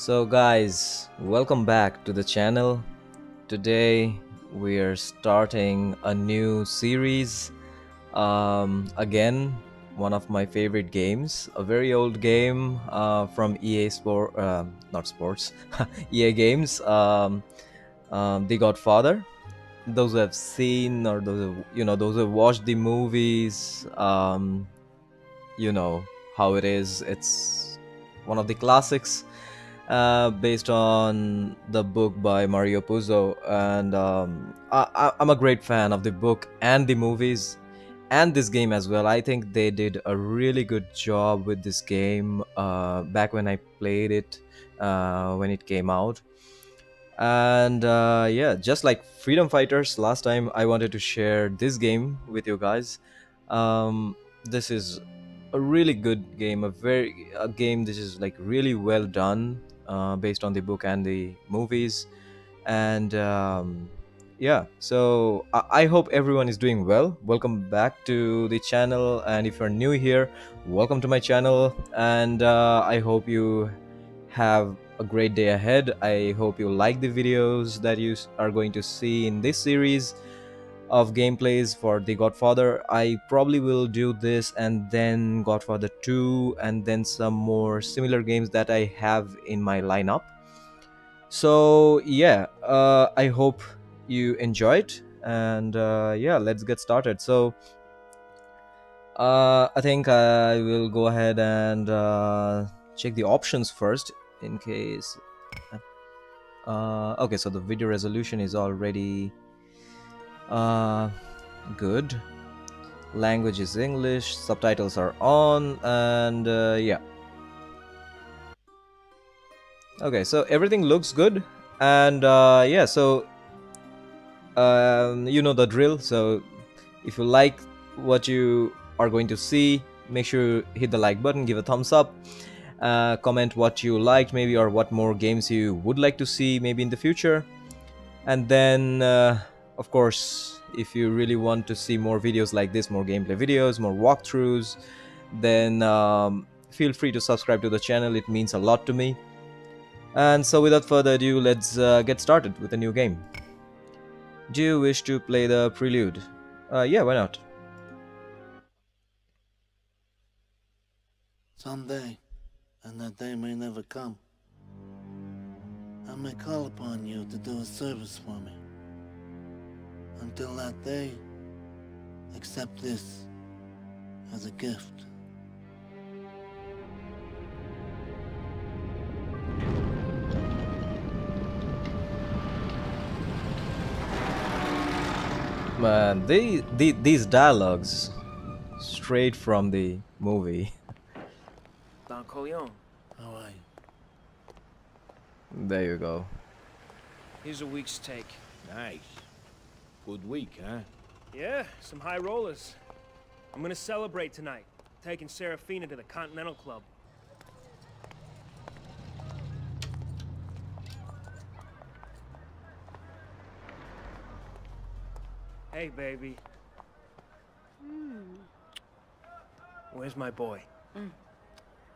So guys, welcome back to the channel. Today we are starting a new series. Um, again, one of my favorite games, a very old game uh, from EA Sport, uh, not sports, EA Games, um, um, The Godfather. Those who have seen or those who, you know those who have watched the movies, um, you know how it is. It's one of the classics uh, based on the book by Mario Puzo, and um, I, am a great fan of the book and the movies, and this game as well. I think they did a really good job with this game uh, back when I played it uh, when it came out. And uh, yeah, just like Freedom Fighters, last time I wanted to share this game with you guys. Um, this is a really good game, a very a game this is like really well done uh, based on the book and the movies. And um, yeah so I-, I hope everyone is doing well. Welcome back to the channel. And if you're new here welcome to my channel. And uh, i hope you have a great day ahead. I hope you like the videos that you are going to see in this series of gameplays for the Godfather. I probably will do this and then Godfather 2 and then some more similar games that I have in my lineup. So yeah, uh, I hope you enjoyed and uh, yeah, let's get started. So uh, I think I will go ahead and uh, check the options first in case. Uh, okay, so the video resolution is already uh, good. Language is English, subtitles are on, and uh, yeah. Okay, so everything looks good, and uh, yeah, so um, you know the drill. So if you like what you are going to see, make sure you hit the like button, give a thumbs up, uh, comment what you liked maybe or what more games you would like to see maybe in the future, and then uh, of course, if you really want to see more videos like this, more gameplay videos, more walkthroughs, then um, feel free to subscribe to the channel. It means a lot to me. And so without further ado, let's uh, get started with a new game. Do you wish to play the Prelude? Uh, yeah, why not? Someday, and that day may never come, I may call upon you to do a service for me. Until that day, accept this as a gift. Man, they, they, these dialogues straight from the movie. Don Corleone. How are you? There you go. Here's a week's take. Nice. Good week, huh? Yeah, some high rollers. I'm gonna celebrate tonight, taking Serafina to the Continental Club. Hey, baby. Mm. Where's my boy? Mm.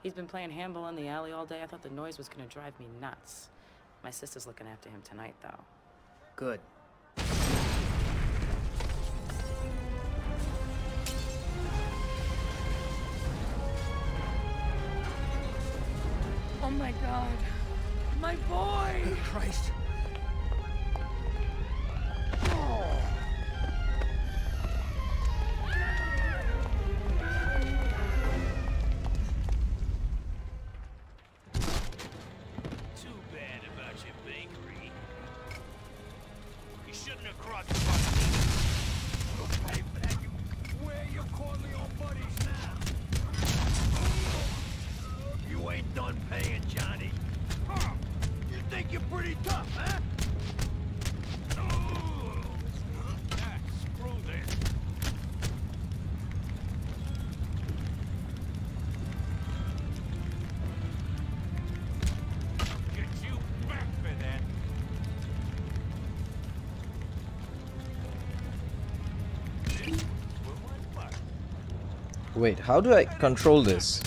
He's been playing handball in the alley all day. I thought the noise was gonna drive me nuts. My sister's looking after him tonight, though. Good. Oh my god. My boy! Christ. Wait, how do I control this?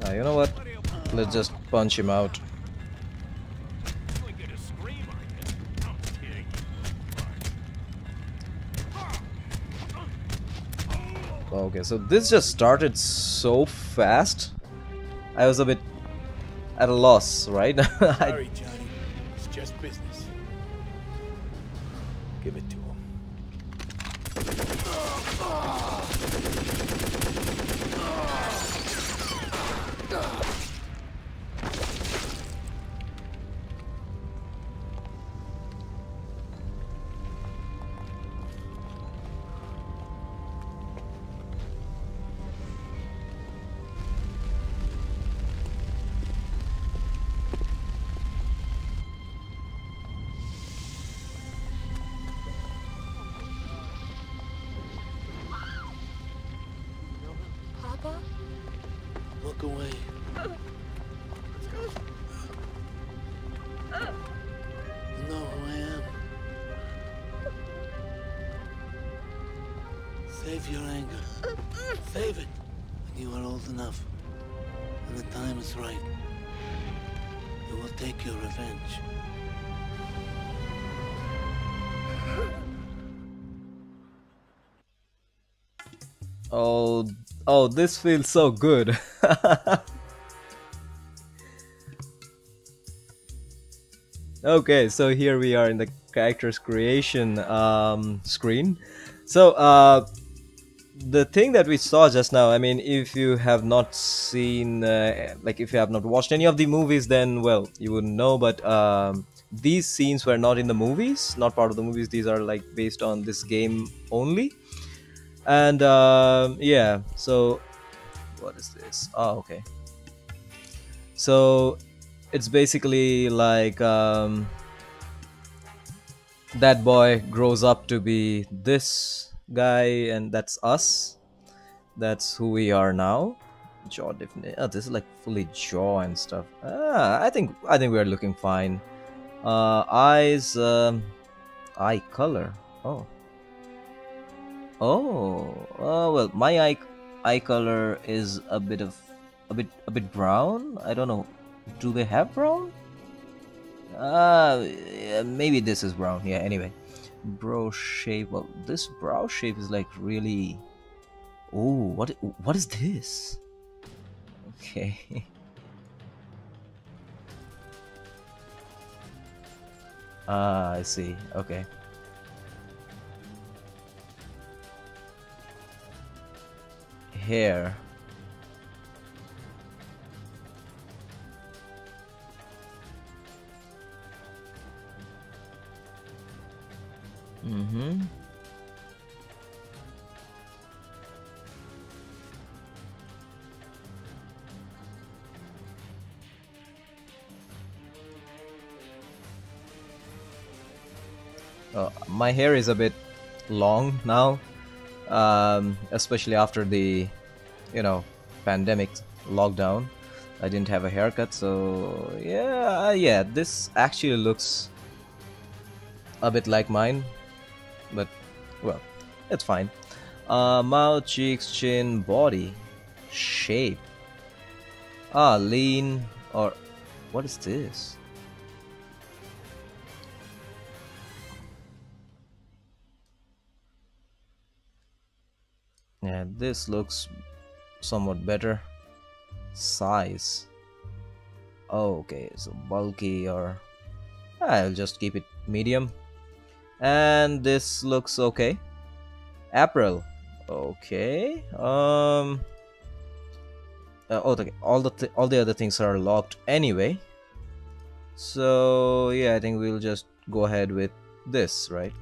Now, you know what? Let's just punch him out. Okay, so this just started so fast. I was a bit at a loss, right? I, oh, this feels so good. okay, so here we are in the characters creation um, screen. So, uh, the thing that we saw just now, I mean, if you have not seen, uh, like, if you have not watched any of the movies, then, well, you wouldn't know, but um, these scenes were not in the movies, not part of the movies. These are, like, based on this game only. And, um yeah, so, what is this? Oh, okay. So, it's basically like, um, that boy grows up to be this guy and that's us. That's who we are now. Jaw definition oh, this is like fully jaw and stuff. Ah, i think i think we're looking fine. Uh eyes um eye color. Oh oh uh, well my eye eye color is a bit of a bit a bit brown i don't know do they have brown uh, maybe this is brown. Yeah, anyway. Brow shape. Well, this brow shape is like really. Oh, what? What is this? Okay. ah, I see. Okay. Hair. Mm-hmm. Uh, my hair is a bit long now, um, especially after the, you know, pandemic lockdown. I didn't have a haircut, so yeah, yeah. This actually looks a bit like mine, but well, it's fine. Uh, mouth, cheeks, chin, body, shape. Ah, lean or what is this? Yeah, this looks somewhat better. Size. Okay, so bulky or I'll just keep it medium. And this looks okay. April. Okay um uh, oh okay all the th all the other things are locked anyway. So yeah i think we'll just go ahead with this right?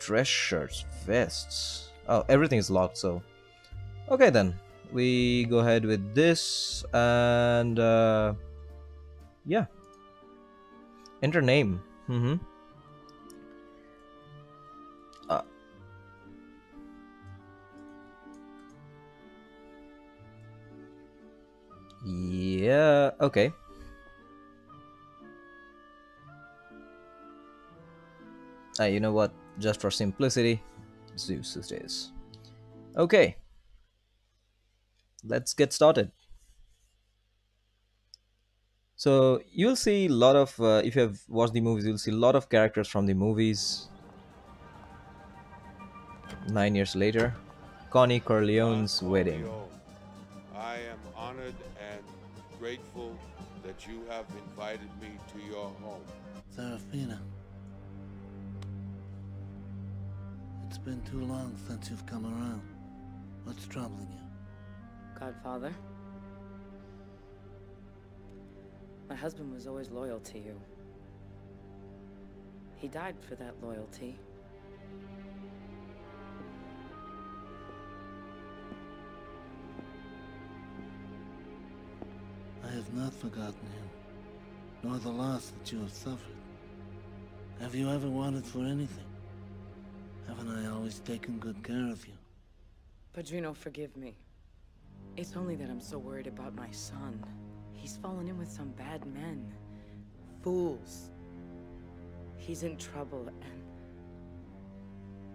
Dress shirts vests oh everything is locked so. Okay then. We go ahead with this and uh yeah. Enter name. Mm-hmm. Yeah, okay. Ah, you know what? Just for simplicity, Zeus it is. Okay. Let's get started. So you'll see a lot of uh, if you have watched the movies, you'll see a lot of characters from the movies. Nine years later, Connie Corleone's Don wedding. I am honored and grateful that you have invited me to your home. Serafina. It's been too long since you've come around. What's troubling you? Godfather. My husband was always loyal to you. He died for that loyalty. I have not forgotten him, nor the loss that you have suffered. Have you ever wanted for anything? Haven't I always taken good care of you? Padrino, forgive me. It's only that I'm so worried about my son. He's fallen in with some bad men. Fools. He's in trouble and...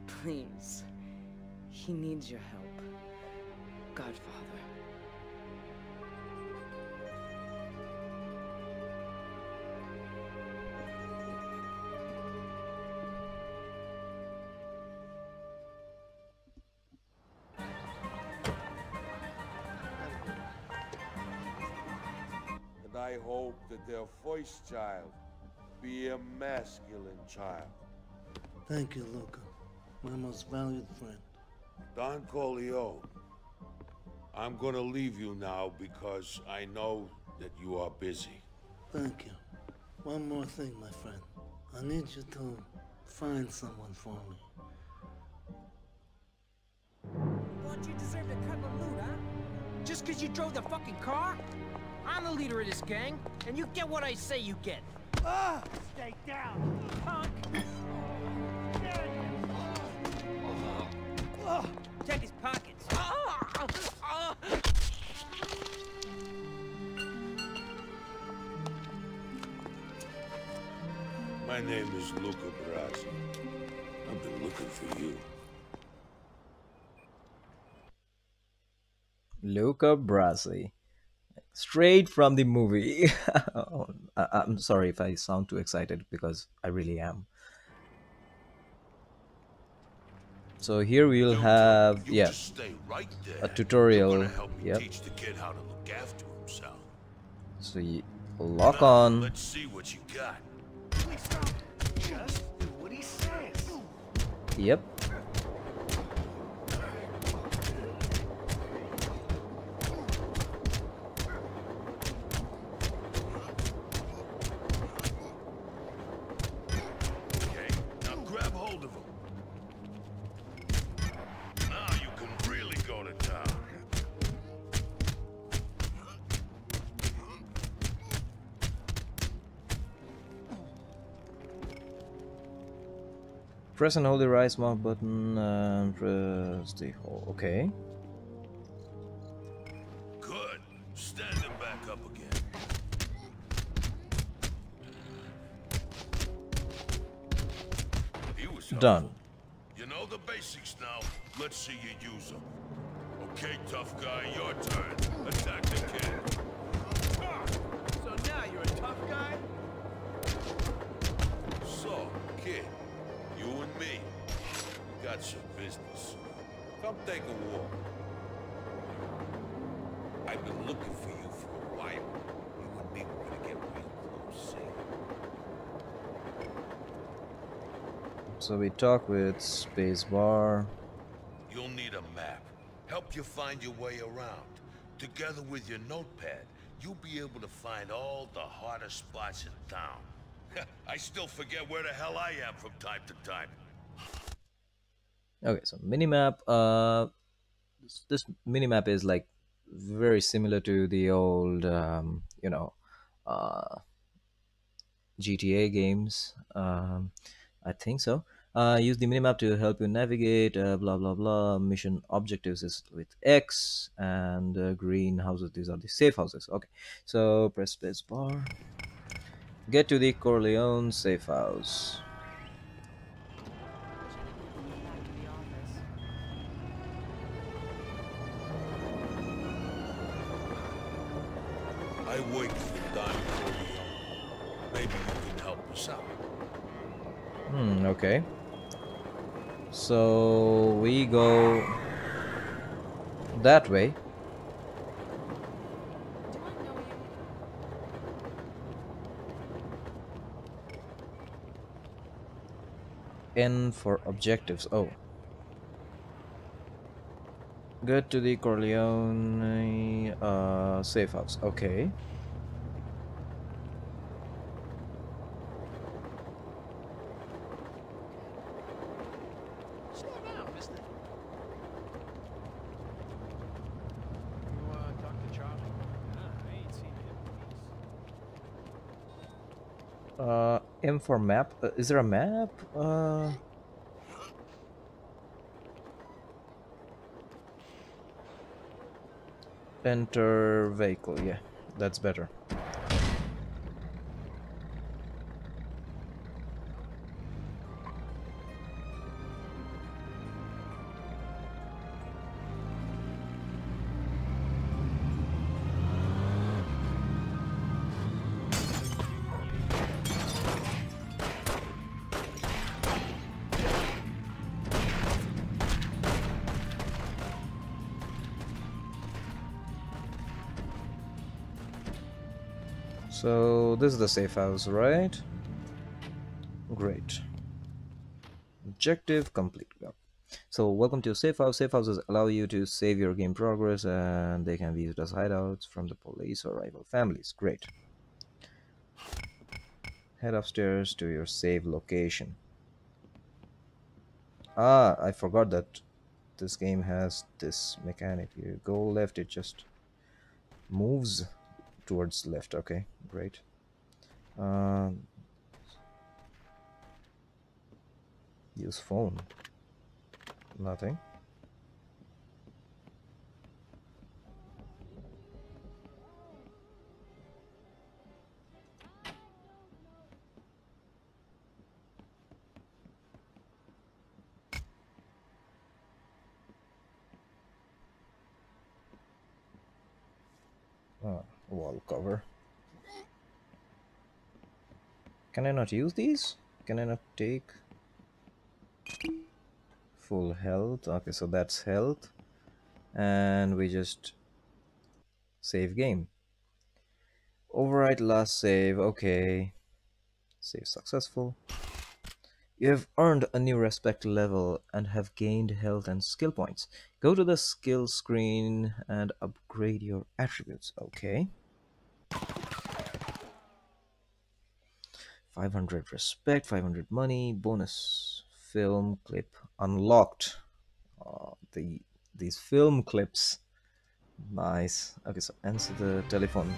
Please. He needs your help. Godfather. Their first child be a masculine child. Thank you, Luca. My most valued friend. Don Corleone, I'm gonna leave you now because I know that you are busy. Thank you. One more thing, my friend. I need you to find someone for me. Thought you deserve to cut the loot, huh? Just because you drove the fucking car? I'm the leader of this gang, and you get what I say you get. Ah! Stay down, punk! Check his pockets. Ah! Ah! My name is Luca Brasi. I've been looking for you. Luca Brasi. Straight from the movie. Oh, I- I'm sorry if I sound too excited because I really am. So here we'll Luca, have you yeah just stay right there. a tutorial. You're gonna help me Yep. teach the kid how to look after himself. So you lock Now, on. Let's see what you got. Just do what he says. Yep. Press and hold the right mouse button and press the hold. Okay. Good. Stand him back up again. He was Done. You know the basics now. Let's see you use them. Okay, tough guy, your turn. Attack the kid. Got some business. Come take a walk. I've been looking for you for a while. You and me were gonna get real close, see? So we talk with spacebar. You'll need a map. Help you find your way around. Together with your notepad, you'll be able to find all the hottest spots in town. I still forget where the hell I am from time to time. Okay, so minimap. Uh, this, minimap is like very similar to the old, um, you know, uh, GTA games. Um, I think so. Uh, use the minimap to help you navigate. Uh, blah blah blah. Mission objectives is with X and uh, green houses. These are the safe houses. Okay, so press space bar. Get to the Corleone safe house. Hmm, okay. So we go that way. N for objectives. Oh. Get to the Corleone uh, safe house. Okay. Slow down, mister. You, uh, talk to Charlie? Nah, I ain't seen him. Uh, For map. Uh, is there a map? Uh. Enter vehicle. Yeah, that's better. The safe house, right? Great. Objective complete. So welcome to safe house. Safe houses allow you to save your game progress and they can be used as hideouts from the police or rival families. Great. Head upstairs to your save location. Ah, I forgot that this game has this mechanic. You go left, it just moves towards left. Okay, great. Um, use phone. Nothing. Ah, wall cover. Can I not use these? Can I not take full health? Okay, so that's health. And we just save game. Overwrite last save. Okay. Save successful. You have earned a new respect level and have gained health and skill points. Go to the skill screen and upgrade your attributes. Okay. 500 respect, 500 money, bonus film clip unlocked. Uh, the these film clips, nice. Okay, so answer the telephone.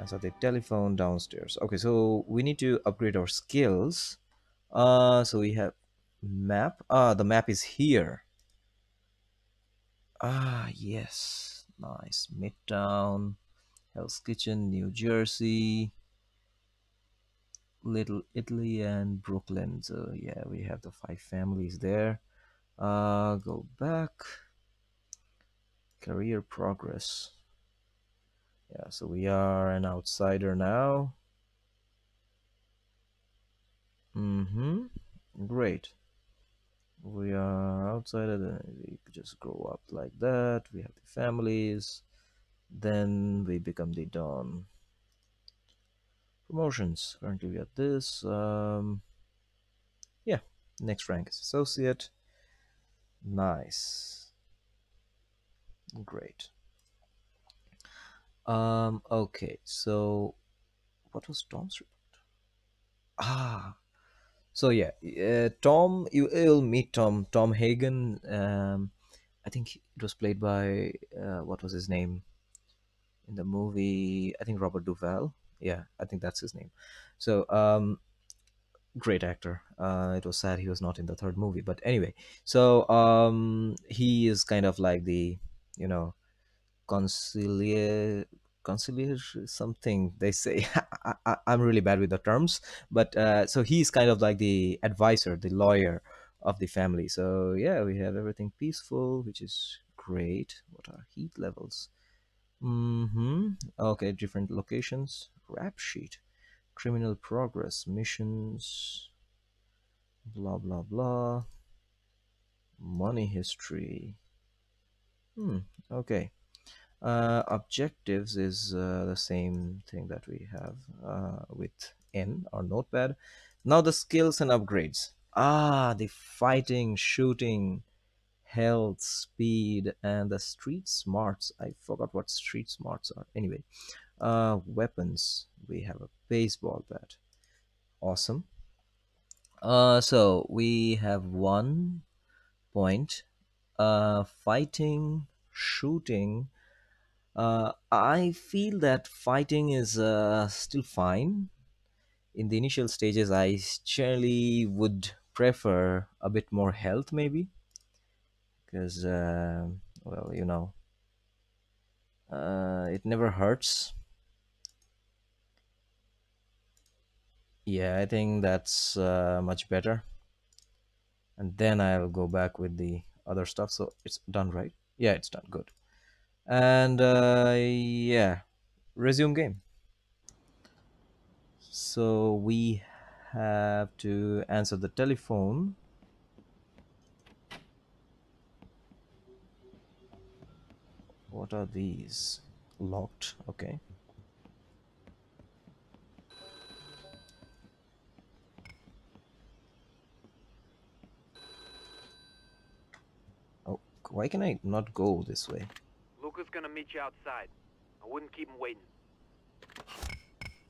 Answer the telephone downstairs. Okay, so we need to upgrade our skills. Uh, so we have map. Ah, the map is here. Ah, yes, nice. Midtown, Hell's Kitchen, New Jersey. Little Italy and Brooklyn. So yeah, we have the five families there. Uh, go back. Career progress. Yeah, so we are an outsider now. Mm-hmm. Great. We are outsider, then we just grow up like that. We have the families. Then we become the Don promotions. Currently we have this um yeah next rank is associate. Nice. Great. Um okay so what was tom's report? Ah so yeah uh, tom you will meet tom tom hagen um i think it was played by uh, what was his name in the movie? I think robert duvall yeah i think that's his name. So um great actor. Uh it was sad he was not in the third movie but anyway. So um he is kind of like the you know conciliar conciliar something they say. I, i'm really bad with the terms but uh so he's kind of like the advisor the lawyer of the family. So yeah we have everything peaceful which is great. What are heat levels? Mm-hmm. Okay, different locations. Rap sheet. Criminal progress. Missions. Blah blah blah. Money history. Hmm. Okay. Uh, objectives is uh, the same thing that we have uh, with N or Notepad. Now the skills and upgrades. Ah, the fighting, shooting, health, speed, and the street smarts. I forgot what street smarts are. Anyway, uh, weapons. We have a baseball bat. Awesome. Uh, so we have one point. Uh, fighting, shooting. Uh, I feel that fighting is uh, still fine. In the initial stages, I generally would prefer a bit more health, maybe, because uh, well, you know, uh, it never hurts. Yeah, I think that's uh, much better. And then I'll go back with the other stuff. So it's done, right? Yeah, it's done. Good. And uh, yeah, resume game. So we have to answer the telephone. What are these? Locked. Okay. Oh, why can I not go this way? Luca's gonna meet you outside. I wouldn't keep him waiting.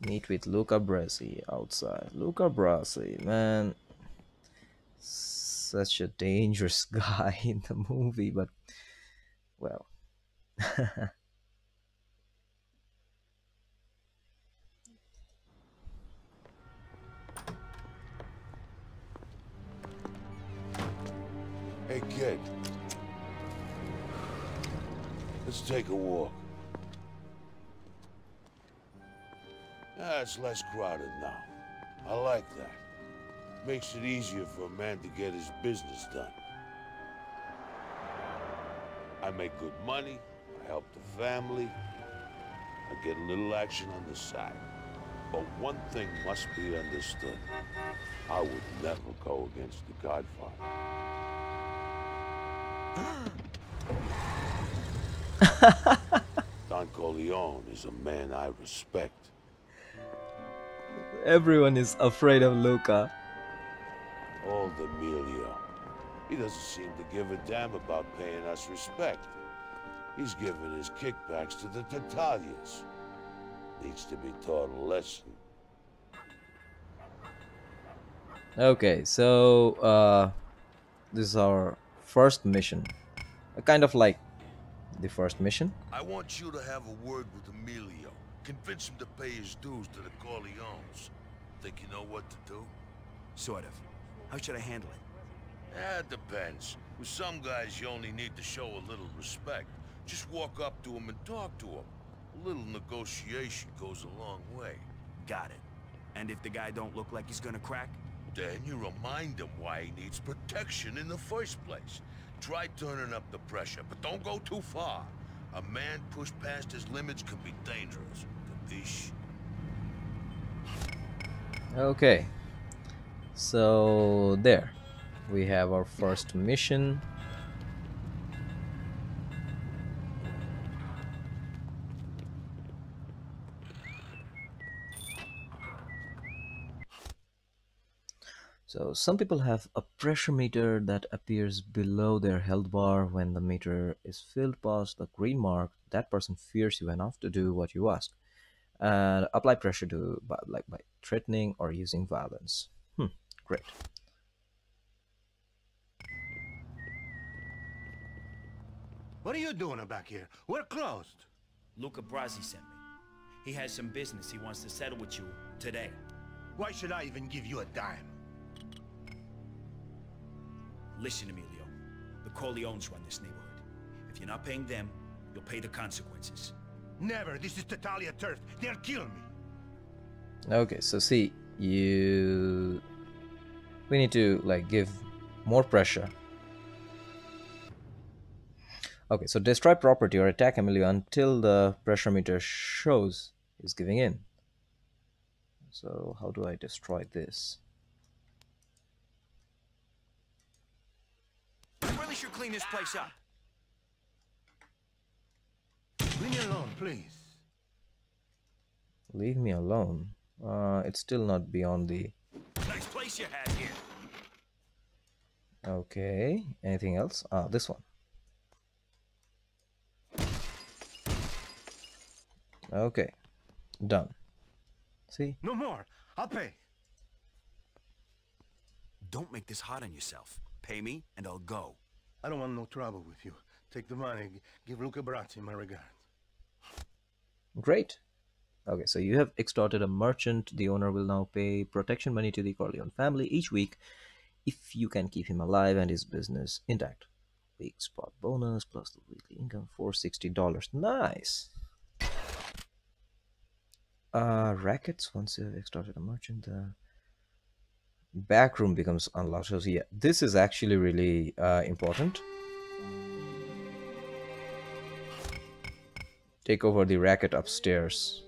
Meet with Luca Brasi outside. Luca Brasi, man. Such a dangerous guy in the movie, but well. Hey, kid. Let's take a walk. Ah, it's less crowded now. I like that. Makes it easier for a man to get his business done. I make good money, I help the family, I get a little action on the side. But one thing must be understood. I would never go against the Godfather. Don Corleone is a man I respect. Everyone is afraid of Luca. Old Emilio. He doesn't seem to give a damn about paying us respect. He's giving his kickbacks to the Tatalians. Needs to be taught a lesson. Okay, so uh, this is our first mission. Uh, kind of like the first mission. I want you to have a word with Emilio. Convince him to pay his dues to the Corleones. Think you know what to do? Sort of. How should I handle it? Yeah, it depends. With some guys, you only need to show a little respect. Just walk up to him and talk to him. A little negotiation goes a long way. Got it. And if the guy don't look like he's gonna crack? Then you remind him why he needs protection in the first place. Try turning up the pressure, but don't go too far. A man pushed past his limits can be dangerous. Capiche? Okay, so there we have our first mission. So some people have a pressure meter that appears below their health bar when the meter is filled past the green mark. That person fears you enough to do what you ask, and apply pressure to by, like by threatening or using violence. Hmm, great. What are you doing back here? We're closed. Luca Brasi sent me. He has some business he wants to settle with you today. Why should I even give you a dime? Listen, Emilio. The Corleones run this neighborhood. If you're not paying them, you'll pay the consequences. Never. This is Tattaglia turf. They'll kill me. Okay, so see, you. We need to like give more pressure. Okay, so destroy property or attack Emilio until the pressure meter shows he's giving in. So how do I destroy this? Really should clean this place up. Leave me alone, please. Leave me alone. Uh, it's still not beyond the... Nice place you had here. Okay, anything else? Ah, this one. Okay, done. See? No more. I'll pay. Don't make this hard on yourself. Pay me, and I'll go. I don't want no trouble with you. Take the money. Give Luca Brasi my regards. Great. Okay, so you have extorted a merchant. The owner will now pay protection money to the Corleone family each week if you can keep him alive and his business intact. Week spot bonus plus the weekly income for $60. Nice. Uh, rackets. Once you have extorted a merchant, the back room becomes unlocked. So yeah, this is actually really uh, important. Take over the racket upstairs.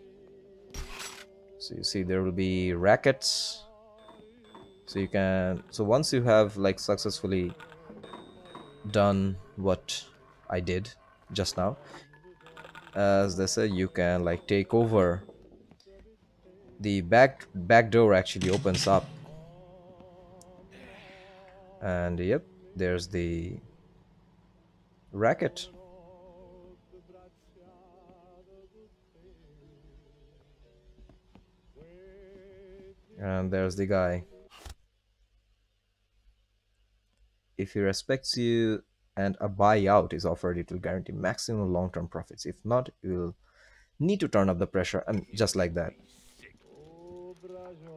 So you see there will be rackets. So you can, so once you have like successfully done what I did just now, as they said, you can like take over the back back door actually opens up and yep there's the racket and there's the guy if he respects you and a buyout is offered it will guarantee maximum long-term profits if not you will need to turn up the pressure and just like that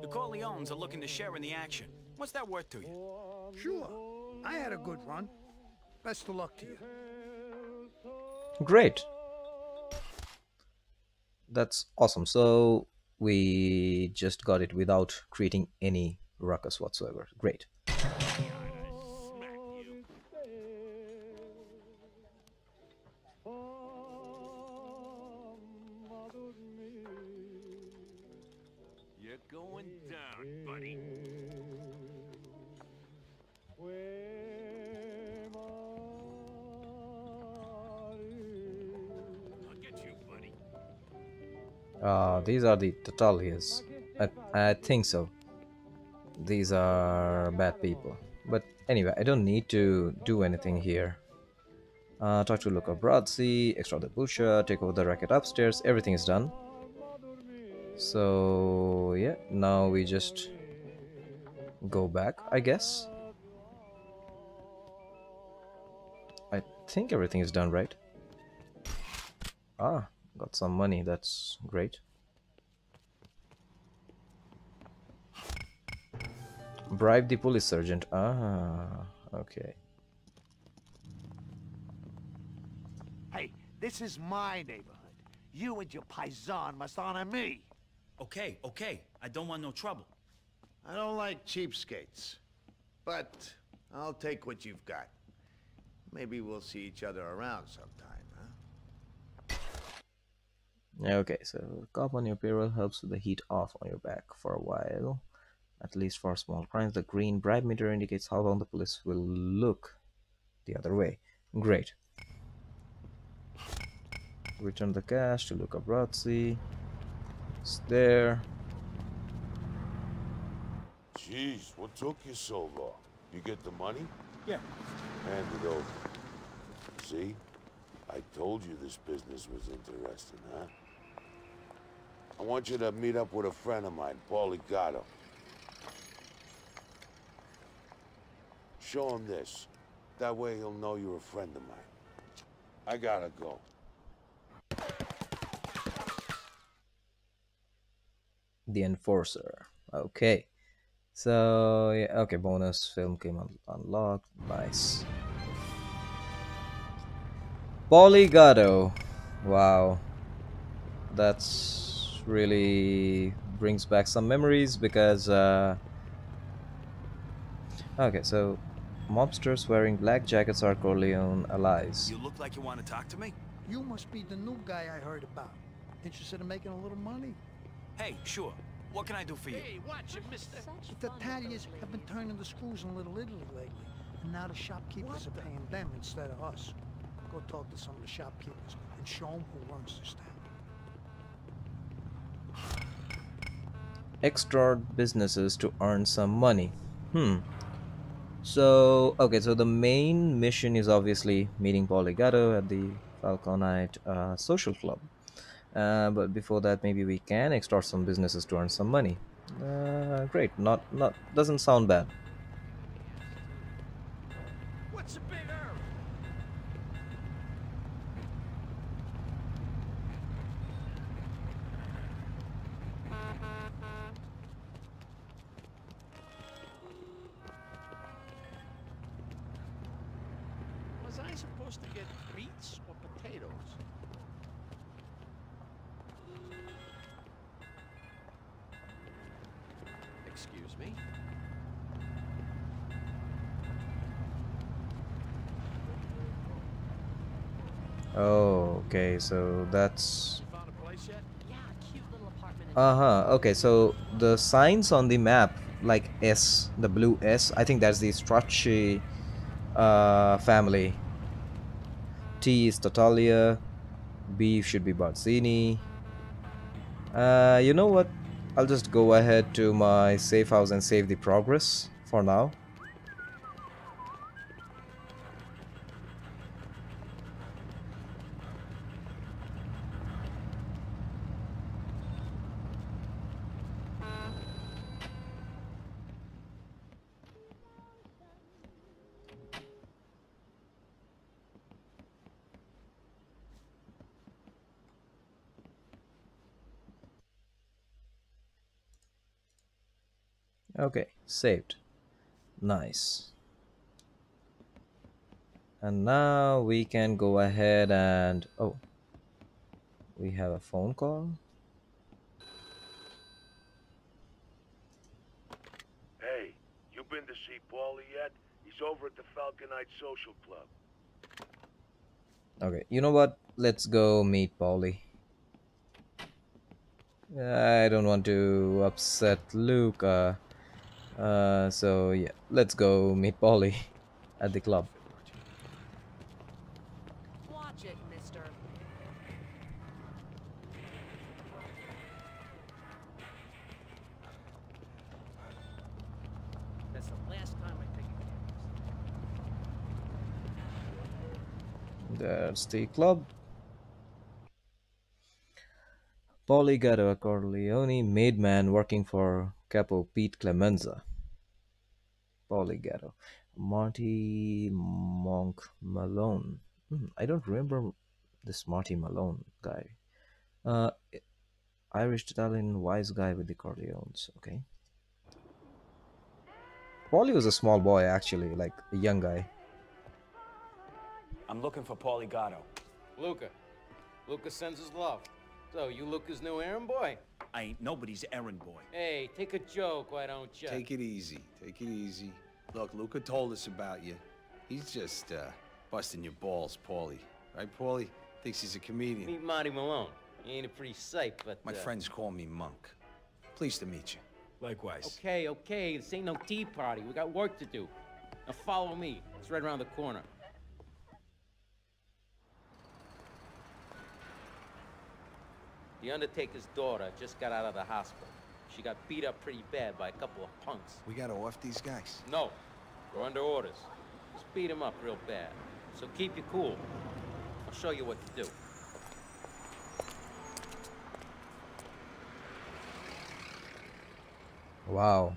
The Corleones are looking to share in the action. What's that worth to you? Sure. I had a good run. Best of luck to you. Great. That's awesome. So we just got it without creating any ruckus whatsoever. Great. These are the Tattaglias. I, I think so. These are bad people. But anyway, I don't need to do anything here. Uh, talk to Luca Brasi, extract the Busha, take over the racket upstairs. Everything is done. So, yeah, now we just go back, I guess. I think everything is done, right? Ah, got some money, that's great. Bribe the police sergeant. Ah, okay. Hey, this is my neighborhood. You and your paisan must honor me. Okay, okay. I don't want no trouble. I don't like cheapskates. But I'll take what you've got. Maybe we'll see each other around sometime, huh? Okay, so cop on your payroll helps with the heat off on your back for a while. At least for small crimes, the green bribe meter indicates how long the police will look the other way. Great. Return the cash to Luca Brasi. It's there. Jeez, what took you so long? You get the money? Yeah. Hand it over. See? I told you this business was interesting, huh? I want you to meet up with a friend of mine, Paulie Gatto. Show him this. That way he'll know you're a friend of mine. I gotta go. The Enforcer. Okay. So, yeah, okay, bonus film came un unlocked. Nice. Paulie Gatto. Wow. That's really brings back some memories because uh okay so mobsters wearing black jackets are Corleone allies. You look like you want to talk to me? You must be the new guy I heard about. Interested in making a little money? Hey, sure. What can I do for you? Hey, watch it, mister. The Tattaglias have been turning the screws in Little Italy lately, and now the shopkeepers are paying them instead of us. Go talk to some of the shopkeepers and show them who runs this town. Extort businesses to earn some money. Hmm. So, okay, so the main mission is obviously meeting Paulie Gatto at the Falconite uh, Social Club. Uh, but before that, maybe we can extort some businesses to earn some money. Uh, great, not not doesn't sound bad. What's the big hurry? Was I supposed to get beets or potatoes? Excuse me? Oh, okay, so that's Found a place yet? uh-huh. Okay, so the signs on the map like S, the blue S, I think that's the Stracci uh family. T is Tattaglia, B should be Barzini. Uh you know what? I'll just go ahead to my safe house and save the progress for now. Okay, saved. Nice. And now we can go ahead and oh, we have a phone call. Hey, you been to see Paulie yet? He's over at the Falconite Social Club. Okay, you know what? Let's go meet Paulie. I don't want to upset Luke. Uh, so yeah, let's go meet Paulie at the club. Watch it, mister. That's the last time I take a That's the club. Paulie got a Corleone made man working for Capo Pete Clemenza. Paulie Gatto. Marty Monk Malone. Hmm, I don't remember this Marty Malone guy. Uh, Irish Italian wise guy with the Corleones. Okay. Paulie was a small boy, actually, like a young guy. I'm looking for Paulie Gatto. Luca. Luca sends his love. So, you Luca's new errand boy? I ain't nobody's errand boy. Hey, take a joke, why don't you? Take it easy. Take it easy. Look, Luca told us about you. He's just uh, busting your balls, Paulie. Right, Paulie? Thinks he's a comedian. Meet Marty Malone. He ain't a pretty sight, but. My uh, friends call me Monk. Pleased to meet you. Likewise. Okay, okay, this ain't no tea party. We got work to do. Now follow me. It's right around the corner. The Undertaker's daughter just got out of the hospital. She got beat up pretty bad by a couple of punks. We gotta off these guys. No, we're under orders. Just beat him up real bad. So keep you cool. I'll show you what to do. Wow.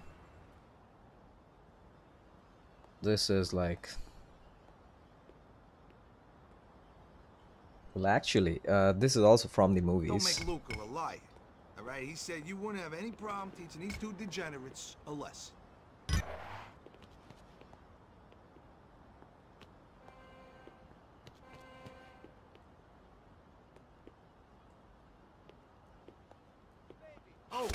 This is like. Well, actually, uh, this is also from the movies. Don't movies. make Luca a liar. All right? He said you wouldn't have any problem teaching these two degenerates a lesson. Oh,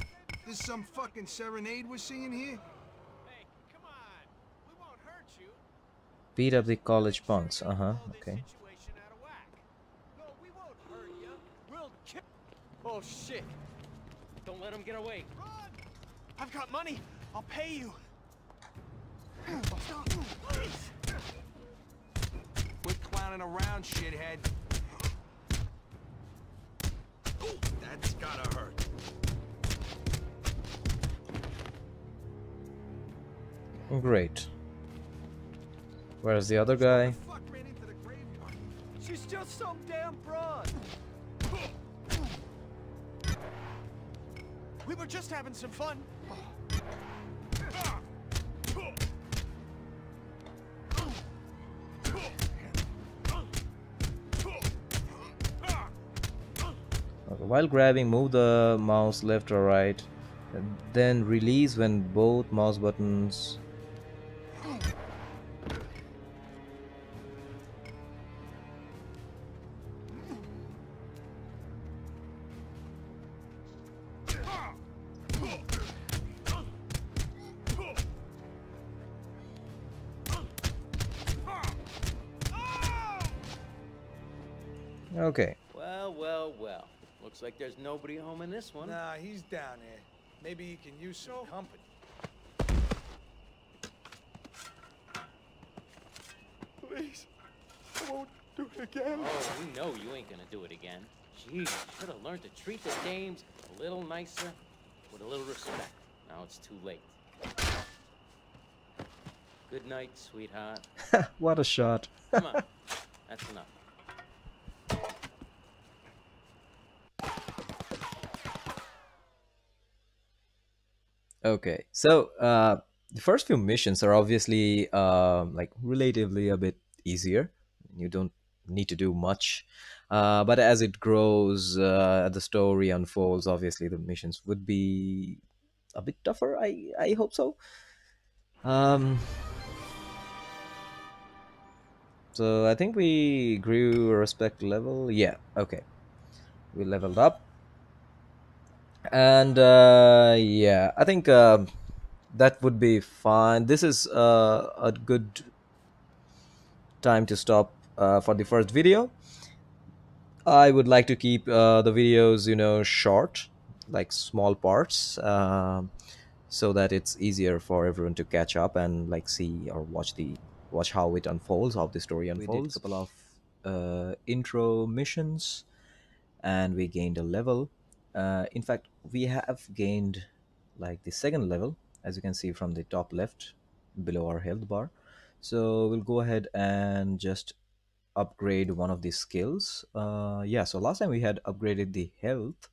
this some fucking serenade we're singing here? Hey, come on. We won't hurt you. Beat up the college punks. Uh huh. Okay. Oh shit! Don't let him get away. I've got money. I'll pay you. Quit clowning around, shithead. That's gotta hurt. Great. Where's the other guy? She's just some damn broad. We were just having some fun. While grabbing, move the mouse left or right, then release when both mouse buttons. Like there's nobody home in this one. Nah, he's down there. Maybe he can use some company. Please, I won't do it again. Oh, we know you ain't gonna do it again. Gee, you should have learned to treat the dames a little nicer, with a little respect. Now it's too late. Good night, sweetheart. what a shot. Come on. That's enough. Okay, so uh, the first few missions are obviously um, like relatively a bit easier. You don't need to do much, uh, but as it grows, uh, the story unfolds. Obviously, the missions would be a bit tougher. I I hope so. Um, so I think we grew respect level. Yeah, okay, we leveled up and uh, yeah i think uh, that would be fine. This is uh, a good time to stop uh, for the first video. I would like to keep uh, the videos you know short like small parts um, so that it's easier for everyone to catch up and like see or watch the watch how it unfolds how the story unfolds we did a couple of uh, intro missions and we gained a level uh, in fact we have gained like the second level as you can see from the top left below our health bar. So we'll go ahead and just upgrade one of these skills. Uh, yeah so last time we had upgraded the health.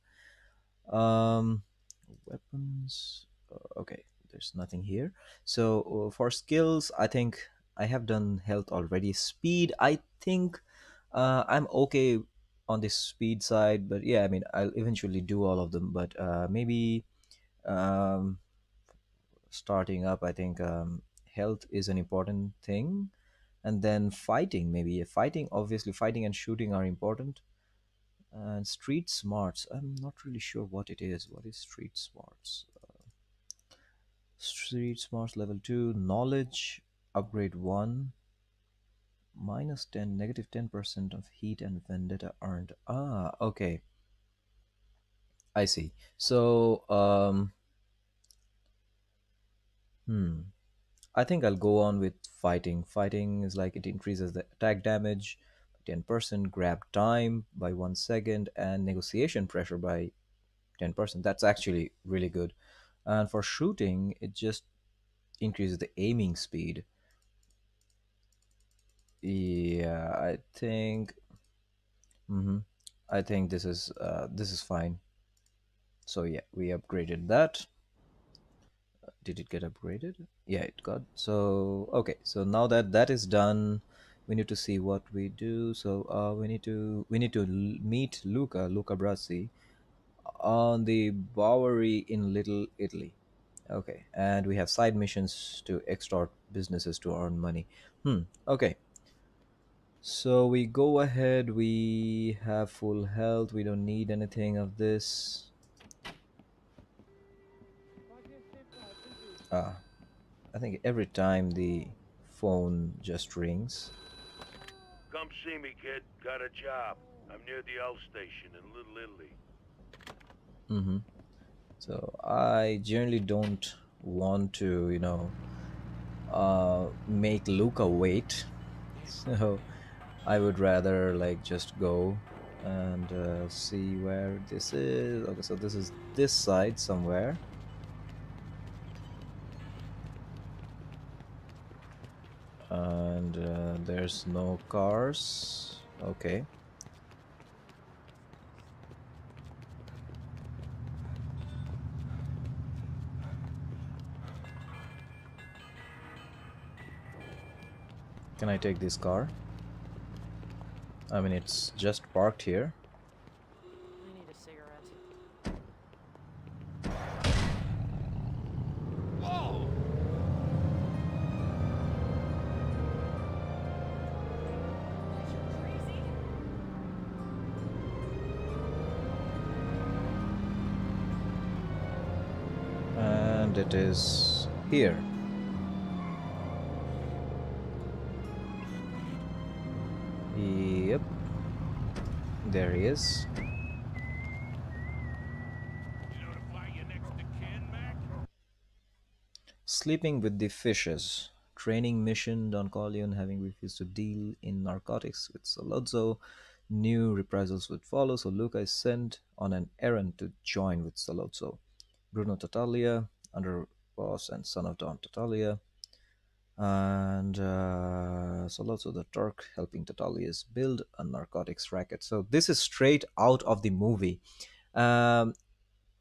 Um, weapons uh, okay there's nothing here. So uh, for skills i think i have done health already. Speed i think uh, i'm okay on the speed side but yeah i mean i'll eventually do all of them but uh, maybe um, starting up i think um, health is an important thing. And then fighting maybe fighting obviously fighting and shooting are important. And street smarts i'm not really sure what it is. What is street smarts? Uh, street smarts level 2 knowledge upgrade 1 minus 10 negative 10 percent of heat and vendetta earned ah okay. I see. So um hmm. I think i'll go on with fighting. Fighting is like it increases the attack damage 10 percent grab time by one second and negotiation pressure by 10 percent. That's actually really good. And for shooting it just increases the aiming speed yeah i think mm-hmm, i think this is uh, this is fine. So yeah we upgraded that. Did it get upgraded? Yeah it got so okay so now that that is done we need to see what we do. So uh, we need to we need to meet luca luca brasi on the bowery in little italy. Okay and we have side missions to extort businesses to earn money. Hmm okay so we go ahead we have full health we don't need anything of this ah i think every time the phone just rings. Come see me, kid. Got a job. I'm near the L station in Little Italy. Mm-hmm. So I generally don't want to, you know, uh, make Luca wait. So I would rather like just go and uh, see where this is. Okay, so this is this side somewhere. And uh, there's no cars. Okay. Can I take this car? I mean, it's just parked here. Need a cigarette. Whoa! And it is here. Is. Sleeping with the fishes. Training mission Don Corleone having refused to deal in narcotics with Sollozzo. New reprisals would follow, so Luca is sent on an errand to join with Sollozzo. Bruno Tattaglia, underboss and son of Don Tattaglia, and uh, also the Turk helping Tattaglia's build a narcotics racket. So this is straight out of the movie. Um,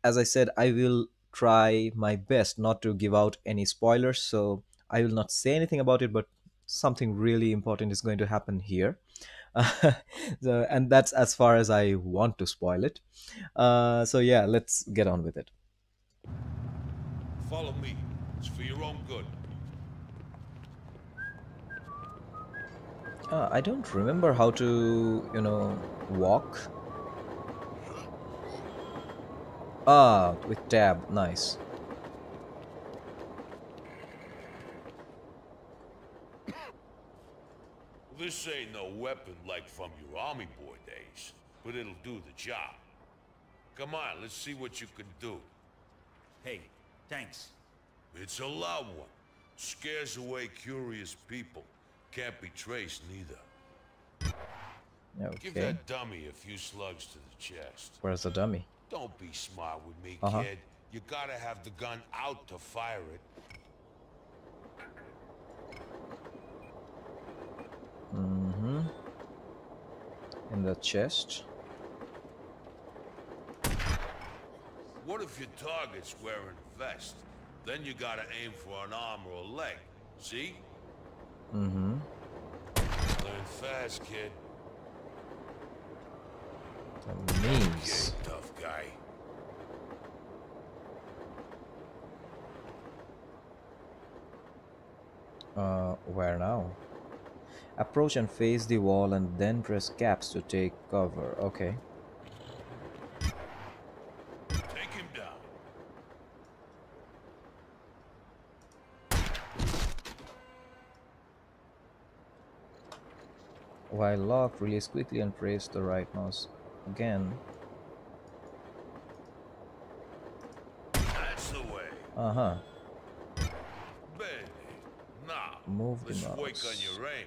as I said, I will try my best not to give out any spoilers, so I will not say anything about it, but something really important is going to happen here. so, and that's as far as I want to spoil it. Uh, so yeah, let's get on with it. Follow me. It's for your own good. Uh, I don't remember how to, you know, walk. Ah, with tab, nice. This ain't no weapon like from your army boy days, but it'll do the job. Come on, let's see what you can do. Hey, thanks. It's a loud one. Scares away curious people. Can't be traced neither. Okay. Give that dummy a few slugs to the chest. Where's the dummy? Don't be smart with me, Uh-huh. kid. You gotta have the gun out to fire it. Mm-hmm. In the chest. What if your target's wearing a vest? Then you gotta aim for an arm or a leg. See? Mm-hmm. Fast, kid. That means. Okay, tough guy. Uh, where now? Approach and face the wall and then press caps to take cover. Okay. Take him down. While locked, release quickly and press the right mouse again. That's the way. Uh-huh. Baby. Now, Move the let's work on your aim.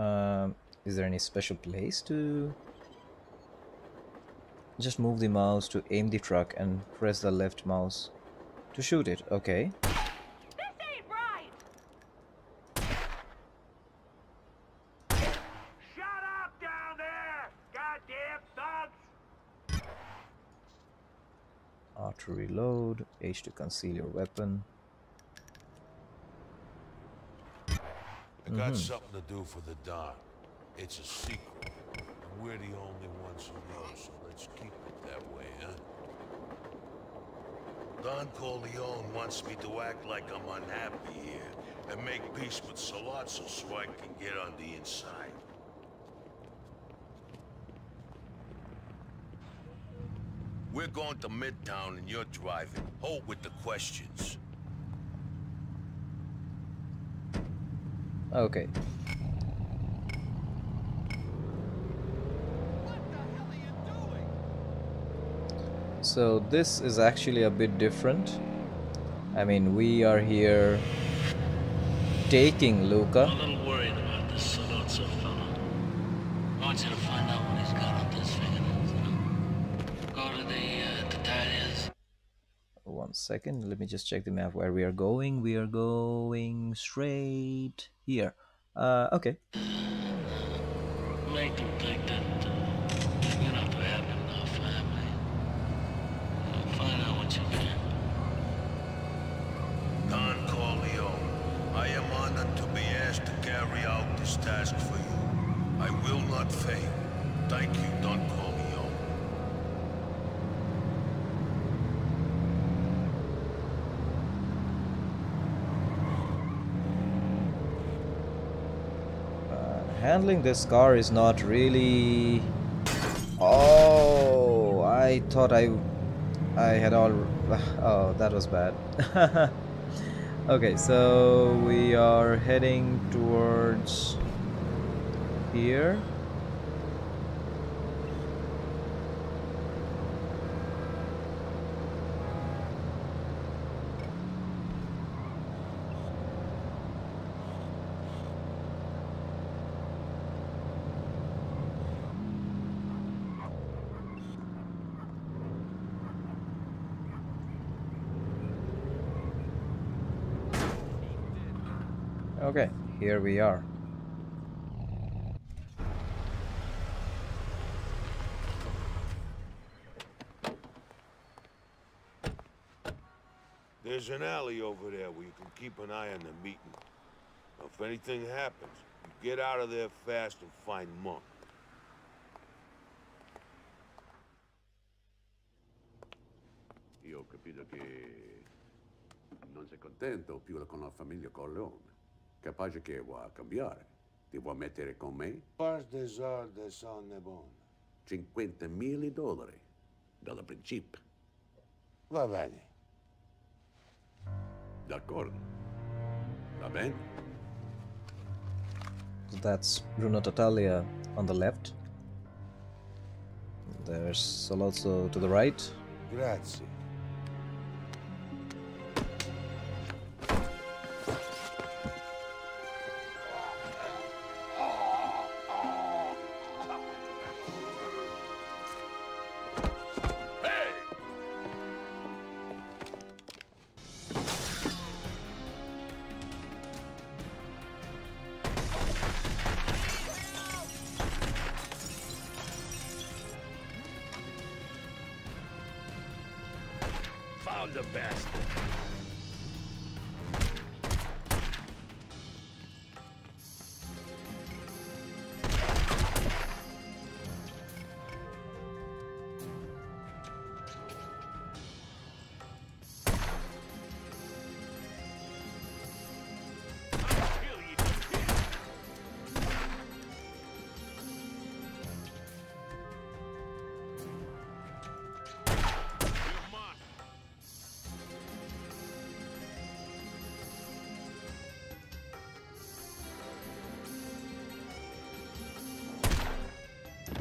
Um, is there any special place to... Just move the mouse to aim the truck and press the left mouse to shoot it. Okay. Shut up down there! Goddamn thugs! R to reload, H to conceal your weapon. I got Mhm. something to do for the Don. It's a secret. And we're the only ones who know, so let's keep it that way, huh? Don Corleone wants me to act like I'm unhappy here and make peace with Sollozzo so I can get on the inside. We're going to Midtown and you're driving. Hold with the questions. Okay. So this is actually a bit different. I mean, we are here taking Luca. I'm a little worried about this Sollozzo fellow. I want you to find out what he's got on his fingernails, you know? Go to the uh. One second, let me just check the map where we are going. We are going straight here. Uh, okay. Handling this car is not really... Oh, I thought I... I had all... Oh, that was bad. okay, so we are heading towards here. Okay, here we are. There's an alley over there where you can keep an eye on the meeting. Now, if anything happens, you get out of there fast and find Monk. Io ho capito che non sei contento più con la famiglia Corleone. Capace che vuoi cambiare. Ti vuoi mettere con me? Pas des ordres sono buone. 50 mila dollari. Dalla principio. Va bene. D'accordo. Va bene? So that's Bruno Tatalia on the left. There's Solozzo to the right. Grazie.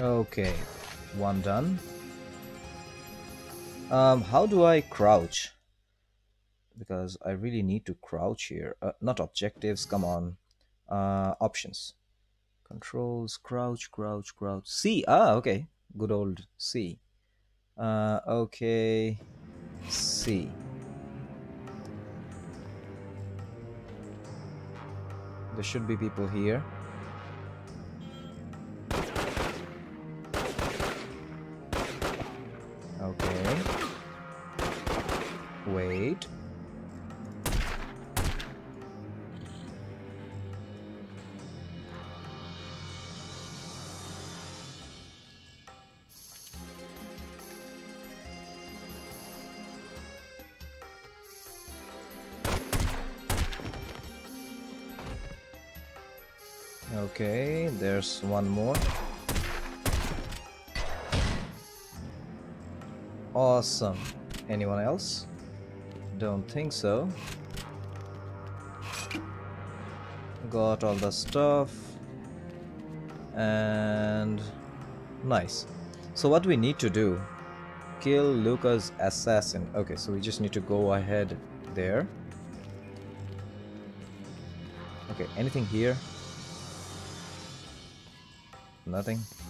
Okay, one done. Um, how do I crouch? Because I really need to crouch here. Uh, not objectives, come on. Uh, options. Controls, crouch, crouch, crouch. C, ah, okay. Good old C. Uh, okay. C. There should be people here. One more. Awesome. Anyone else? Don't think so. Got all the stuff. And nice. So what we need to do kill Luca's assassin. Okay, so we just need to go ahead there. Okay, anything here? Nothing.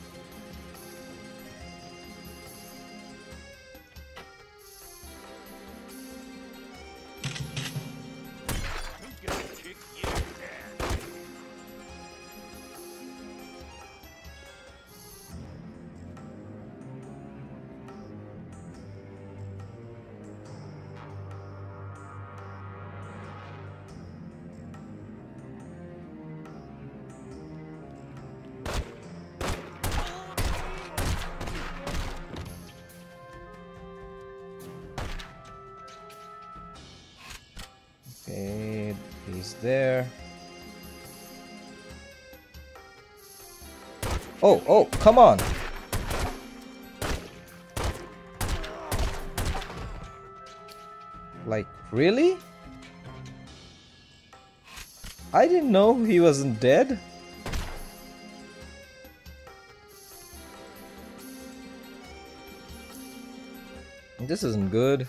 Come on! Like, really? I didn't know he wasn't dead. This isn't good.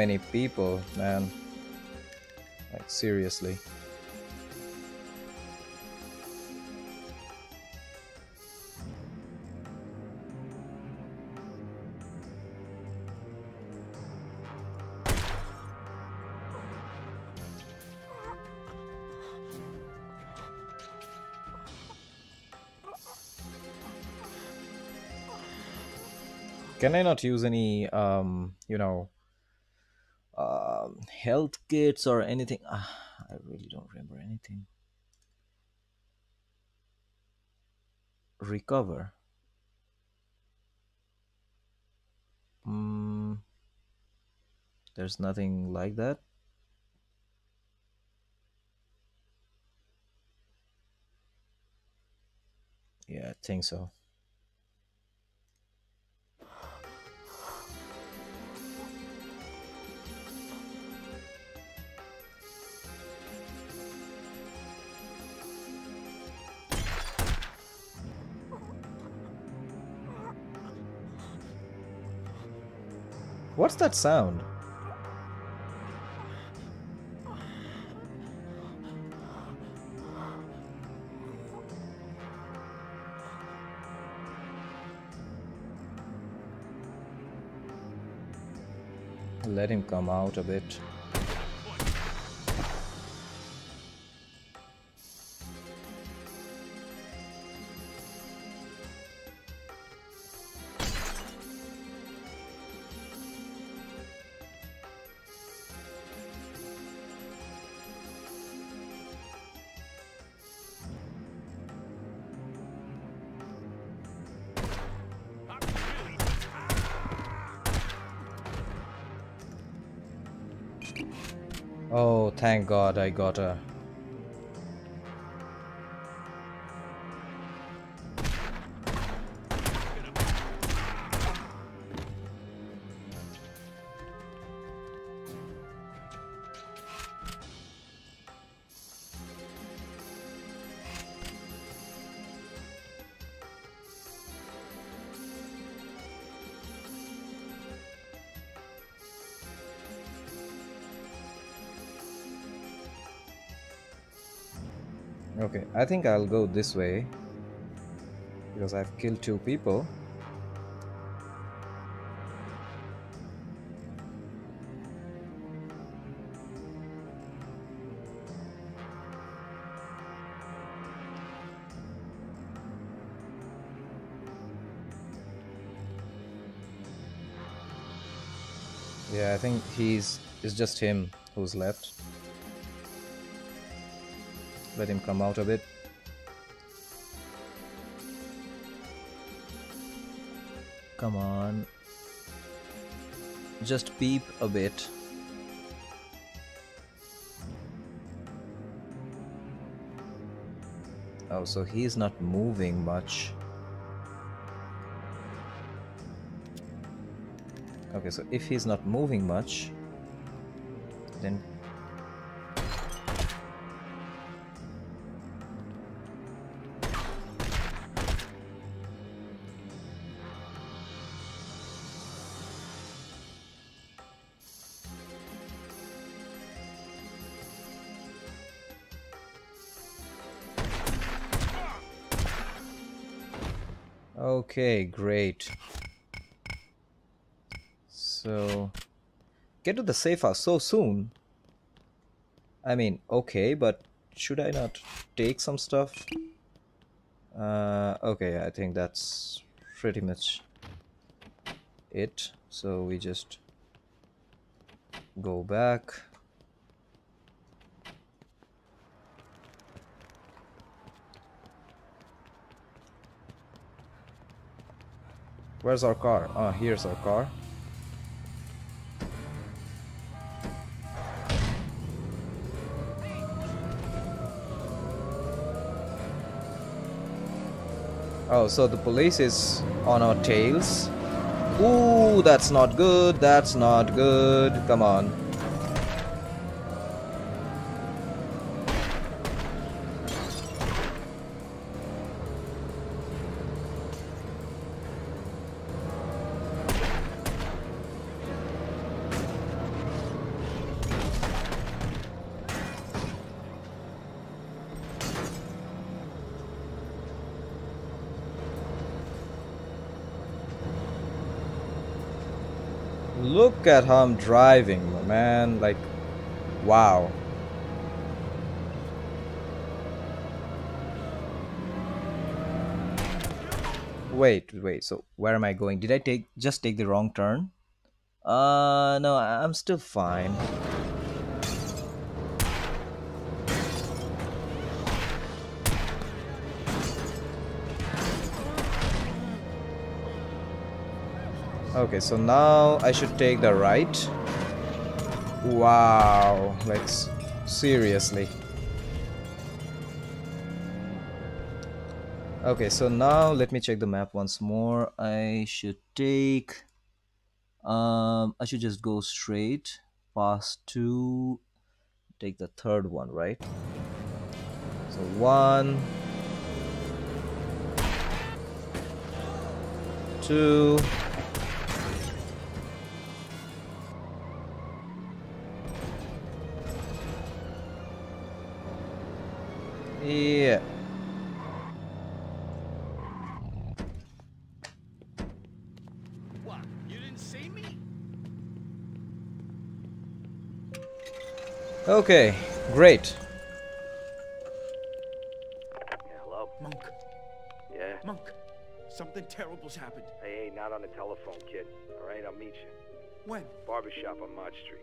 Many people, man. Like, seriously. Can I not use any, um, you know, health kits or anything? Ah, I really don't remember anything. Recover. Hmm. There's nothing like that. Yeah, I think so. What's that sound? Let him come out a bit. God I got I think I'll go this way because I've killed two people. Yeah, I think he's it's just him who's left. Let him come out a bit. Come on. just peep a bit. Oh, so he's not moving much. Okay, so if he's not moving much, then Okay, great. So, get to the safe house so soon. I mean, okay, but should I not take some stuff? Uh, okay, I think that's pretty much it. So we just go back. Where's our car? Ah, here's our car. Oh, so the police is on our tails. Ooh, that's not good. That's not good. Come on. Look at how I'm driving, man. Like, wow. Wait, wait. So where am I going? Did I take just take the wrong turn? Uh, no, I'm still fine. Okay, so now I should take the right. Wow, like seriously. Okay, so now let me check the map once more. I should take um I should just go straight past two take the third one, right? So one two Yeah. What? You didn't see me? Okay, great. Hello? Monk. Yeah? Monk. Something terrible's happened. Hey, hey, not on the telephone, kid. All right, I'll meet you. When? Barbershop on March Street.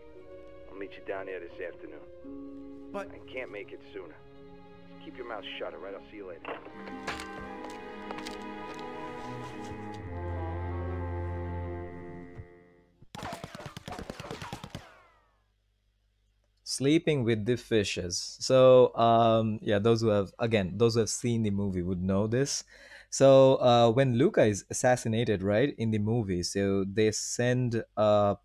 I'll meet you down there this afternoon. But... I can't make it sooner. Keep your mouth shut, all right? I'll see you later. sleeping with the fishes so um yeah those who have again those who have seen the movie would know this so uh when luca is assassinated right in the movie so they send a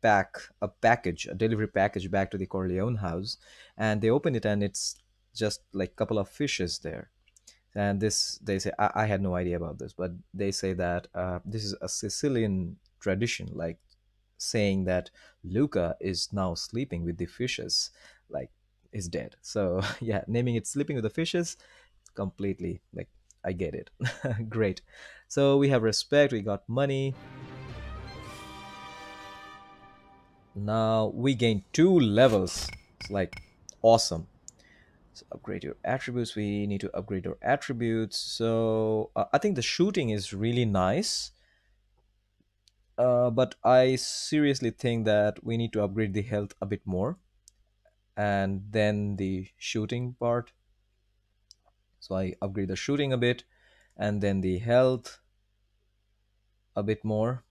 pack a package a delivery package back to the corleone house and they open it and it's just like couple of fishes there and this they say I, I had no idea about this but they say that uh, this is a sicilian tradition like saying that Luca is now sleeping with the fishes, like is dead. So yeah, naming it sleeping with the fishes, completely like I get it. Great. So we have respect, we got money. Now we gain two levels. It's like awesome. So upgrade your attributes. We need to upgrade our attributes. So uh, I think the shooting is really nice uh, but I seriously think that we need to upgrade the health a bit more and then the shooting part. So I upgrade the shooting a bit and then the health a bit more.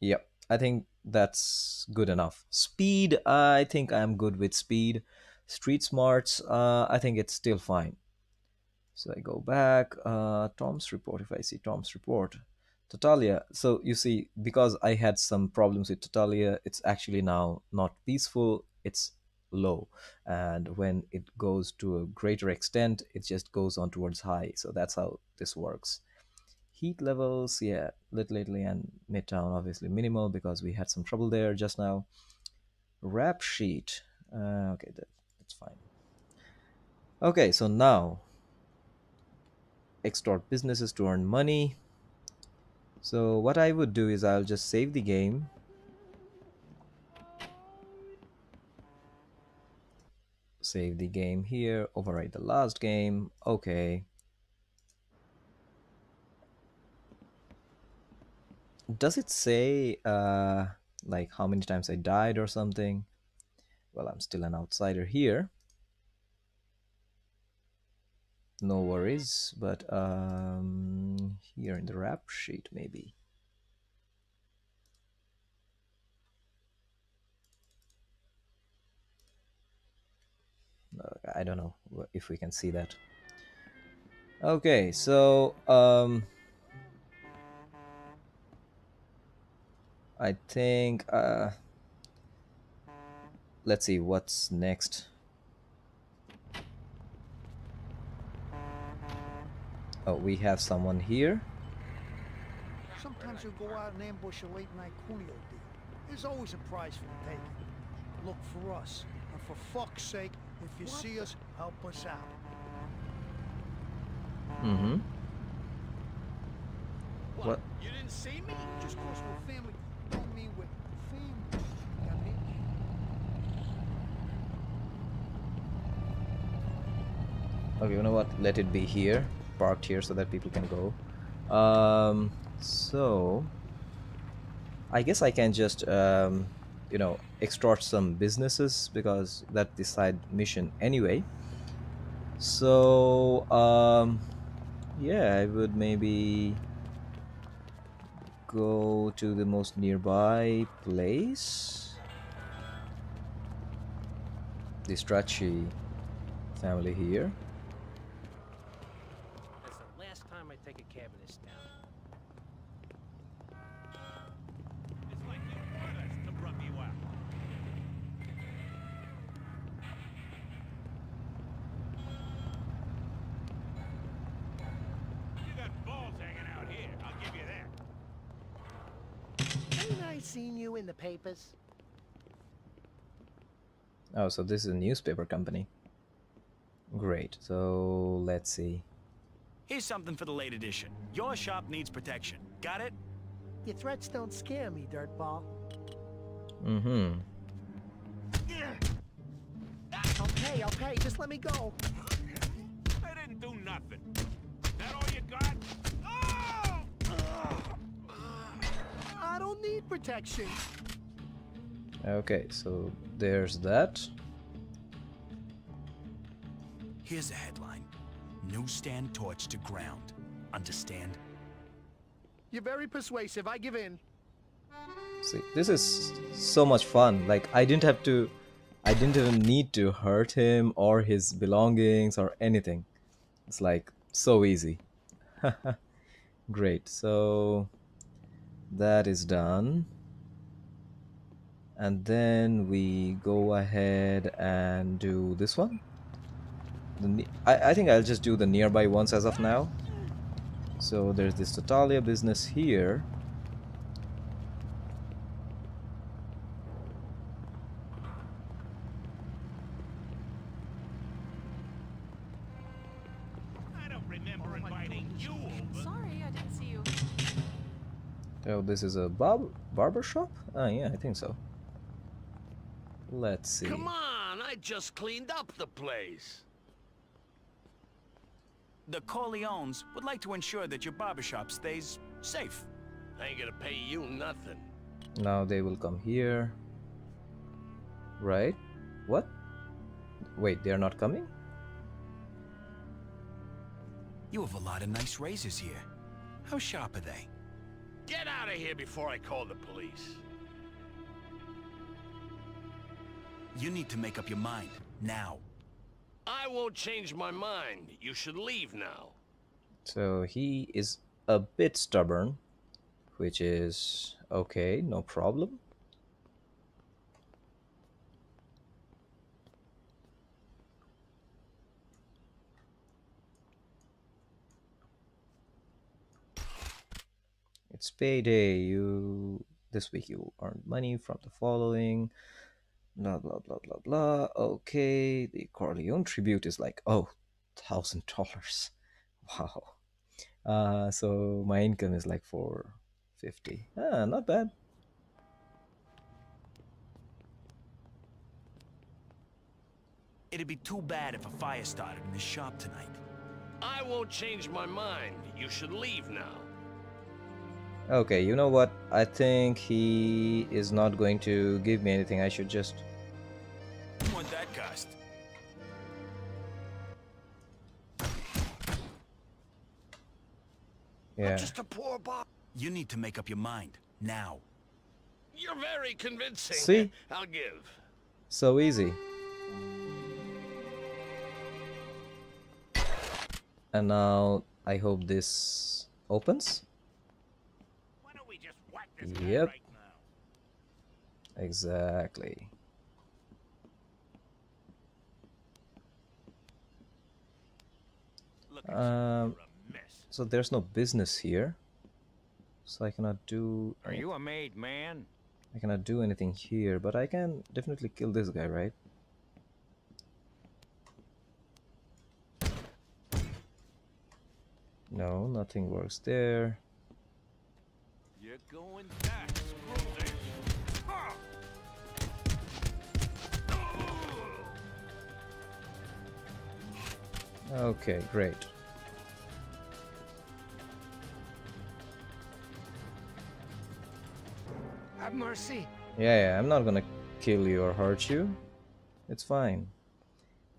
Yep, I think that's good enough. Speed, I think I'm good with speed. Street smarts, uh, I think it's still fine. So I go back, uh, Tom's report, if I see Tom's report. Tattaglia, so you see, because I had some problems with Tattaglia, it's actually now not peaceful, it's low. And when it goes to a greater extent, it just goes on towards high. So that's how this works heat levels yeah little italy and midtown obviously minimal because we had some trouble there just now wrap sheet uh, okay that, that's fine. Okay so now extort businesses to earn money. So what i would do is i'll just save the game. Save the game here overwrite the last game okay. Does it say uh, like how many times I died or something? Well, I'm still an outsider here. No worries, but um, here in the wrap sheet maybe. I don't know if we can see that. Okay, so um, I think uh, let's see what's next? Oh we have someone here. Sometimes you go out and ambush a late night Cuneo deal there's always a prize for the taking look for us and for fuck's sake if you what see us help us out. Mm-hmm. What? what? You didn't see me? Just cause we're family okay you know what? Let it be here parked here so that people can go. Um, so I guess I can just um, you know extort some businesses because that's the side mission anyway. So um, yeah I would maybe go to the most nearby place. The Stracci family here in? Oh, so this is a newspaper company. Great. So let's see. Here's something for the late edition. Your shop needs protection. Got it? Your threats don't scare me, dirtball. Mm-hmm. Okay, okay, just let me go. I didn't do nothing. That all you got? I don't need protection. Okay, so there's that. Here's a headline. Newsstand torch to ground. Understand? You're very persuasive. I give in. See, this is so much fun. Like, I didn't have to... I didn't even need to hurt him or his belongings or anything. It's like, so easy. Great, so that is done and then we go ahead and do this one. The, I, I think I'll just do the nearby ones as of now. So there's this Tattaglia business here. Oh, this is a bob barber shop? Ah, yeah, I think so. Let's see. Come on, I just cleaned up the place. The Corleones would like to ensure that your barbershop stays safe. I ain't gonna pay you nothing. Now they will come here. Right? What? Wait, they are not coming? You have a lot of nice razors here. How sharp are they? Get out of here before I call the police. You need to make up your mind, now. I won't change my mind. You should leave now. So he is a bit stubborn, which is okay, no problem. It's payday. You this week you earned money from the following. Blah blah blah blah blah. Okay, the Corleone tribute is like oh, thousand dollars. Wow. Uh, so my income is like four fifty. Ah, not bad. It'd be too bad if a fire started in the shop tonight. I won't change my mind. You should leave now. Okay, you know what? I think he is not going to give me anything. I should just. Yeah. Just a poor boy. You need to make up your mind, now. You're very convincing. See? I'll give. So easy. And now I hope this opens. Yep. Exactly. Um, so there's no business here. So I cannot do... Are you a made man? I cannot do anything here, but I can definitely kill this guy, right? No, nothing works there. You're going back. Okay, great. Have mercy. Yeah, yeah, I'm not gonna kill you or hurt you. It's fine.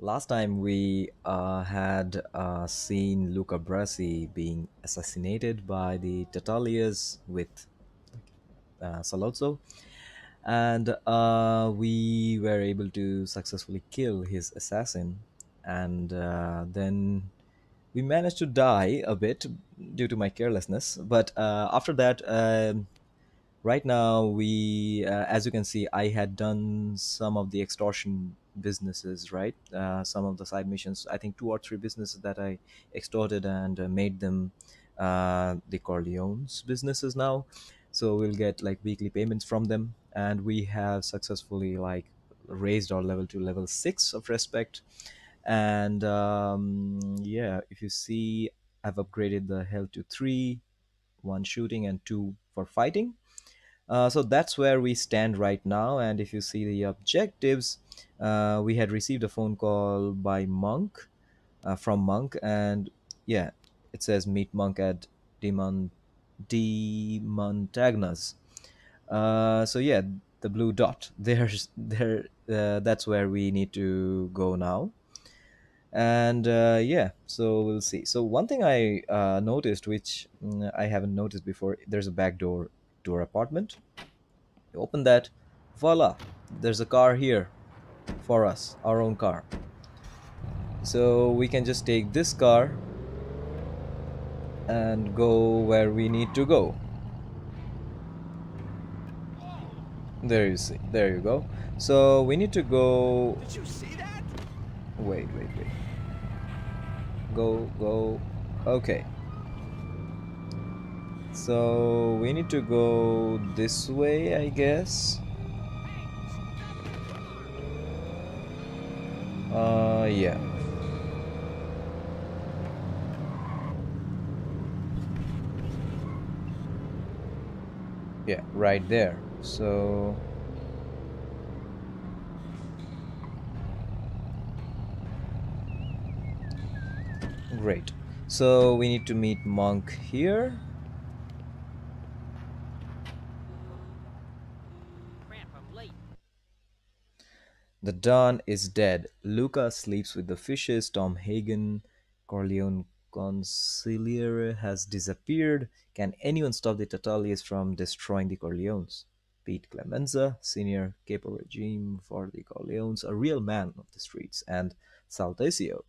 Last time we uh, had uh, seen Luca Brasi being assassinated by the Tattaglias with uh, Sollozzo, and uh, we were able to successfully kill his assassin, and uh, then we managed to die a bit due to my carelessness. But uh, after that, um right now we uh, as you can see i had done some of the extortion businesses right? Uh, some of the side missions i think two or three businesses that i extorted and uh, made them uh, the corleones businesses now. So we'll get like weekly payments from them. And we have successfully like raised our level to level six of respect. And um, yeah if you see i've upgraded the health to three one shooting and two for fighting uh, so that's where we stand right now. And if you see the objectives, uh, we had received a phone call by Monk, uh, from Monk, and yeah, it says meet Monk at Demon Demontagnas. Uh, so yeah, the blue dot. There's there. Uh, that's where we need to go now. And uh, yeah, so we'll see. So one thing I uh, noticed, which mm, I haven't noticed before, there's a back door to our apartment. You open that, voila, there's a car here for us, our own car. So we can just take this car and go where we need to go. There you see, there you go. So we need to go. Did you see that? Wait, wait, wait. Go, go. Okay. So we need to go this way, I guess. Uh, yeah. Yeah, right there. So great. So we need to meet Monk here. The Don is dead. Luca sleeps with the fishes. Tom Hagen, Corleone Consigliere has disappeared. Can anyone stop the Tattaglias from destroying the Corleones? Pete Clemenza, senior capo regime for the Corleones, a real man of the streets, and Sal Tessio,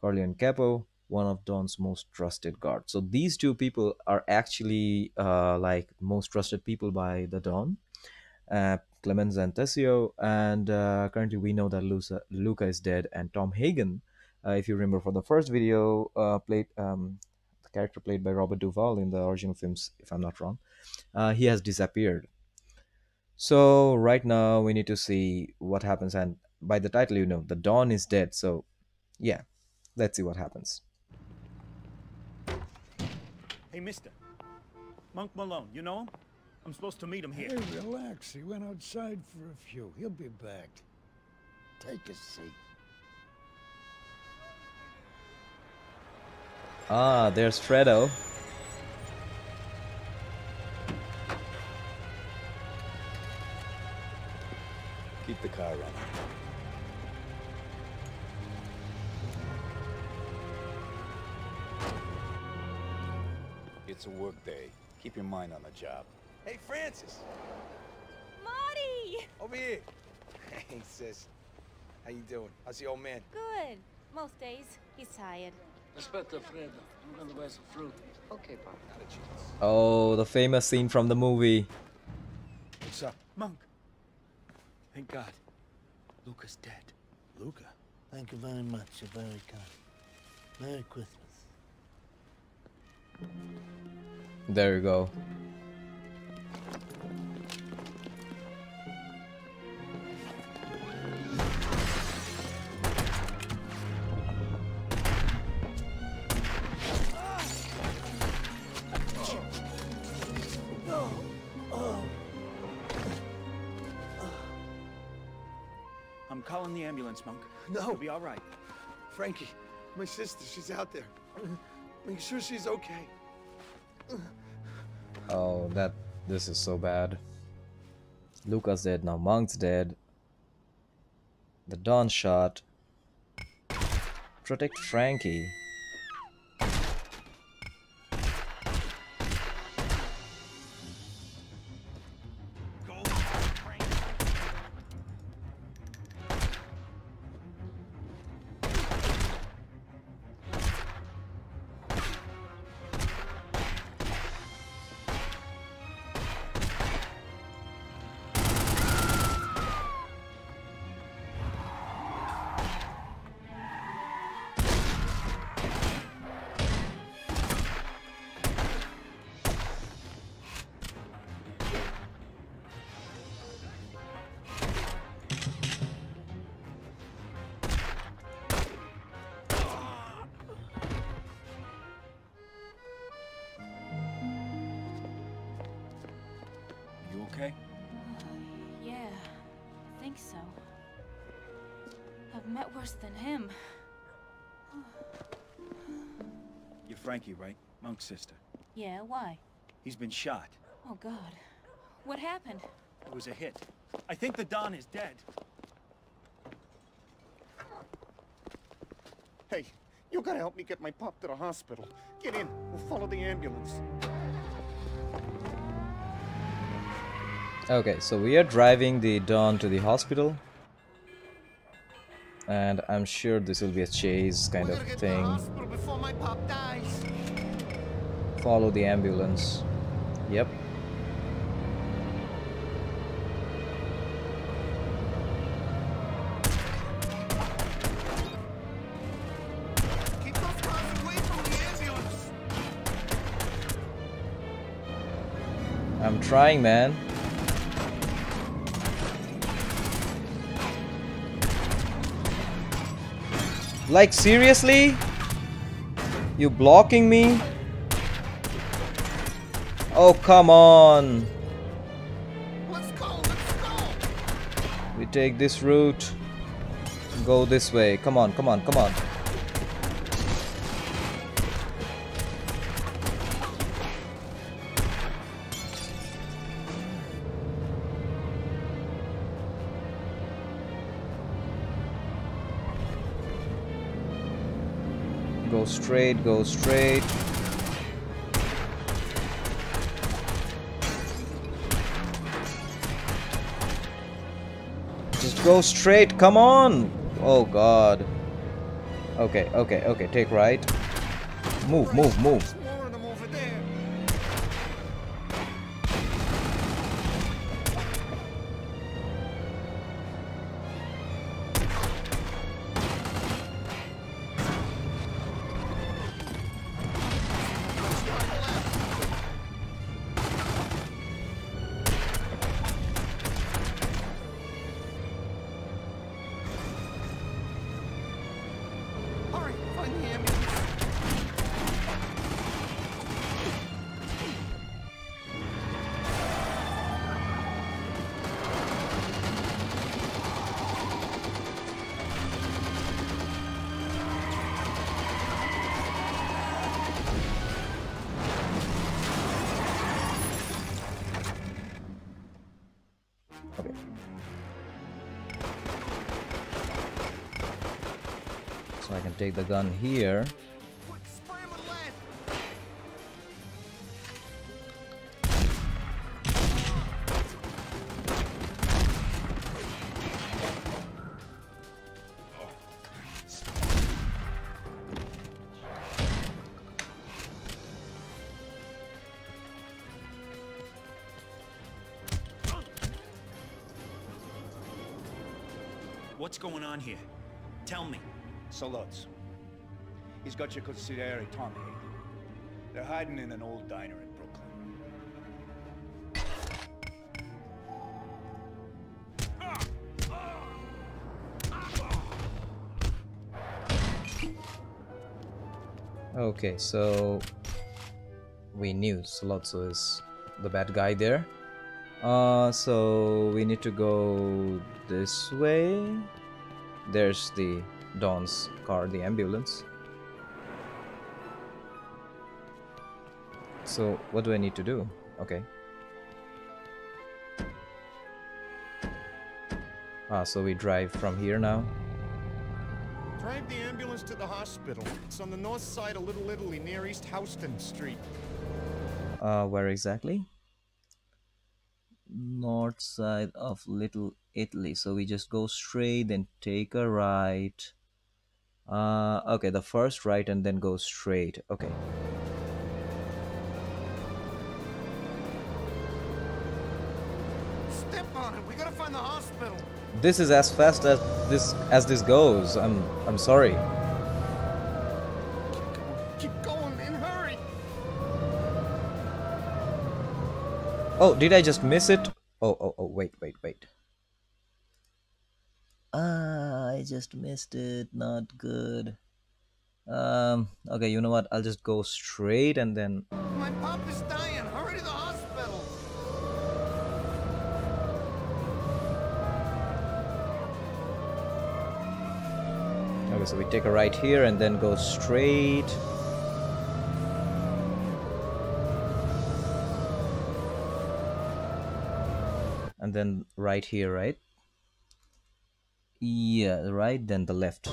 Corleone capo, one of Don's most trusted guards. So these two people are actually uh, like most trusted people by the Don, uh, Clemenza and Tessio. And uh, currently we know that Luca, Luca is dead, and Tom Hagen, uh, if you remember for the first video, uh, played um, the character played by Robert Duvall in the original films, if I'm not wrong, he has disappeared. So right now we need to see what happens, and by the title, you know, the Don is dead. So yeah, let's see what happens. Hey, mister. Monk Malone, you know him? I'm supposed to meet him here. Hey, relax. He went outside for a few. He'll be back. Take a seat. Ah, there's Fredo. Keep the car running. It's a work day. Keep your mind on the job. Hey, Francis! Marty! Over here! Hey, sis. How you doing? How's the old man? Good. Most days, he's tired. Aspetta, Fredo. I'm gonna buy some fruit. Okay, Pop. Not a chance. Oh, the famous scene from the movie. What's up? Monk. Thank God. Luca's dead. Luca? Thank you very much. You're very kind. Merry Christmas. There you go. I'm calling the ambulance, Monk. No. You'll be all right. Frankie, my sister, she's out there. Make sure she's okay. Oh, that this is so bad. Luca's dead now. Monk's dead. The Don shot. Protect Frankie. Right? Monk's sister. Yeah, why? He's been shot. Oh, God. What happened? It was a hit. I think the Don is dead. Hey, you gotta help me get my pop to the hospital. Get in. We'll follow the ambulance. Okay, so we are driving the Don to the hospital. And I'm sure this will be a chase kind of thing. Follow the ambulance. Yep. Keep those cars away from the ambulance. I'm trying, man. Like, seriously? You blocking me? Oh, come on. We take this route. Go this way. Come on, come on, come on. Go straight, go straight. Go straight. Come on. Oh god. Okay, okay, okay. Take right. Move, move, move. The gun here. Your consigliere Tommy. They're hiding in an old diner in Brooklyn. Okay, so we knew Sollozzo is the bad guy there. Uh, so we need to go this way. There's the Don's car, the ambulance. So what do I need to do? Okay. Ah, so we drive from here now. Drive the ambulance to the hospital. It's on the north side of Little Italy, near East Houston Street. Uh, where exactly? North side of Little Italy. So we just go straight, then take a right. Uh, okay, the first right and then go straight. Okay. Step on it. We gotta find the hospital. This is as fast as this as this goes. I'm I'm sorry. Keep going and hurry. Oh, did I just miss it? Oh, oh, oh, wait, wait, wait. Ah, I just missed it. Not good. Um, okay, you know what? I'll just go straight and then... My pop is dying. Okay, so we take a right here and then go straight. And then right here, right? Yeah, right, then the left.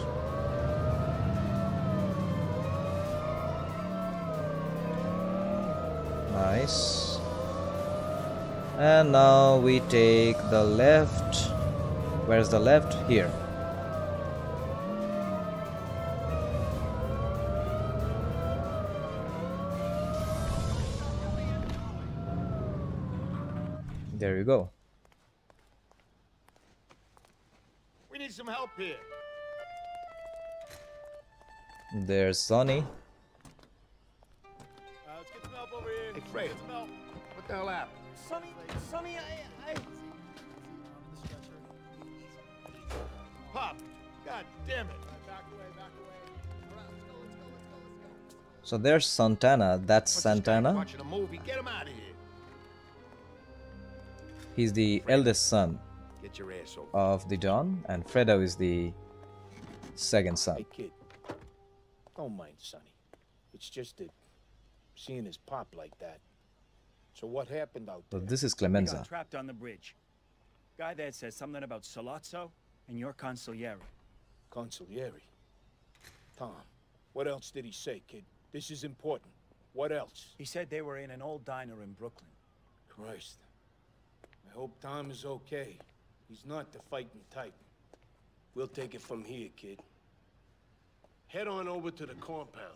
Nice. And now we take the left. Where's the left? Here. There you go. We need some help here. There's Sonny. Uh, let's get some help over here. Hey, Fred. Get some help. What the hell happened? Sonny, Sonny, I, I... Pop, god damn it. Back away, back away. So there's Santino. That's Santino. Watching a movie. Get him out of here. He's the eldest son Get your ass over. of the Don, and Fredo is the second son. Hey, kid. Don't mind Sonny. It's just that seeing his pop like that. So what happened out So there? this is We got Clemenza. trapped on the bridge. Guy there says something about Sollozzo and your consigliere. Consigliere. Tom, what else did he say, kid? This is important. What else? He said they were in an old diner in Brooklyn. Christ. Hope Tom is okay. He's not the fighting type. We'll take it from here, kid. Head on over to the compound.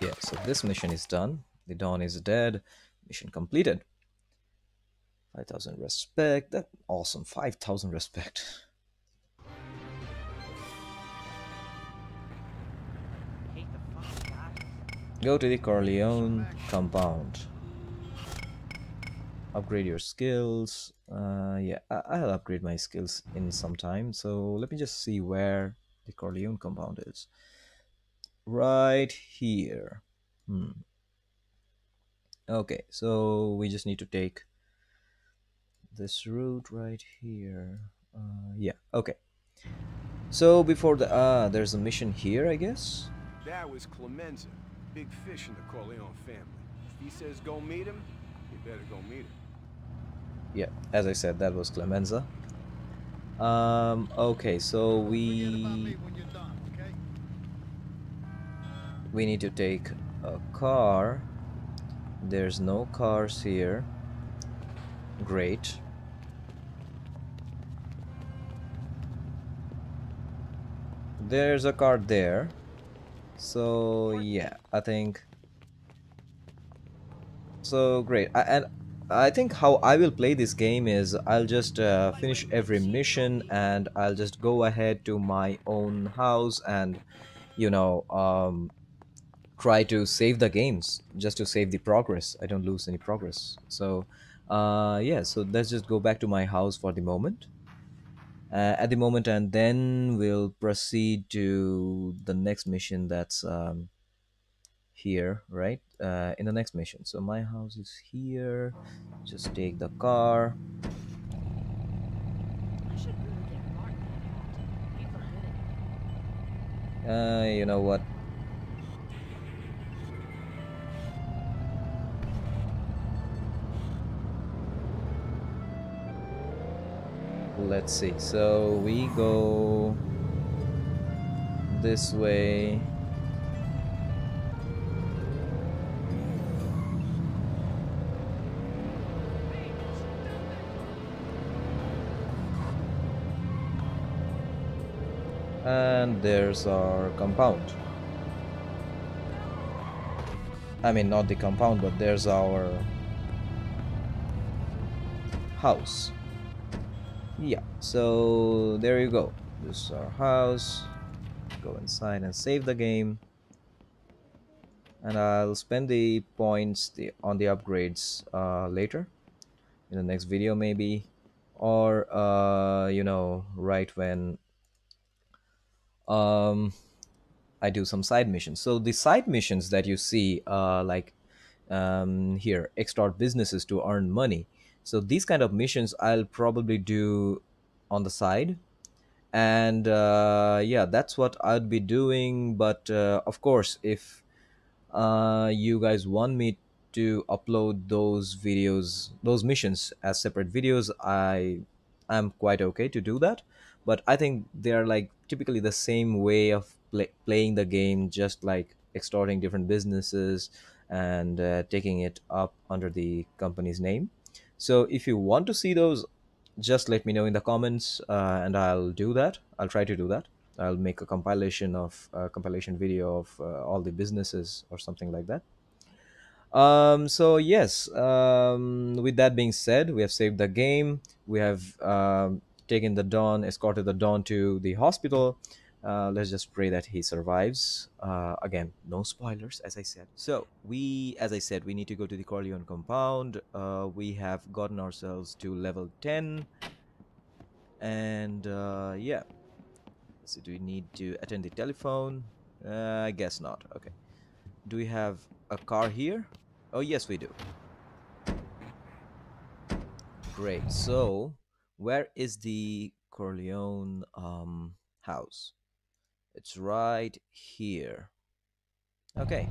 Yeah, so this mission is done. The Don is dead. Mission completed. 5000 respect. That awesome. 5000 respect. Go to the Corleone compound. Upgrade your skills. Uh, yeah, I I'll upgrade my skills in some time. So let me just see where the Corleone compound is. Right here. Hmm. Okay, so we just need to take this route right here. Uh, yeah, okay. So before the ah, there's a mission here, I guess. That was Clemenza, big fish in the Corleone family. If he says go meet him, you better go meet him. Yeah, as I said, that was Clemenza. Um, okay, so we we need to take a car. There's no cars here. Great. There's a car there. So yeah, I think. So great. I, and I think how I will play this game is I'll just uh, finish every mission and I'll just go ahead to my own house and you know um, try to save the games just to save the progress. I don't lose any progress. So uh, yeah, so let's just go back to my house for the moment. Uh, at the moment and then we'll proceed to the next mission that's um, here right? Uh, in the next mission. So my house is here. Just take the car. Uh, you know what let's see. So we go this way. And there's our compound. I mean not the compound but there's our house yeah so there you go. This is our house. Go inside and save the game. And I'll spend the points the, on the upgrades uh, later. In the next video maybe. Or uh, you know right when um, I do some side missions. So the side missions that you see uh, like um, here extort businesses to earn money so these kind of missions I'll probably do on the side. And uh, yeah that's what I'd be doing. But uh, of course if uh, you guys want me to upload those videos those missions as separate videos I am quite okay to do that. But I think they're like typically the same way of play, playing the game just like extorting different businesses and uh, taking it up under the company's name so if you want to see those just let me know in the comments uh, and i'll do that. I'll try to do that. I'll make a compilation of a compilation video of uh, all the businesses or something like that. Um, so yes um, with that being said we have saved the game. We have um, taken the Don, escorted the Don to the hospital uh, let's just pray that he survives. Uh, again, no spoilers, as I said. So we, as I said, we need to go to the Corleone compound. Uh, we have gotten ourselves to level 10. And uh, yeah. So do we need to attend the telephone? Uh, I guess not. Okay. Do we have a car here? Oh, yes, we do. Great. So where is the Corleone um, house? It's right here. Okay.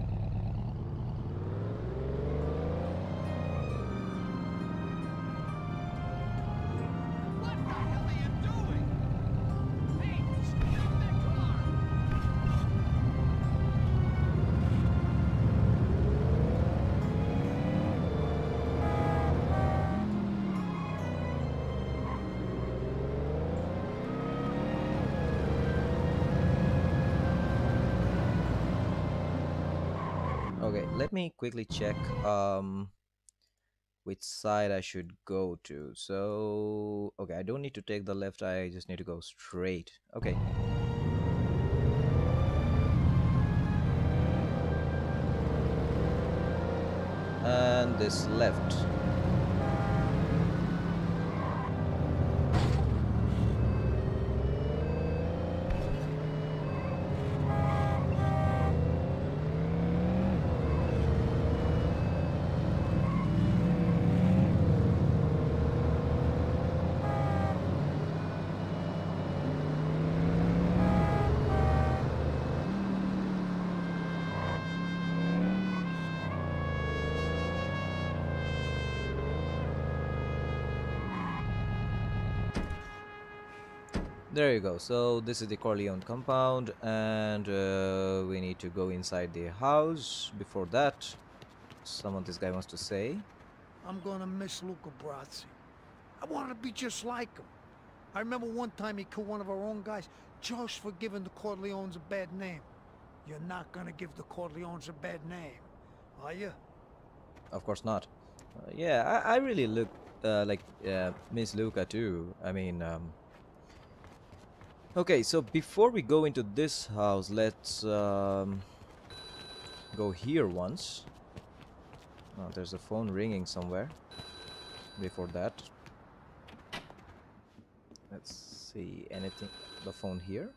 Me quickly check um which side I should go to. So, okay, I don't need to take the left, I just need to go straight. Okay. And this left. There you go. So this is the Corleone compound and uh, we need to go inside the house. Before that, someone this guy wants to say. I'm gonna miss Luca Brasi. I want to be just like him. I remember one time he killed one of our own guys just for giving the Corleones a bad name. You're not gonna give the Corleones a bad name, are you? Of course not. Uh, yeah, I, I really look uh, like uh, Miss Luca too. I mean, um, Okay, so before we go into this house, let's um, go here once. Oh, there's a phone ringing somewhere. Before that, let's see anything. The phone here.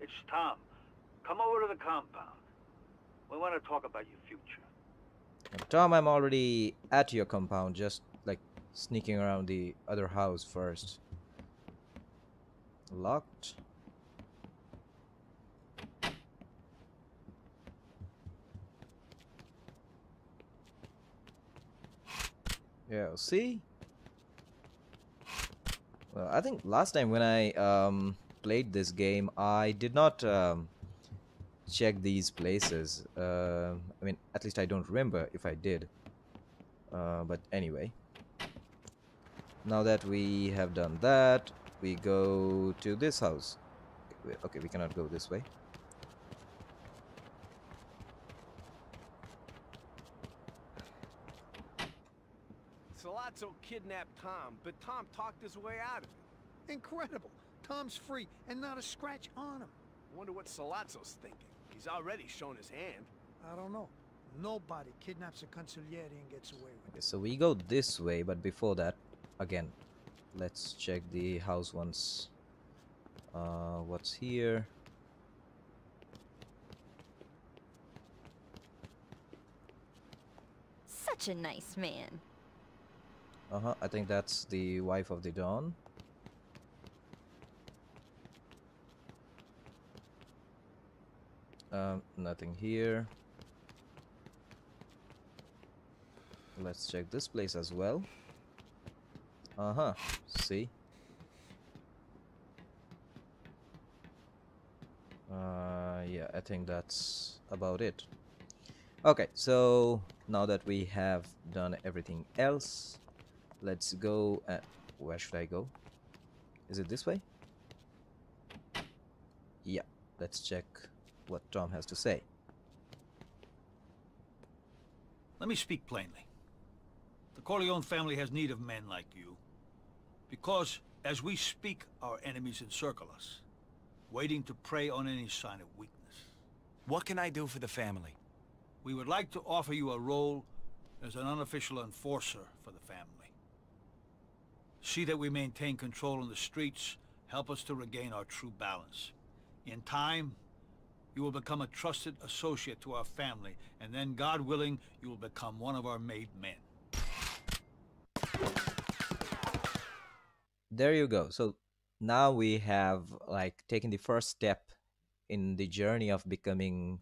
It's Tom. Come over to the compound. We want to talk about your future. Tom, I'm already at your compound, just like sneaking around the other house first. Locked. Yeah, see? Well, I think last time when I um, played this game, I did not um, check these places. Uh, I mean, at least I don't remember if I did. Uh, but anyway. Now that we have done that, we go to this house. Okay, we cannot go this way. Sollozzo kidnapped Tom, but Tom talked his way out of it. Incredible. Tom's free and not a scratch on him. Wonder what Sollozzo's thinking. He's already shown his hand. I don't know. Nobody kidnaps a consigliere and gets away with it. Okay, so we go this way, but before that, again, let's check the house once. Uh, what's here? Such a nice man. Uh-huh I think that's the wife of the Don um, nothing here. Let's check this place as well uh-huh. See? Uh, yeah, I think that's about it. Okay, so now that we have done everything else, let's go. Where should I go? Is it this way? Yeah, let's check what Tom has to say. Let me speak plainly. The Corleone family has need of men like you. Because, as we speak, our enemies encircle us, waiting to prey on any sign of weakness. What can I do for the family? We would like to offer you a role as an unofficial enforcer for the family. See that we maintain control in the streets, help us to regain our true balance. In time, you will become a trusted associate to our family, and then, God willing, you will become one of our made men. There you go so now we have like taken the first step in the journey of becoming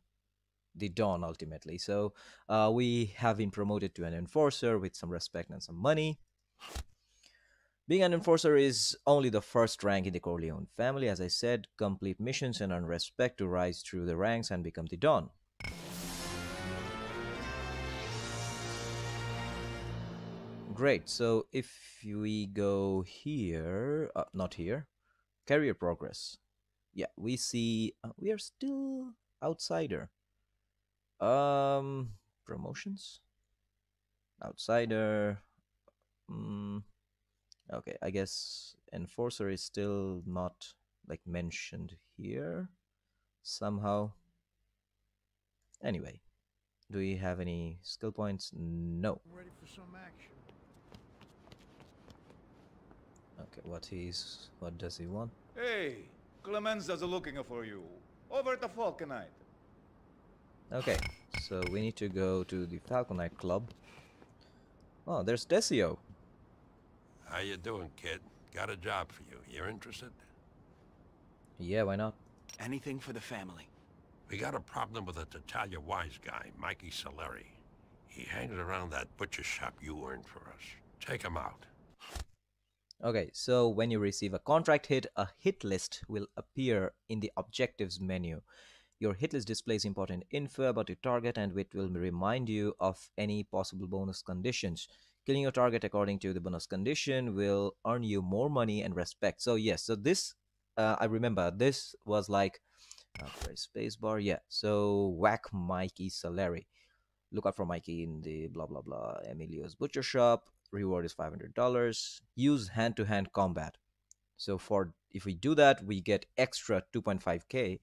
the Don ultimately. So uh, we have been promoted to an enforcer with some respect and some money. Being an enforcer is only the first rank in the Corleone family. As I said, complete missions and earn respect to rise through the ranks and become the Don. Great, so if we go here, uh, not here, career progress. Yeah, we see uh, we are still outsider. Um, promotions. Outsider. Mm, okay, I guess enforcer is still not like mentioned here somehow. Anyway, do we have any skill points? No. Ready for some action. Okay, what he's what does he want? Hey, Clemenza's looking for you. Over at the Falconite. Okay, so we need to go to the Falconite Club. Oh, there's Tessio. How you doing, kid? Got a job for you. You're interested? Yeah, why not? Anything for the family. We got a problem with a Tattaglia wise guy, Mikey Saleri. He hangs around that butcher shop you earned for us. Take him out. Okay, so when you receive a contract hit, a hit list will appear in the objectives menu. Your hit list displays important info about your target and it will remind you of any possible bonus conditions. Killing your target according to the bonus condition will earn you more money and respect. So yes, so this, uh, I remember this was like, uh, spacebar, yeah. So whack Mikey Saleri. Look out for Mikey in the blah blah blah Emilio's butcher shop. Reward is five hundred dollars. Use hand to hand combat. So for if we do that, we get extra two point five k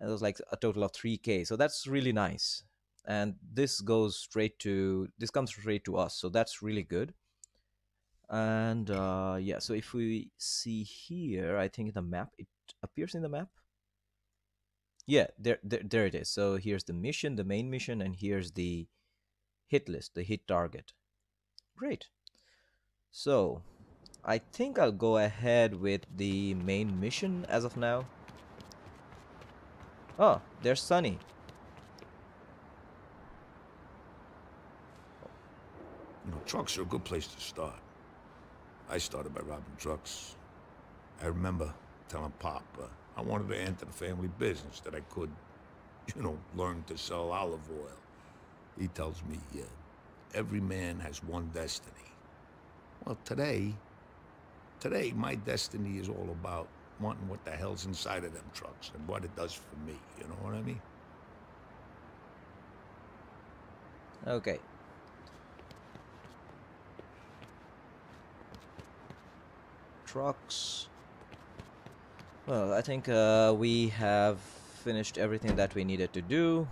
and it was like a total of 3k so that's really nice. And this goes straight to this comes straight to us so that's really good. And uh yeah so if we see here i think the map it appears in the map. Yeah there, there there it is. So here's the mission the main mission and here's the hit list the hit target great so i think i'll go ahead with the main mission as of now Oh, there's Sonny. You know, trucks are a good place to start. I started by robbing trucks. I remember telling Pop uh, I wanted to enter the family business, that I could, you know, learn to sell olive oil. He tells me, uh, every man has one destiny. Well, today, today, my destiny is all about wanting what the hell's inside of them trucks and what it does for me, you know what I mean? Okay. Trucks. Well, I think uh, we have finished everything that we needed to do.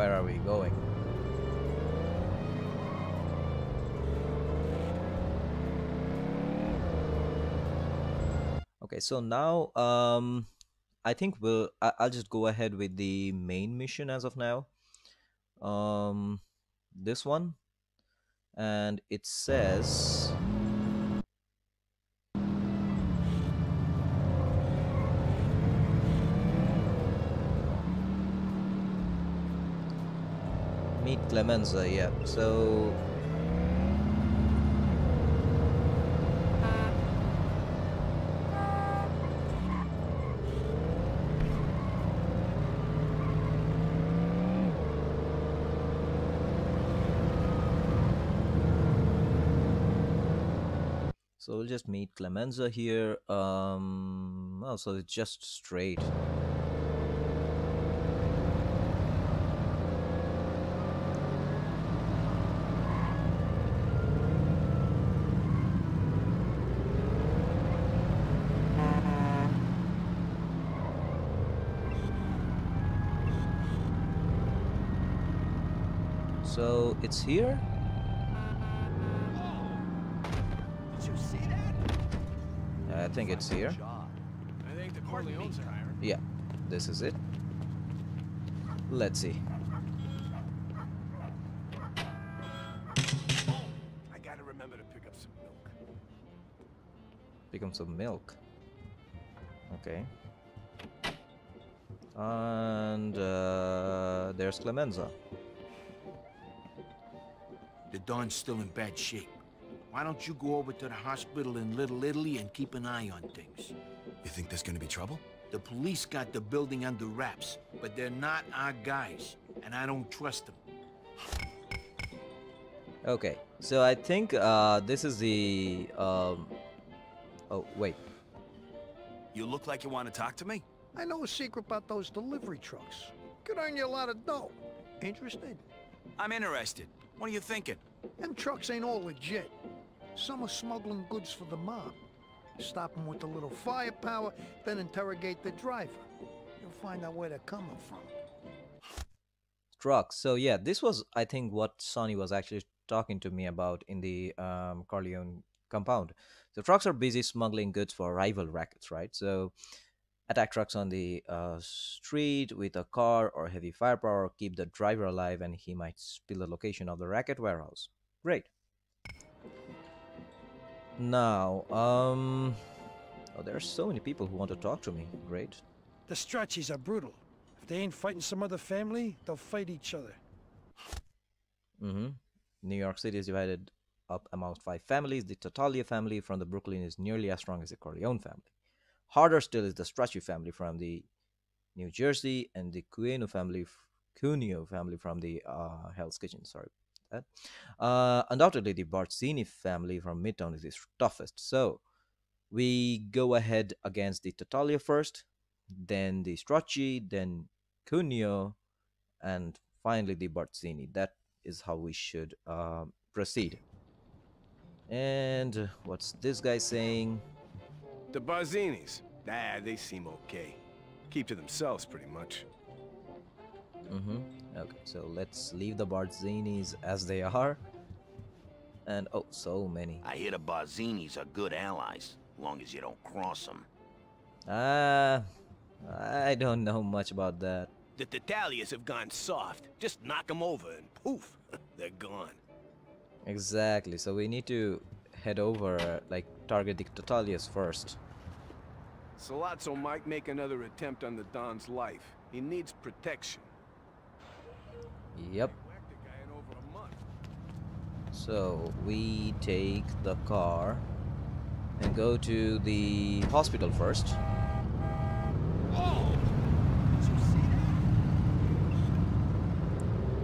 Where are we going? Okay, so now um, I think we'll I- I'll just go ahead with the main mission as of now. Um, this one, and it says. Clemenza, yeah. So So we'll just meet Clemenza here. Um, oh, so it's just straight. So it's here? Did you see that? I think it's here. I think the Corleones are hiring. Yeah, this is it. Let's see. I gotta remember to pick up some milk. Pick up some milk. Okay. And uh, there's Clemenza. The Don's still in bad shape. Why don't you go over to the hospital in Little Italy and keep an eye on things? You think there's gonna be trouble? The police got the building under wraps, but they're not our guys, and I don't trust them. Okay, so I think uh, this is the um, Oh, wait. You look like you want to talk to me? I know a secret about those delivery trucks. Could earn you a lot of dough. Interested? I'm interested. What are you thinking? Them trucks ain't all legit. Some are smuggling goods for the mob. Stop them with a little firepower, then interrogate the driver. You'll find out where they're coming from. Trucks. So yeah, this was I think what Sonny was actually talking to me about in the um, Corleone compound. So trucks are busy smuggling goods for rival rackets, right? So attack trucks on the uh, street with a car or heavy firepower, keep the driver alive, and he might spill the location of the racket warehouse. Great. Now, um, oh, there are so many people who want to talk to me. Great. The Straccis are brutal. If they ain't fighting some other family, they'll fight each other. Mm-hmm. New York City is divided up amongst five families. The Tattaglia family from the Brooklyn is nearly as strong as the Corleone family. Harder still is the Stracci family from the New Jersey and the Cuneo family, Cuneo family from the uh, Hell's Kitchen. Sorry. Uh, undoubtedly, the Barzini family from Midtown is the toughest. So we go ahead against the Tattaglia first, then the Stracci, then Cuneo, and finally the Barzini. That is how we should uh, proceed. And what's this guy saying? The Barzinis. Nah, they seem okay. Keep to themselves, pretty much. Mm-hmm. Okay, so let's leave the Barzinis as they are. And oh, so many. I hear the Barzinis are good allies, long as you don't cross them. Ah, uh, I don't know much about that. The Tattaglias have gone soft. Just knock them over and poof, they're gone. Exactly. So we need to head over, like target the Tattaglias first. Sollozzo might make another attempt on the Don's life. He needs protection. Yep. So we take the car and go to the hospital first.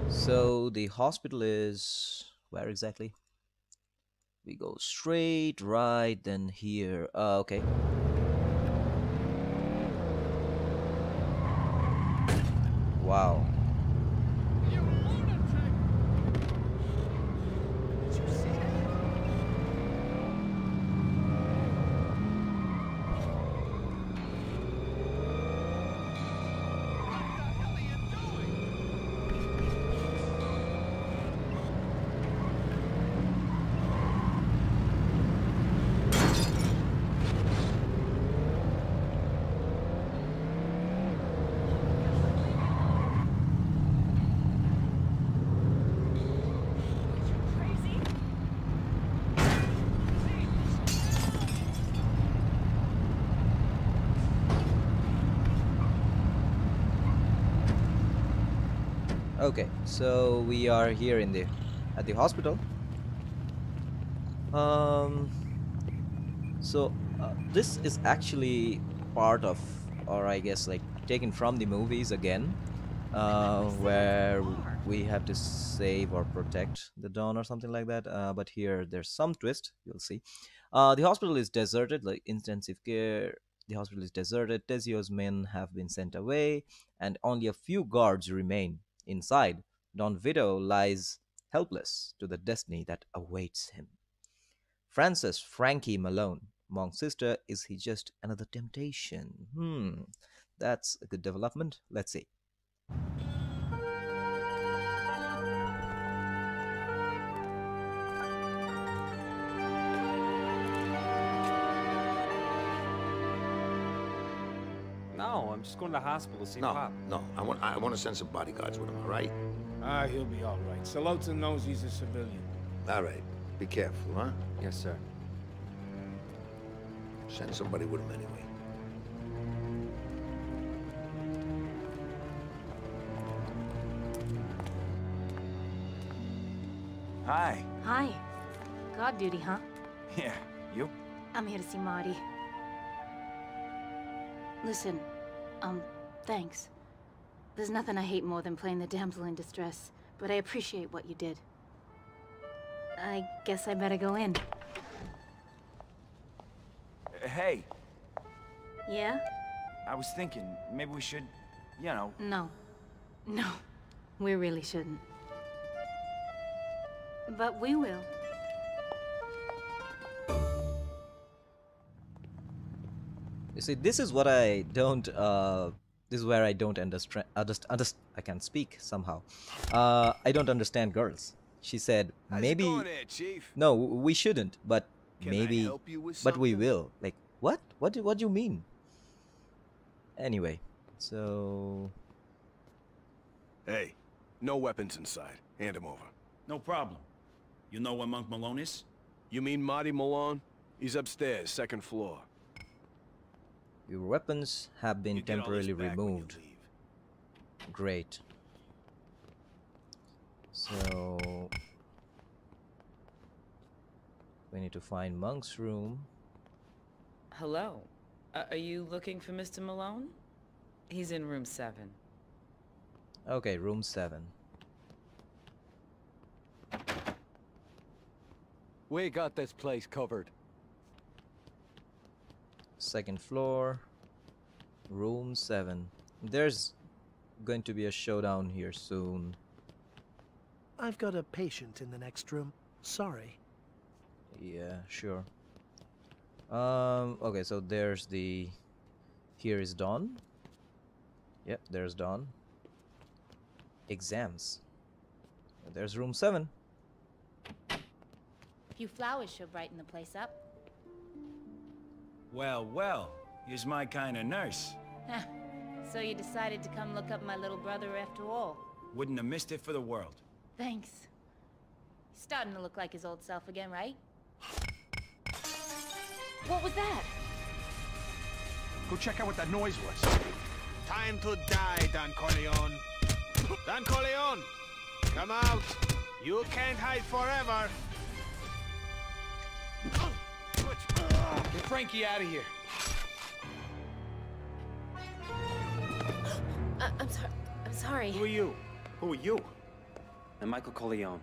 So the hospital is where exactly? We go straight, right, then here. Uh, okay. Wow. So we are here in the at the hospital. Um, so uh, this is actually part of, or I guess like taken from the movies again, uh, where we have to save or protect the Don or something like that. Uh, but here there's some twist. You'll see. Uh, the hospital is deserted, like intensive care. The hospital is deserted. Tessio's men have been sent away, and only a few guards remain Inside, Don Vito lies helpless to the destiny that awaits him. Frances Frankie Malone, Monk's sister, is he just another temptation? Hmm, that's a good development. Let's see. No, I'm just going to the hospital to see no, Pop. No, I want I want to send some bodyguards with him, all right? Ah, he'll be all right. Sollozzo knows he's a civilian. All right. Be careful, huh? Yes, sir. Send somebody with him anyway. Hi. Hi. God duty, huh? Yeah, you? I'm here to see Marty. Listen, um, thanks. There's nothing I hate more than playing the damsel in distress, but I appreciate what you did. I guess I better go in. hey, Yeah? I was thinking maybe we should, you know, No. No. We really shouldn't. But we will. You see, this is what I don't. Uh, this is where I don't understand. Underst- underst- I can't speak somehow. Uh, I don't understand girls. She said How's it maybe. going there, Chief? No, we shouldn't. But Can I maybe. help you with but we will. Like what? What? Do, what do you mean? Anyway, so Hey, no weapons inside. Hand him over. No problem. You know where Monk Malone is? You mean Marty Malone? He's upstairs, second floor. Your weapons have been get all this temporarily back when you removed. Great. So we need to find Monk's room. Hello. Uh, are you looking for Mr. Malone? He's in room 7. Okay, room seven. We got this place covered. Second floor, room seven. There's going to be a showdown here soon. I've got a patient in the next room. Sorry. Yeah, sure. Um, okay, so there's the. Here is Don. Yep, there's Don. Exams. There's room 7. A few flowers should brighten the place up. Well, well, he's my kind of nurse. so you decided to come look up my little brother after all. Wouldn't have missed it for the world. Thanks. He's starting to look like his old self again, right? What was that? Go check out what that noise was. Time to die, Don Corleone. Don Corleone, come out. You can't hide forever. Get Frankie out of here. Uh, I'm sorry. I'm sorry. Who are you? Who are you? I'm Michael Corleone.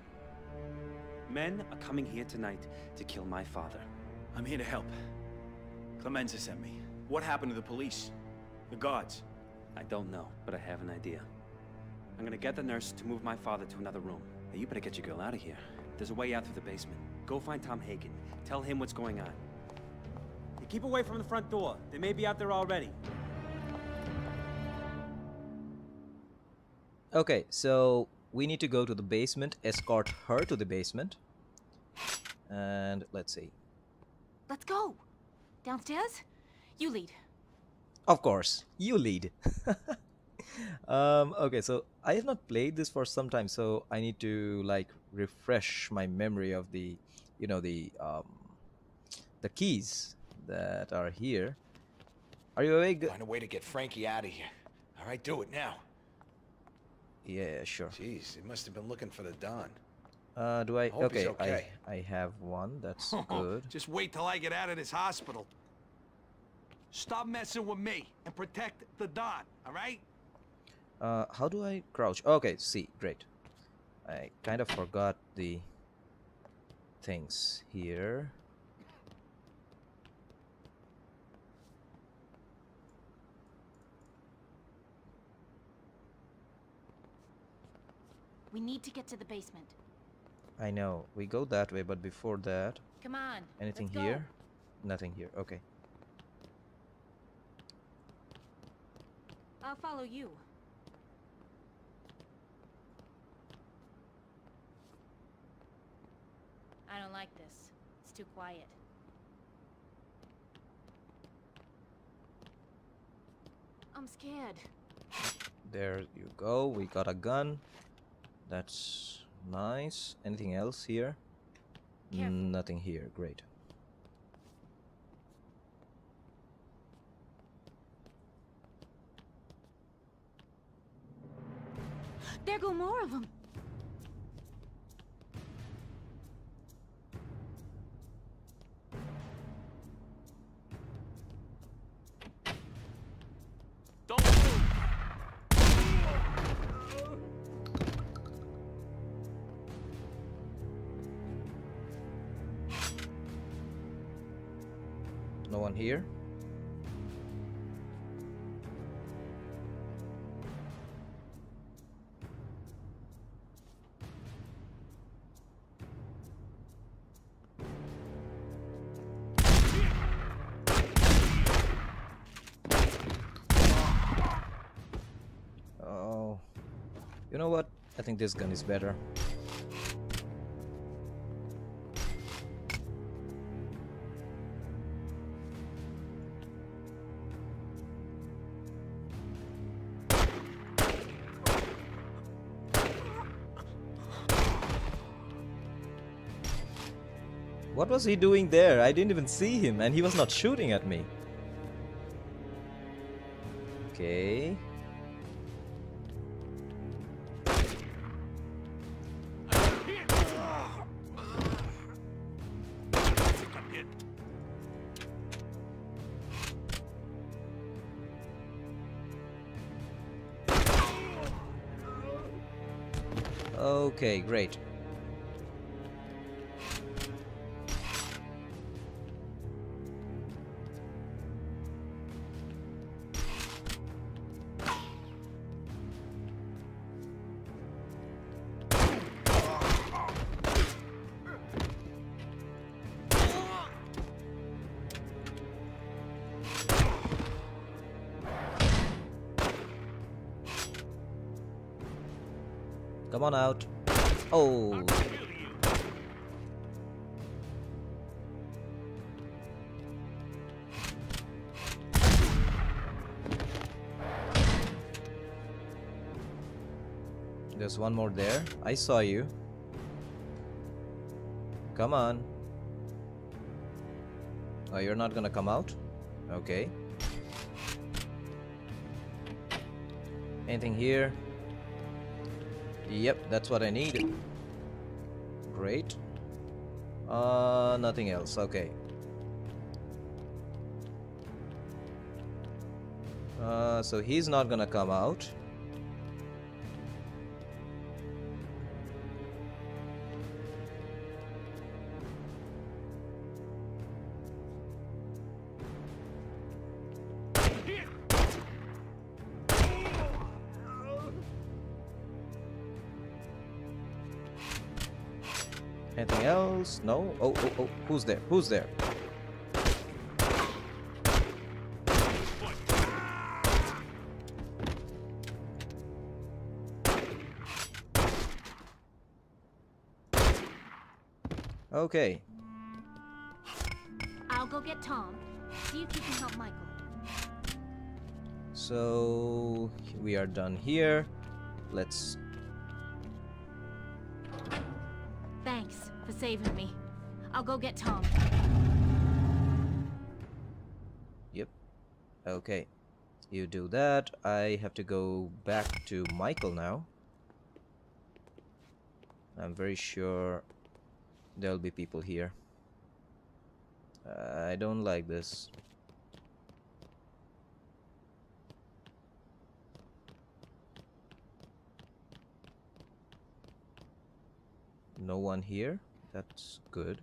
Men are coming here tonight to kill my father. I'm here to help. Clemenza sent me. What happened to the police? The guards? I don't know, but I have an idea. I'm gonna get the nurse to move my father to another room. Now you better get your girl out of here. There's a way out through the basement. Go find Tom Hagen. Tell him what's going on. You keep away from the front door. They may be out there already. Okay, so we need to go to the basement, escort her to the basement. And let's see. Let's go. Downstairs? You lead. Of course, you lead. um, okay, so I have not played this for some time, so I need to like refresh my memory of the, you know, the um, the keys that are here. Are you awake? Find a way to get Frankie out of here. All right, do it now. Yeah, sure. Jeez, he must have been looking for the Don. Uh, do I? He's okay, okay. I I have one. That's good. Just wait till I get out of this hospital. Stop messing with me and protect the Don, all right? Uh, how do I crouch? Okay, see, great. I kind of forgot the things here. We need to get to the basement. I know we go that way, but before that, Come on. anything here? Nothing here. Okay. I'll follow you. I don't like this. It's too quiet. I'm scared. There you go. We got a gun. That's nice. Anything else here? Nothing here. Great. There go more of them. Know what? I think this gun is better. What was he doing there? I didn't even see him and he was not shooting at me. Okay. Okay, great. Come on out. Oh. There's one more there. I saw you. Come on. Oh, you're not gonna come out? Okay. Anything here? Yep, that's what I need. Great. Uh, nothing else. Okay. Uh, so he's not gonna come out. No? Oh, oh, oh. Who's there? Who's there? Okay. I'll go get Tom. See if you can help Michael. So we are done here. Let's saving me. I'll go get Tom. Yep. Okay. You do that. I have to go back to Michael now. I'm very sure there'll be people here. Uh, I don't like this. No one here. That's good.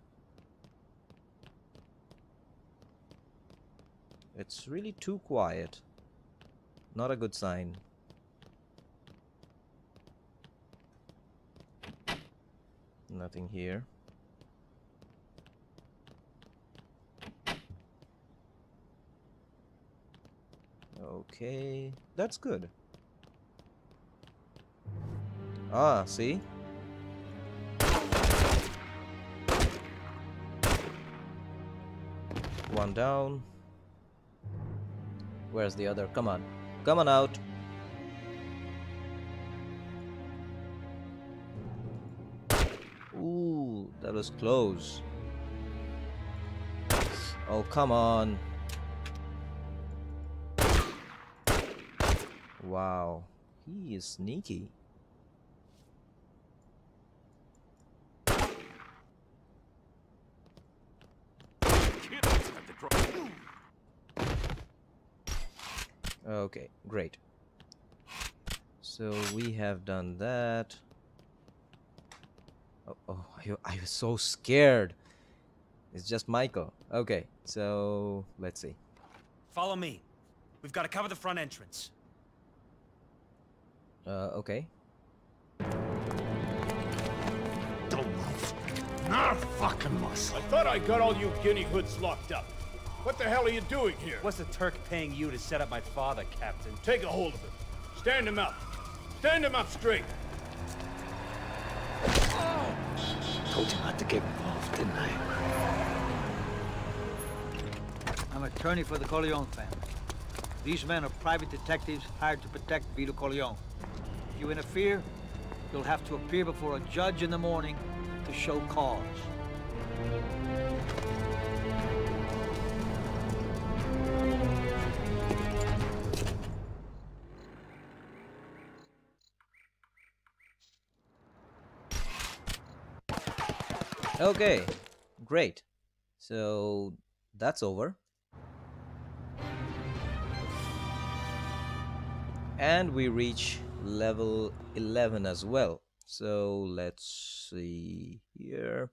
It's really too quiet. Not a good sign. Nothing here. Okay, that's good. Ah, see? One down. Where's the other? Come on. Come on out. Ooh, that was close. Oh, come on. Wow. He is sneaky. Okay, great. So we have done that. Oh, oh I, I was so scared. It's just Michael. Okay, so let's see. Follow me. We've got to cover the front entrance. Uh, okay. Don't move. Not a fucking muscle. I thought I got all you guinea hoods locked up. What the hell are you doing here? What's the Turk paying you to set up my father, Captain? Take a hold of him. Stand him up. Stand him up straight. Told you not to get involved, didn't I? I'm attorney for the Corleone family. These men are private detectives hired to protect Vito Corleone. If you interfere, you'll have to appear before a judge in the morning to show cause. Okay, great. So that's over. And we reach level 11 as well. So let's see here.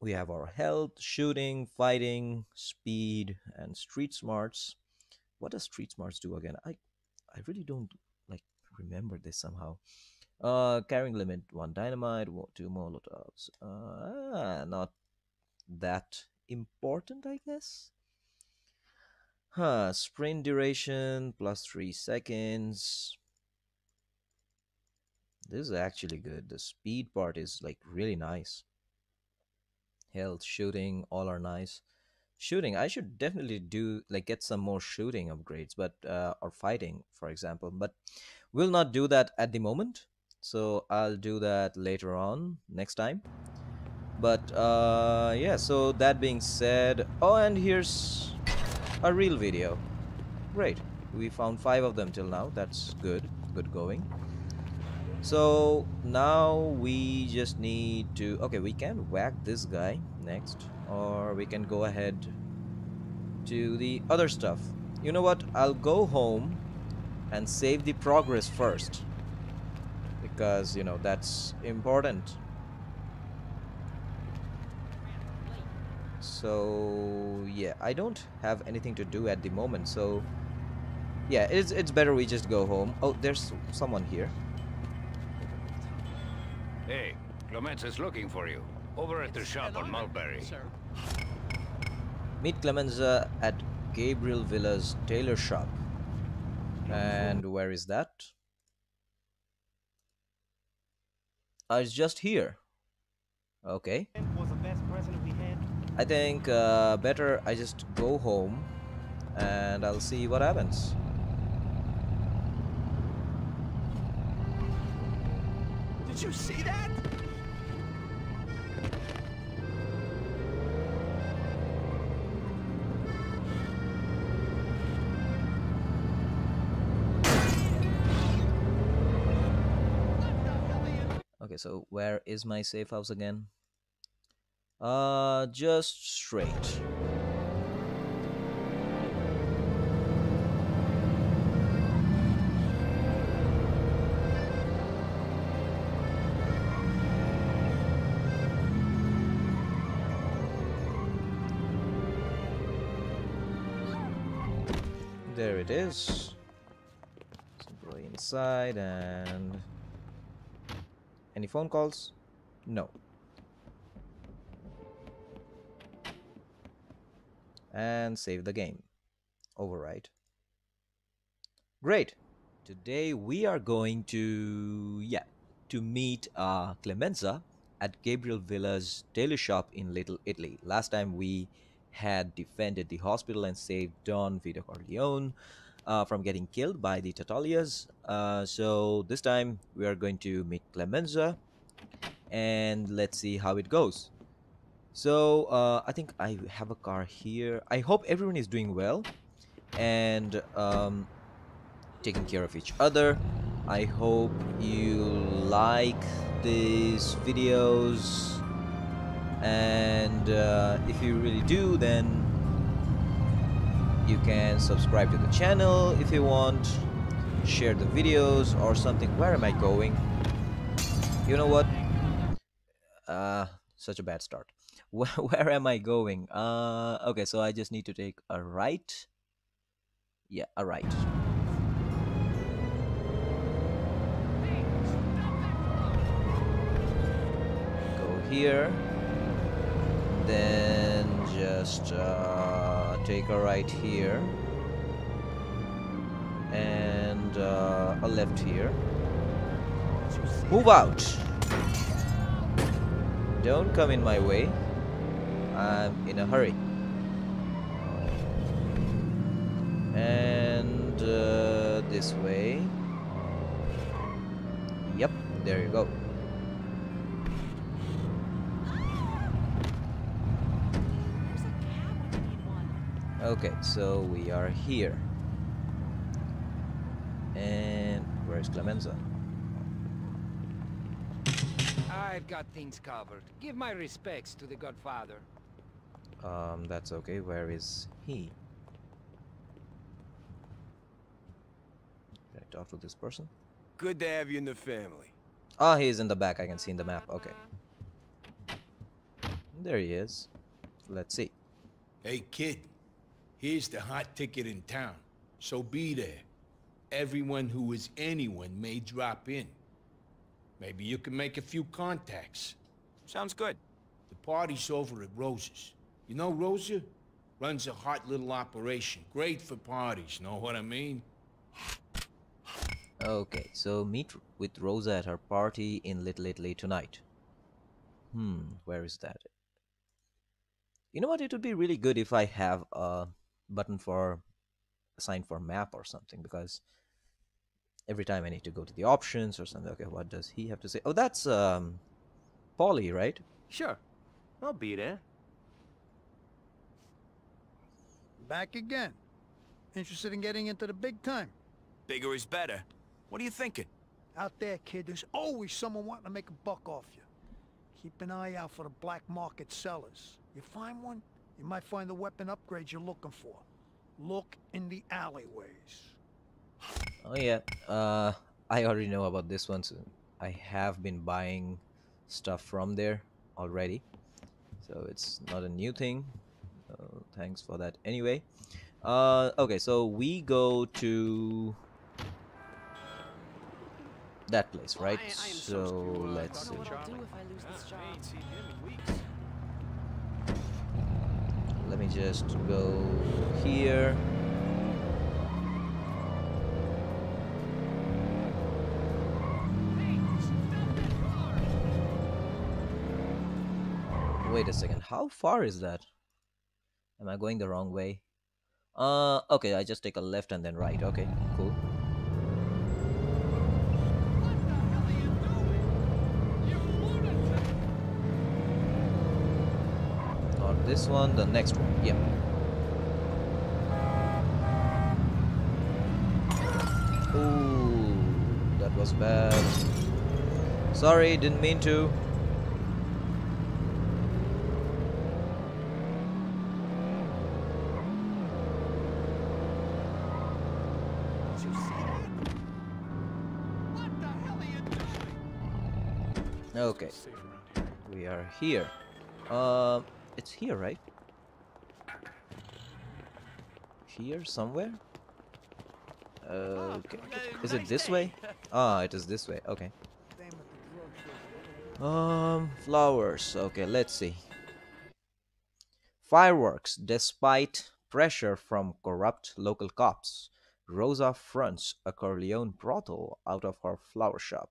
We have our health, shooting, fighting, speed, and street smarts. What does street smarts do again? I I really don't like remember this somehow. Uh, carrying limit one dynamite, two molotovs. Uh, not that important, I guess. Huh, sprint duration plus three seconds. This is actually good. The speed part is like really nice. Health, shooting, all are nice. Shooting, I should definitely do like get some more shooting upgrades, but uh, or fighting, for example. But we'll not do that at the moment so I'll do that later on next time. But uh, yeah so that being said oh and here's a real video. Great. We found five of them till now. That's good. Good going. So now we just need to okay we can whack this guy next or we can go ahead to the other stuff. You know what? I'll go home and save the progress first because you know that's important. So yeah I don't have anything to do at the moment so yeah it's, it's better we just go home. Oh there's someone here. Hey, Clemenza's looking for you. Over at the shop on Mulberry. meet Clemenza at Gabriel Villa's tailor shop. And where is that Uh, it's just here. Okay. I think uh, better I just go home and I'll see what happens. Did you see that? So where is my safe house again? Uh, just straight. There it is. Simply inside and any phone calls? No. And save the game. Overwrite. Great. Today we are going to, yeah, to meet uh, Clemenza at Gabriel Villa's tailor shop in Little Italy. Last time we had defended the hospital and saved Don Vito Corleone uh, from getting killed by the Tattaglias. Uh, so this time we are going to meet Clemenza and let's see how it goes. So uh, I think I have a car here. I hope everyone is doing well and um, taking care of each other. I hope you like these videos and uh, if you really do then you can subscribe to the channel if you want share the videos or something where am I going you know what uh such a bad start where, where am I going? Uh, okay, so I just need to take a right. Yeah, a right. Go here. Then just uh, take a right here. And uh, a left here. Move out! Don't come in my way. I'm in a hurry. And uh, this way. Yep, there you go. Okay, so we are here. And where's Clemenza? I've got things covered. Give my respects to the Godfather. Um, that's okay. Where is he? Can I talk to this person? Good to have you in the family. Ah, he's in the back. I can see in the map. Okay. There he is. Let's see. Hey, kid. Here's the hot ticket in town. So be there. Everyone who is anyone may drop in. Maybe you can make a few contacts. Sounds good. The party's over at Rosa's. You know Rosa? Runs a hot little operation. Great for parties, know what I mean? Okay, so meet with Rosa at her party in Little Italy tonight. Hmm, where is that? You know what? It would be really good if I have a button for assign for map or something because every time I need to go to the options or something. Okay, what does he have to say? Oh, that's um, Paulie, right? Sure. I'll be there. Back again. Interested in getting into the big time? Bigger is better. What are you thinking? Out there, kid, there's always someone wanting to make a buck off you. Keep an eye out for the black market sellers. You find one, you might find the weapon upgrade you're looking for. Look in the alleyways. Oh yeah, uh, I already know about this one. So I have been buying stuff from there already, so it's not a new thing. Uh, thanks for that. Anyway, uh, okay, so we go to that place, right? So let's see. Let me just go here. Wait a second. How far is that? Am I going the wrong way? Uh, okay, I just take a left and then right. Okay, cool. This one, the next one. Yeah. Ooh, that was bad. Sorry, didn't mean to. Okay. We are here. Uh, it's here, right? Here, somewhere? Okay. Is it this way? Ah, it is this way. Okay. Um, flowers. Okay, let's see. Fireworks. Despite pressure from corrupt local cops, Rosa fronts a Corleone brothel out of her flower shop.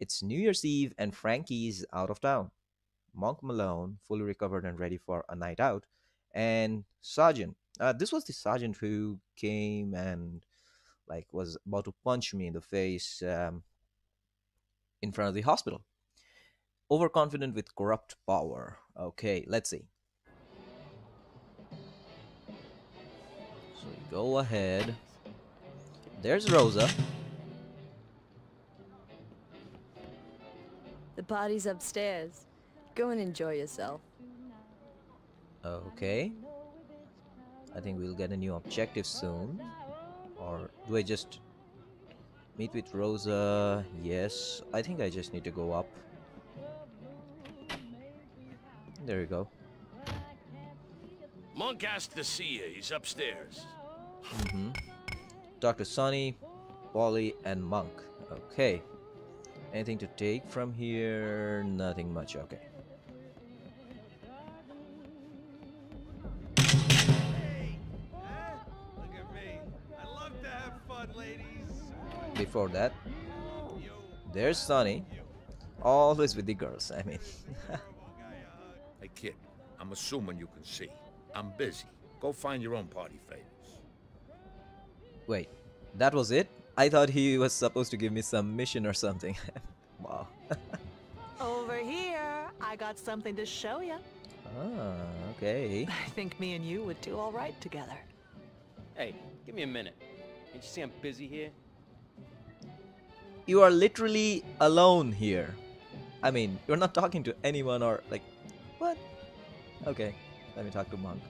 It's New Year's Eve and Frankie's out of town. Monk Malone, fully recovered and ready for a night out, and Sergeant. Uh, this was the sergeant who came and like was about to punch me in the face um, in front of the hospital. Overconfident with corrupt power. Okay, let's see. So we go ahead. There's Rosa. The party's upstairs. Go and enjoy yourself. Okay. I think we'll get a new objective soon. Or do I just meet with Rosa? Yes. I think I just need to go up. There you go. Monk asked to see you. He's upstairs. Mm-hmm. Dr. Sonny, Wally, and Monk. Okay. Anything to take from here? Nothing much. Okay. Before that, there's Sonny. Always with the girls, I mean. Hey, kid, I'm assuming you can see. I'm busy. Go find your own party favors. Wait, that was it? I thought he was supposed to give me some mission or something. wow. Over here, I got something to show you. Ah, okay. I think me and you would do all right together. Hey, give me a minute. Can't you see I'm busy here? You are literally alone here. I mean, you're not talking to anyone or like, what? Okay, let me talk to Monk.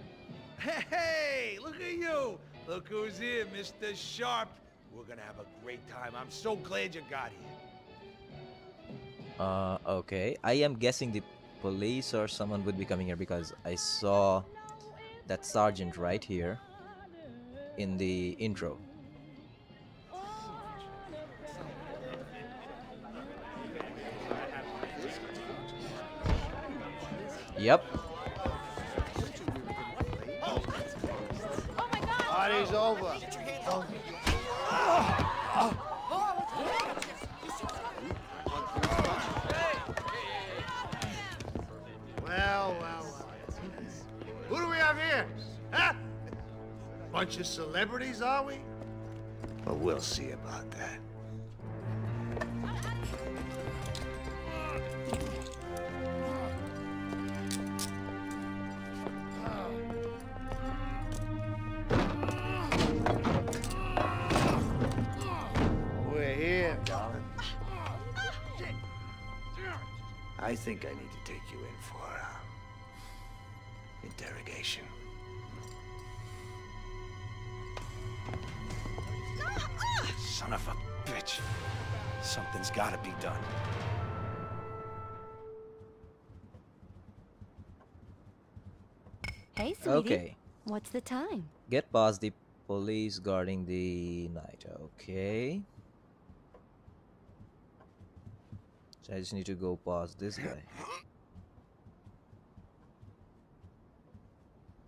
Hey, look at you. Look who's here, Mr. Sharp. We're gonna have a great time. I'm so glad you got here. Uh, okay. I am guessing the police or someone would be coming here because I saw that sergeant right here in the intro. Yep. Party's over. Well, well, well. Who do we have here? Huh? Bunch of celebrities, are we? Well, we'll see about that. Think I need to take you in for uh, interrogation. Son of a bitch. Something's gotta be done. Hey, sweetie. Okay. What's the time? Get past the police guarding the night. Okay. So I just need to go past this guy.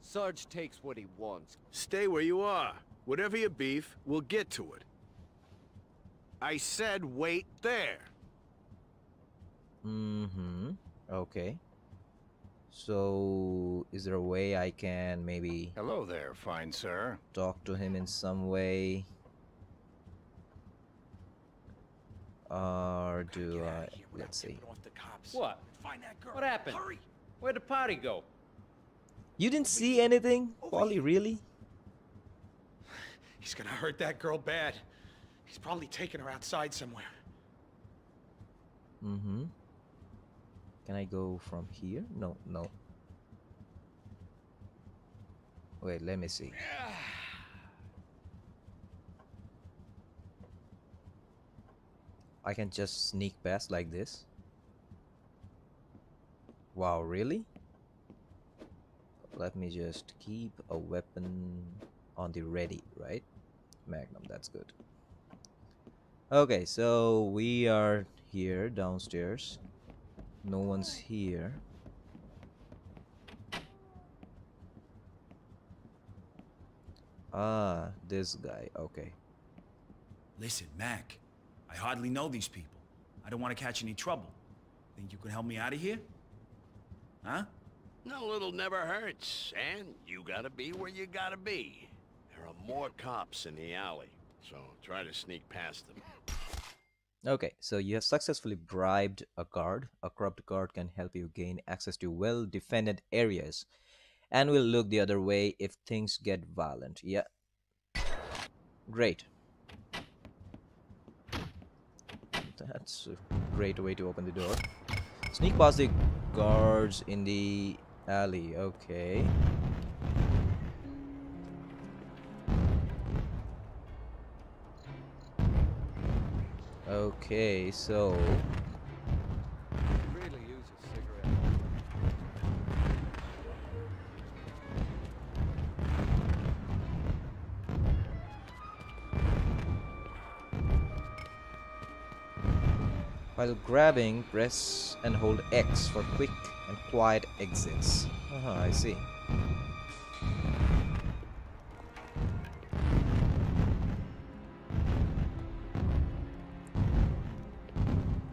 Sarge takes what he wants. Stay where you are. Whatever your beef, we'll get to it. I said wait there. Mm-hmm. Okay. So, is there a way I can maybe Hello there, fine sir. talk to him in some way? Or do I... Let's see. What? Find that girl. What happened? Hurry. Where'd the party go? You didn't see anything? Paulie, really? He's gonna hurt that girl bad. He's probably taking her outside somewhere. Mm-hmm. Can I go from here? No, no. Wait, let me see. I can just sneak past like this? Wow, really? Let me just keep a weapon on the ready, right? Magnum, that's good. Okay, so we are here downstairs. No one's here. Ah, this guy. Okay. Listen, Mac, I hardly know these people. I don't want to catch any trouble. Think you can help me out of here? Huh? A little never hurts, and you gotta be where you gotta be. There are more cops in the alley, so try to sneak past them. Okay, so you have successfully bribed a guard. A corrupt guard can help you gain access to well defended areas and will look the other way if things get violent. Yeah. Great. That's a great way to open the door. Sneak past the guards in the alley. Okay. Okay, so While grabbing, press and hold X for quick and quiet exits. Uh -huh, I see.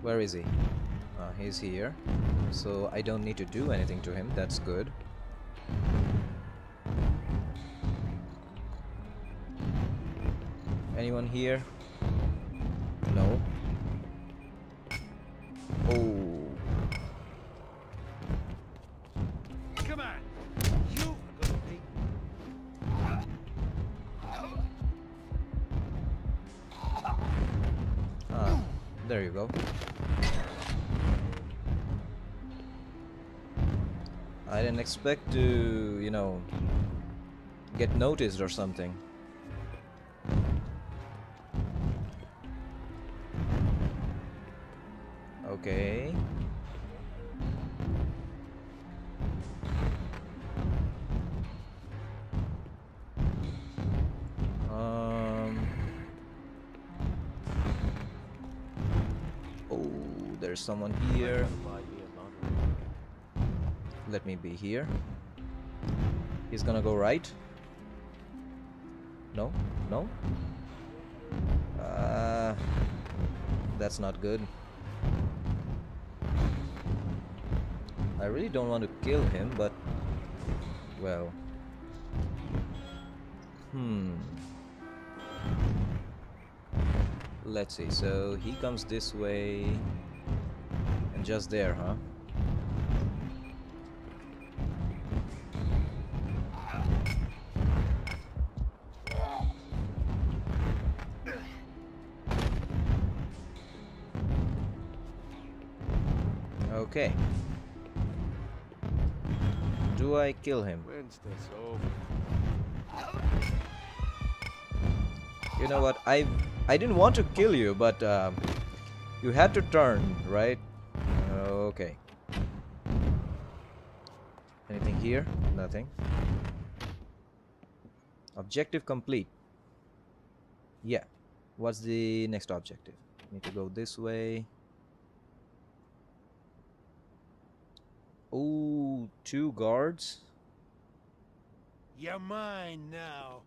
Where is he? Uh, he's here. So I don't need to do anything to him. That's good. Anyone here? Expect to, you know, get noticed or something. Okay. Um. Oh, there's someone here. Let me be here. He's gonna go right. No, no. Uh, that's not good. I really don't want to kill him, but well. Hmm. Let's see. So he comes this way, and just there, huh? I kill him? When's this over? You know what? I I didn't want to kill you, but um, you had to turn, right? Okay. Anything here? Nothing. Objective complete. Yeah. What's the next objective? Need to go this way. Ooh, two guards. You're mine now.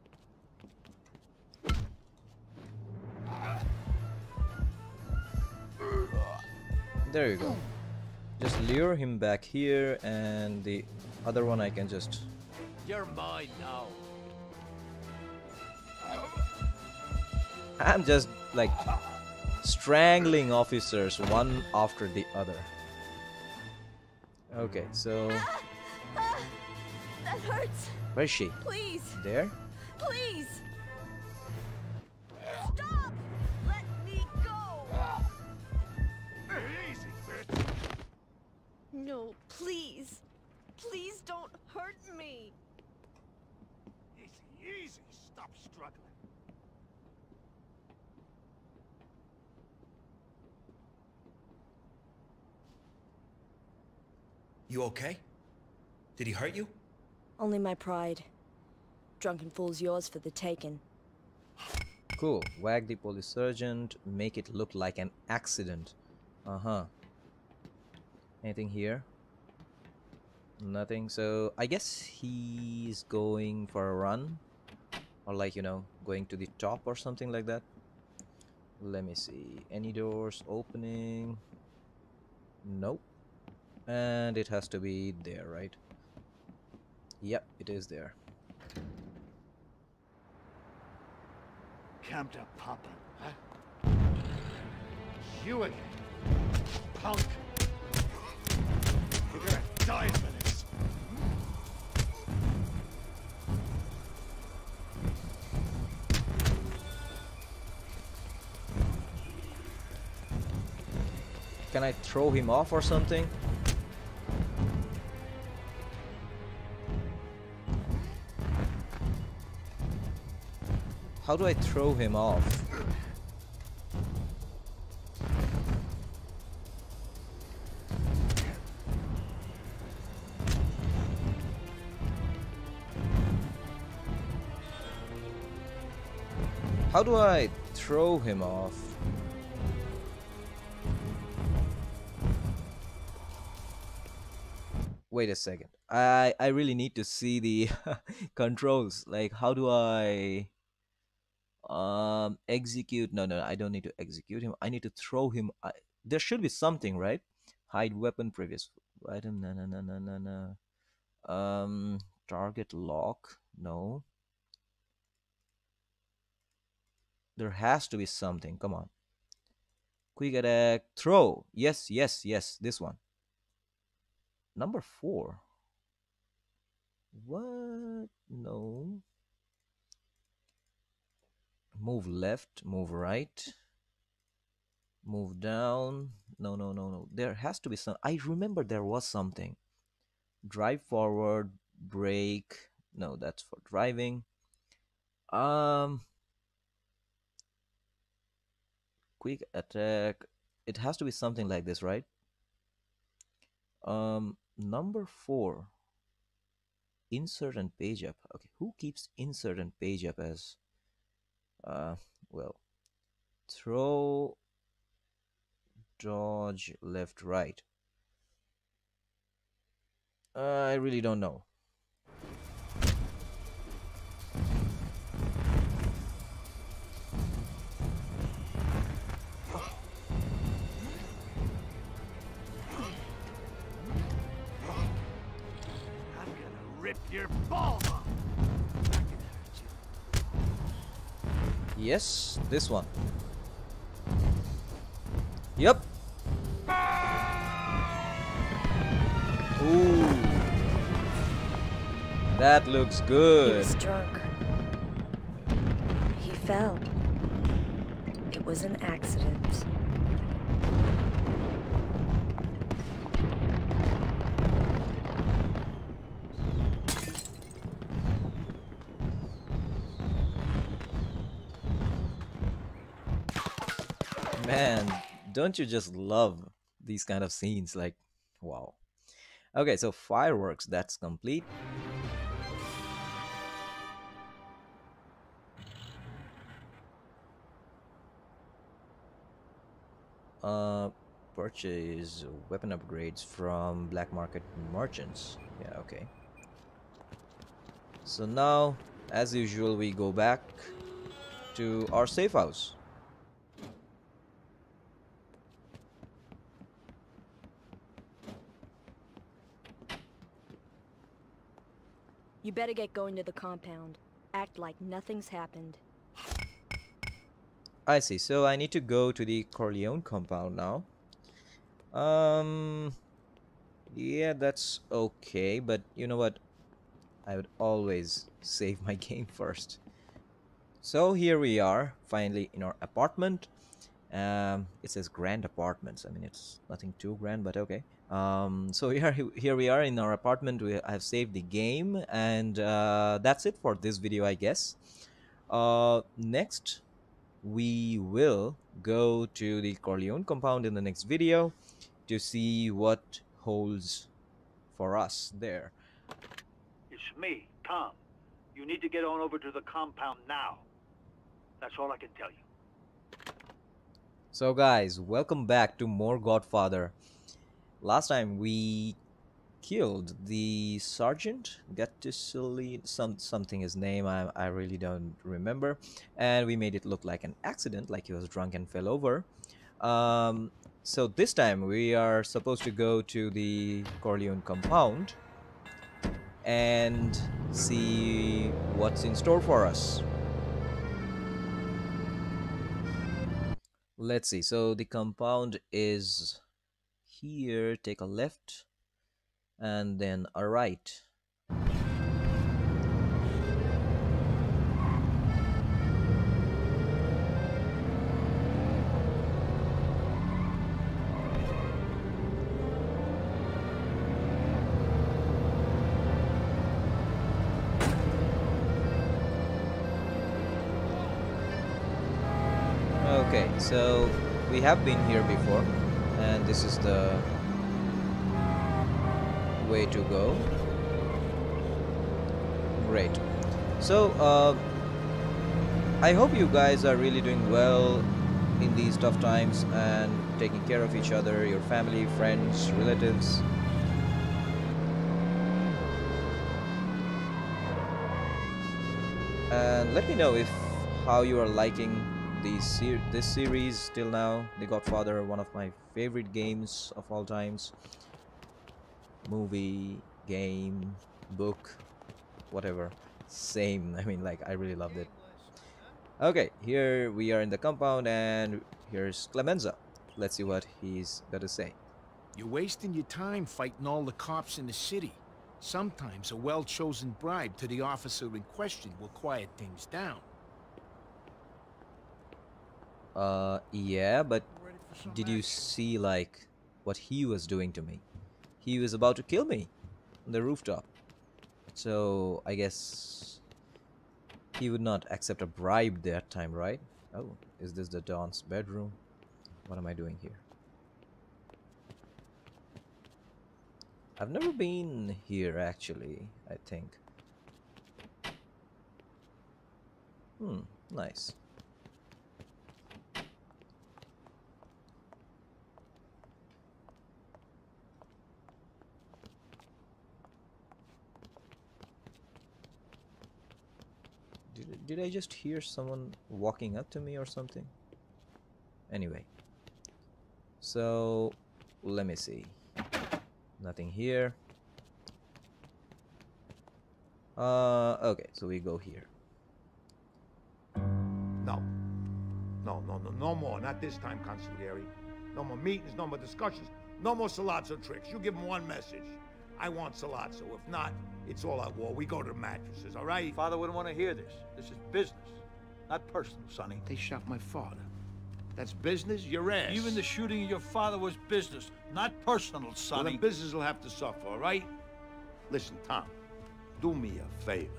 There you go. Just lure him back here and the other one I can just... You're mine now. I'm just like strangling officers one after the other. Okay, so... That hurts. Where is she? Please. There? Please. Stop. Let me go. Easy, bitch. No, please. Please don't hurt me. Easy, easy. Stop struggling. You okay? Did he hurt you? Only my pride. Drunken fool's yours for the taking. Cool. Wag the police sergeant. Make it look like an accident. Uh-huh. Anything here? Nothing. So I guess he's going for a run. Or like, you know, going to the top or something like that. Let me see. Any doors opening? Nope. And it has to be there, right? Yep, it is there. Come to Papa, huh? You again, punk. You're gonna die in minutes. Can I throw him off or something? How do I throw him off? How do I throw him off? Wait a second. I, I really need to see the controls. Like, how do I um execute no no I don't need to execute him. I need to throw him. I, there should be something, right? Hide weapon previous item no no no no no no. Um target lock no. There has to be something. Come on. Quick attack throw. Yes, yes, yes. This one. Number four. What? No. Move left, move right, move down. No, no, no, no. There has to be some. I remember there was something. Drive forward, brake. No, that's for driving. Um, quick attack. It has to be something like this, right? Um, number four. Insert and page up. Okay, who keeps insert and page up as? Uh, well, throw, dodge, left, right. Uh, I really don't know. Yes, this one. Yep. Ooh. That looks good. He was drunk. He fell. It was an accident. Don't you just love these kind of scenes? Like, wow. Okay, so fireworks, that's complete. Uh, purchase weapon upgrades from black market merchants. Yeah, okay. So now, as usual, we go back to our safe house. You better get going to the compound. Act like nothing's happened. I see. So I need to go to the Corleone compound now. Um, yeah, that's okay. But you know what? I would always save my game first. So here we are, finally in our apartment. Um, it says grand apartments. I mean, it's nothing too grand, but okay. Um, so here, here we are in our apartment. We have saved the game, and uh, that's it for this video, I guess. Uh, next, we will go to the Corleone compound in the next video to see what holds for us there. It's me, Tom. You need to get on over to the compound now. That's all I can tell you. So guys, welcome back to more Godfather. Last time we killed the sergeant Gattusolini some something his name I, I really don't remember. And we made it look like an accident like he was drunk and fell over. Um, so this time we are supposed to go to the Corleone compound and see what's in store for us. Let's see. So the compound is here take a left and then a right. Okay so we have been here before this is the way to go. Great. So uh, I hope you guys are really doing well in these tough times and taking care of each other your family friends relatives. And let me know if how you are liking ser this series till now the godfather one of my favorite games of all times. Movie game book whatever. Same. I mean like i really loved it. Okay here we are in the compound and here's clemenza. Let's see what he's got to say. You're wasting your time fighting all the cops in the city. Sometimes a well-chosen bribe to the officer in question will quiet things down. Uh, yeah, but did you see, like, what he was doing to me? He was about to kill me on the rooftop. So, I guess he would not accept a bribe that time, right? Oh, is this the Don's bedroom? What am I doing here? I've never been here, actually, I think. Hmm, nice. Did, I just hear someone walking up to me or something? Anyway. So, let me see. Nothing here. Uh, okay, so we go here. No. No, no, no, no more. Not this time, Consigliere. No more meetings, no more discussions, no more Sollozzo tricks. You give him one message. I want Sollozzo. If not, it's all out war. We go to the mattresses, all right? Father wouldn't want to hear this. This is business, not personal, Sonny. They shot my father. That's business? Your ass. Even the shooting of your father was business, not personal, Well, Sonny. then business will have to suffer, all right? Listen, Tom, do me a favor.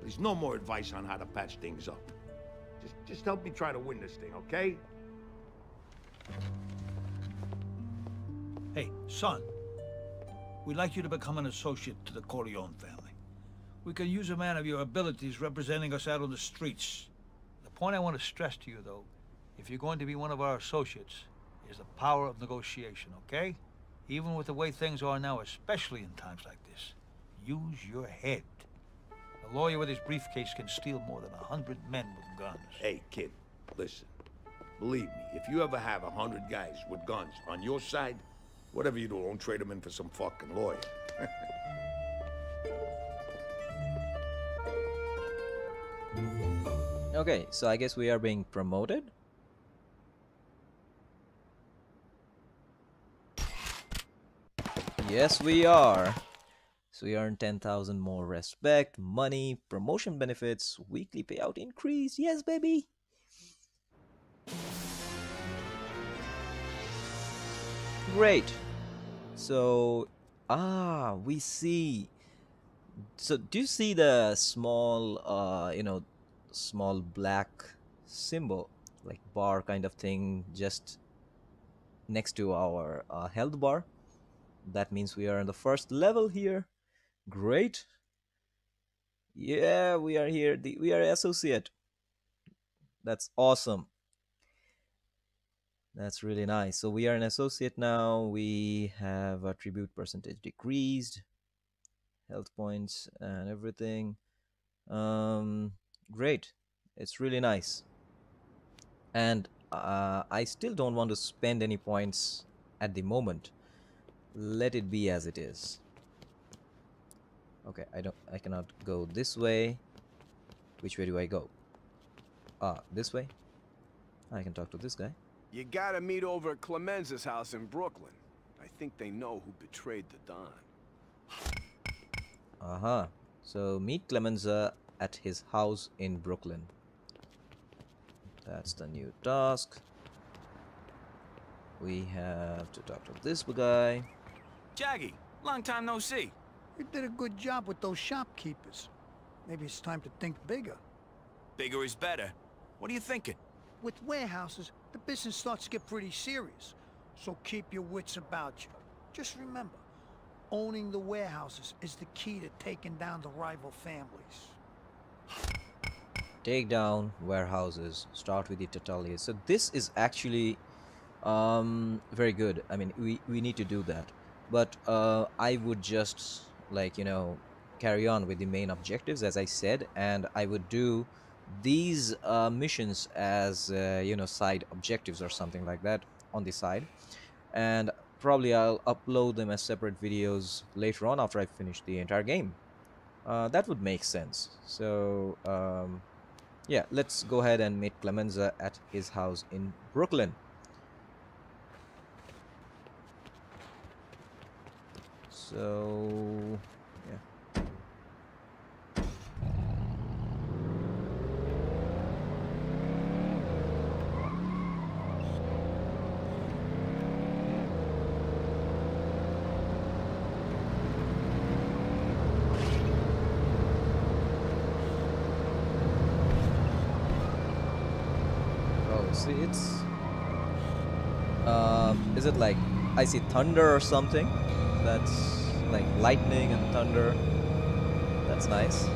There's no more advice on how to patch things up. Just, just help me try to win this thing, okay? Hey, son. We'd like you to become an associate to the Corleone family. We can use a man of your abilities representing us out on the streets. The point I want to stress to you, though, if you're going to be one of our associates, is the power of negotiation, okay? Even with the way things are now, especially in times like this, use your head. A lawyer with his briefcase can steal more than a hundred men with guns. Hey, kid, listen. Believe me, if you ever have a hundred guys with guns on your side, whatever you do, don't trade them in for some fucking lawyer. Okay, so I guess we are being promoted. Yes, we are. So we earn 10,000 more respect, money, promotion benefits, weekly payout increase. Yes, baby. Great. So, ah, we see. So, do you see the small, uh, you know, small black symbol, like bar kind of thing, just next to our uh, health bar? That means we are on the first level here. Great. Yeah, we are here. The, we are associate. That's awesome. That's really nice. So we are an associate now. We have attribute percentage decreased, health points and everything. Um, great. It's really nice. And uh, I still don't want to spend any points at the moment. Let it be as it is. Okay, I don't. I cannot go this way. Which way do I go? Ah, this way. I can talk to this guy. You gotta meet over at Clemenza's house in Brooklyn. I think they know who betrayed the Don. Uh huh. So meet Clemenza at his house in Brooklyn. That's the new task. We have to talk to this guy. Jaggy, long time no see. You did a good job with those shopkeepers. Maybe it's time to think bigger. Bigger is better. What are you thinking? With warehouses, the business starts to get pretty serious. So keep your wits about you. Just remember, owning the warehouses is the key to taking down the rival families. Take down warehouses. Start with the Tattaglias. So this is actually um, very good. I mean, we, we need to do that. But uh, I would just like, you know, carry on with the main objectives as I said and I would do these uh, missions as uh, you know side objectives or something like that on the side. And probably I'll upload them as separate videos later on after I finish the entire game. Uh, that would make sense. So um, yeah let's go ahead and meet Clemenza at his house in Brooklyn. So yeah Oh, see, it's. Um, is it like I see thunder or something? That's like lightning and thunder. That's nice.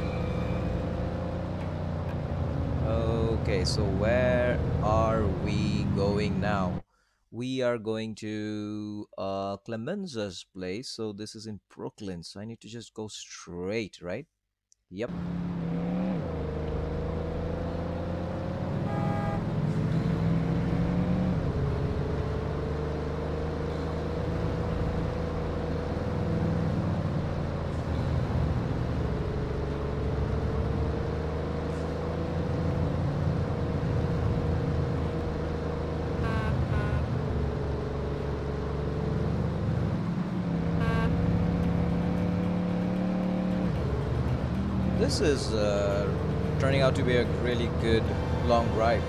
Okay, so where are we going now? We are going to uh, Clemenza's place. So this is in Brooklyn. So I need to just go straight, right? Yep. This is uh, turning out to be a really good long ride.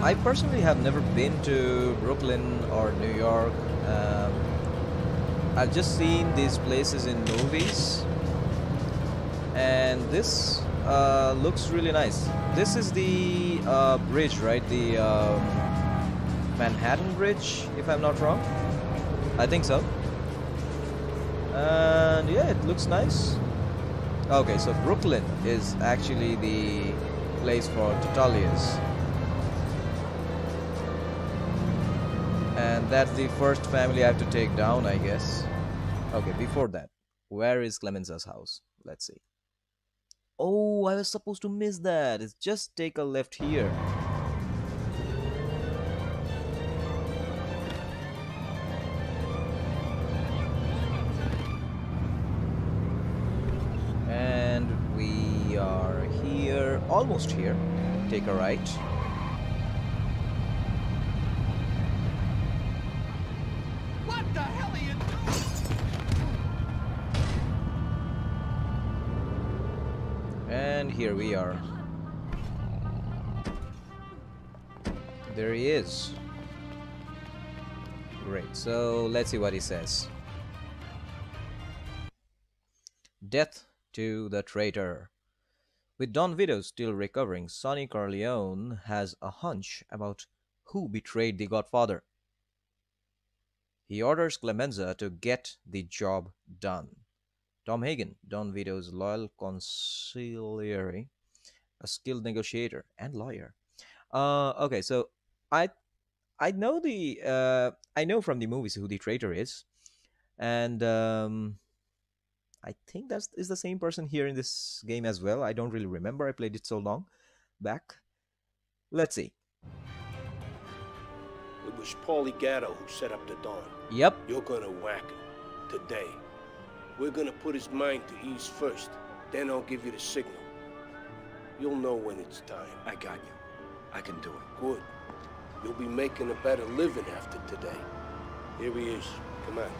I personally have never been to Brooklyn or New York. Um, I've just seen these places in movies, and this uh, looks really nice. This is the uh, bridge, right? The um, Manhattan Bridge, if I'm not wrong. I think so. And yeah, it looks nice. Okay, so Brooklyn is actually the place for Tattaglias. And that's the first family I have to take down, I guess. Okay, before that, where is Clemenza's house? Let's see. Oh, I was supposed to miss that. It's just take a left here. Almost here. Take a right. What the hell are you doing? And here we are. There he is. Great. So let's see what he says. Death to the traitor. With Don Vito still recovering, Sonny Corleone has a hunch about who betrayed the Godfather. He orders Clemenza to get the job done. Tom Hagen, Don Vito's loyal consigliere, a skilled negotiator and lawyer. Uh, okay, so I I know the uh, I know from the movies who the traitor is, and um, I think that's the same person here in this game as well. I don't really remember. I played it so long back. Let's see. It was Paulie Gatto who set up the Don. Yep. You're gonna whack him. Today. We're gonna put his mind to ease first. Then I'll give you the signal. You'll know when it's time. I got you. I can do it. Good. You'll be making a better living after today. Here he is. Come on.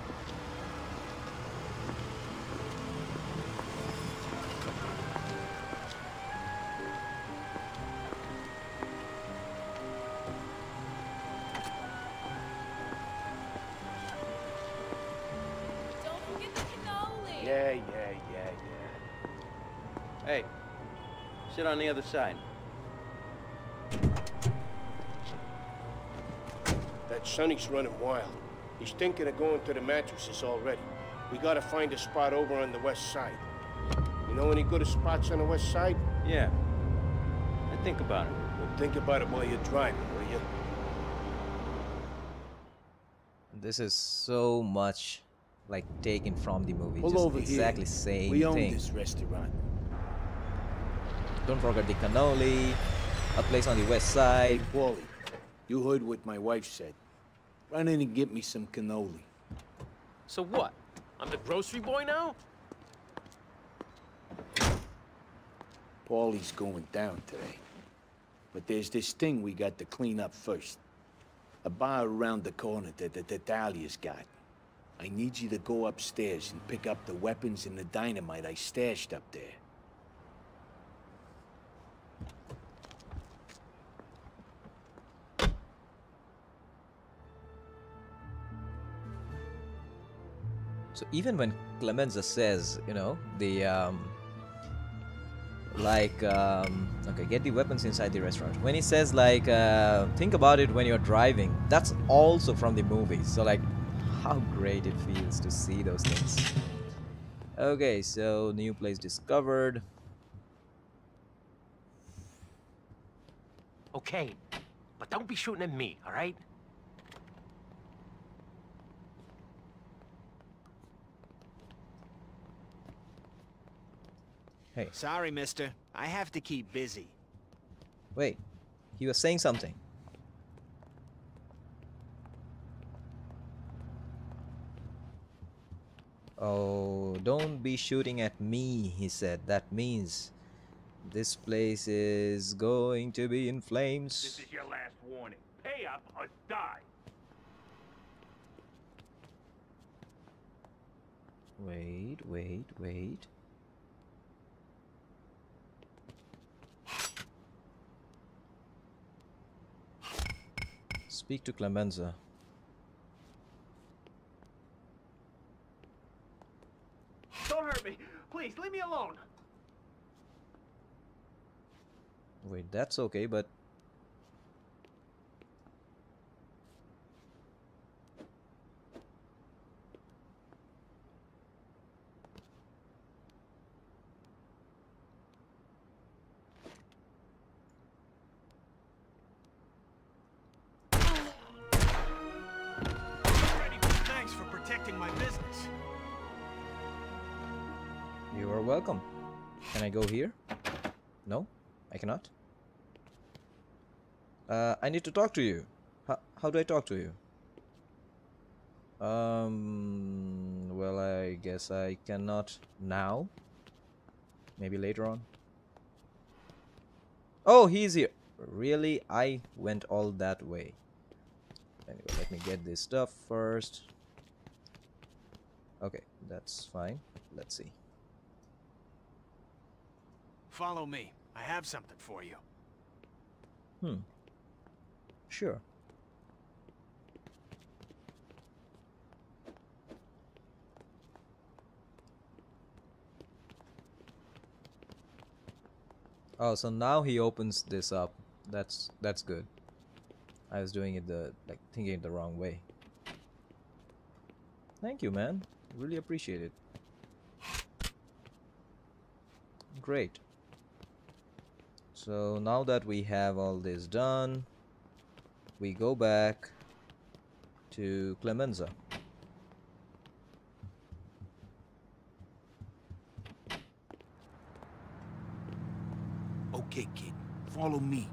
On the other side. That Sonny's running wild. He's thinking of going to the mattresses already. We gotta find a spot over on the west side. You know any good spots on the west side? Yeah. I think about it. Well, think about it while you're driving, will you? This is so much like taken from the movie. Pull Just over exactly here. same we own thing. this restaurant. Don't forget the cannoli, a place on the west side. Hey, Paulie, you heard what my wife said. Run in and get me some cannoli. So what? I'm the grocery boy now? Paulie's going down today. But there's this thing we got to clean up first. A bar around the corner that, the that Dahlia's got. I need you to go upstairs and pick up the weapons and the dynamite I stashed up there. So even when Clemenza says, you know, the um, like um, okay, get the weapons inside the restaurant. When he says like, uh, think about it when you're driving, that's also from the movie. So like, how great it feels to see those things. Okay, so new place discovered. Okay, but don't be shooting at me, all right? Hey. Sorry, mister. I have to keep busy. Wait, he was saying something. Oh, don't be shooting at me, he said. That means this place is going to be in flames. This is your last warning. Pay up or die. Wait, wait, wait. Speak to Clemenza. Don't hurt me. Please, leave me alone. Wait, that's okay, but go here? No, I cannot. Uh, I need to talk to you. How, how do I talk to you? Um, well, I guess I cannot now. Maybe later on. Oh, he's here. Really? I went all that way. Anyway, let me get this stuff first. Okay, that's fine. Let's see. Follow me. I have something for you. Hmm. Sure. Oh, so now he opens this up. That's that's good. I was doing it the like thinking the wrong way. Thank you, man. Really appreciate it. Great. So now that we have all this done, we go back to Clemenza. Okay, kid. Follow me.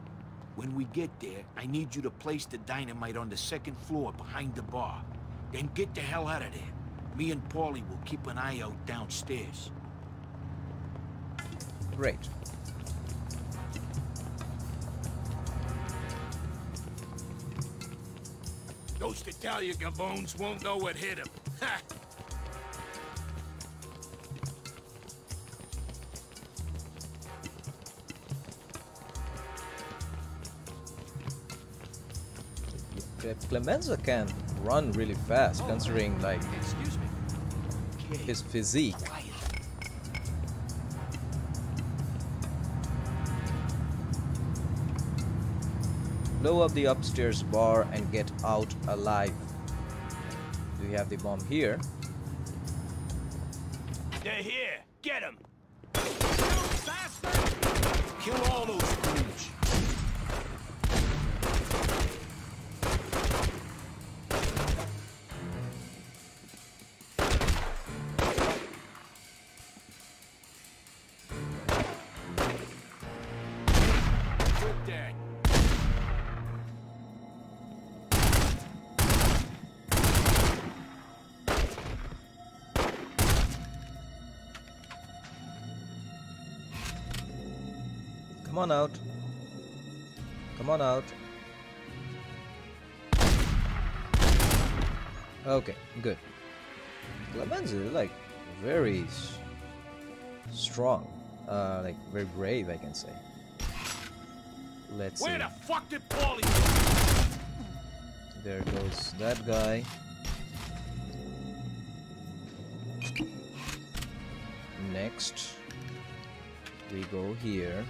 When we get there, I need you to place the dynamite on the second floor behind the bar. Then get the hell out of there. Me and Paulie will keep an eye out downstairs. Great. Those Italian gabones won't know what hit. Ha! Clemenza can run really fast oh. considering like his physique. Blow up the upstairs bar and get out alive. Do you have the bomb here? They're here. On out. Come on out. Okay, good. Clemenza is like very strong. Uh, like very brave, I can say. Let's Where see. the fuck did Paulie? Go? There goes that guy. Next, we go here.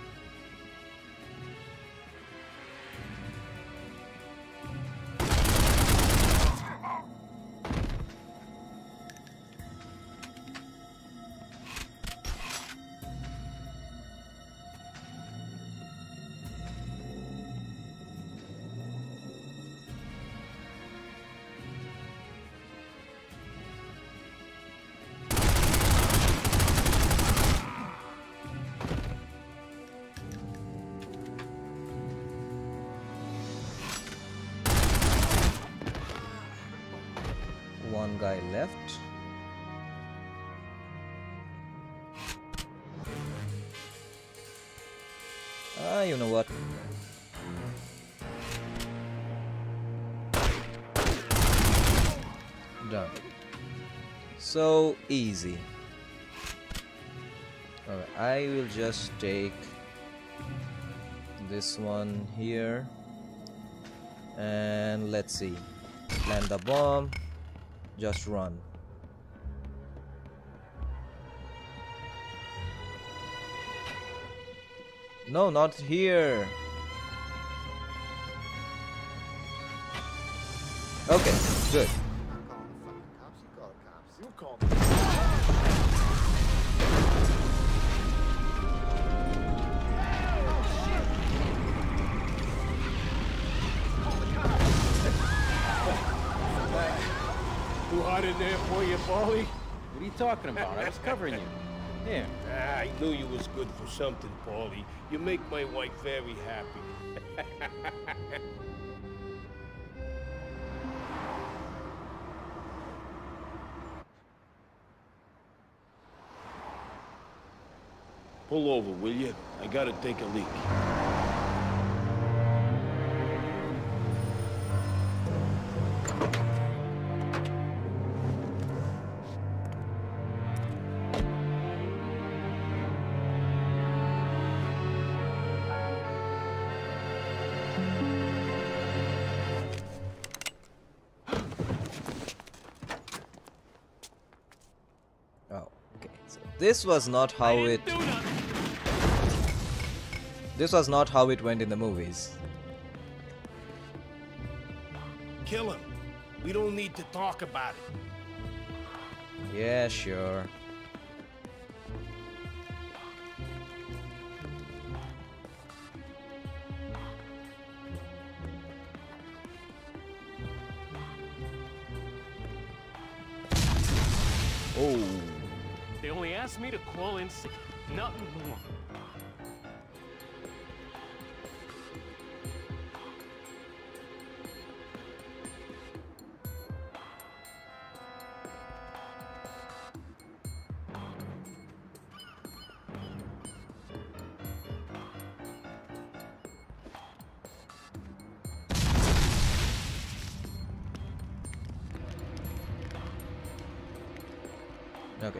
So easy. Alright, I will just take this one here and let's see. Plant the bomb. Just run. No, not here. Okay, good. Talking about? I was covering you. Here. Ah, I knew you was good for something, Paulie. You make my wife very happy. Pull over, will you? I gotta take a leak. This was not how it. This was not how it went in the movies. Kill him. We don't need to talk about it. Yeah, sure. Nothing more.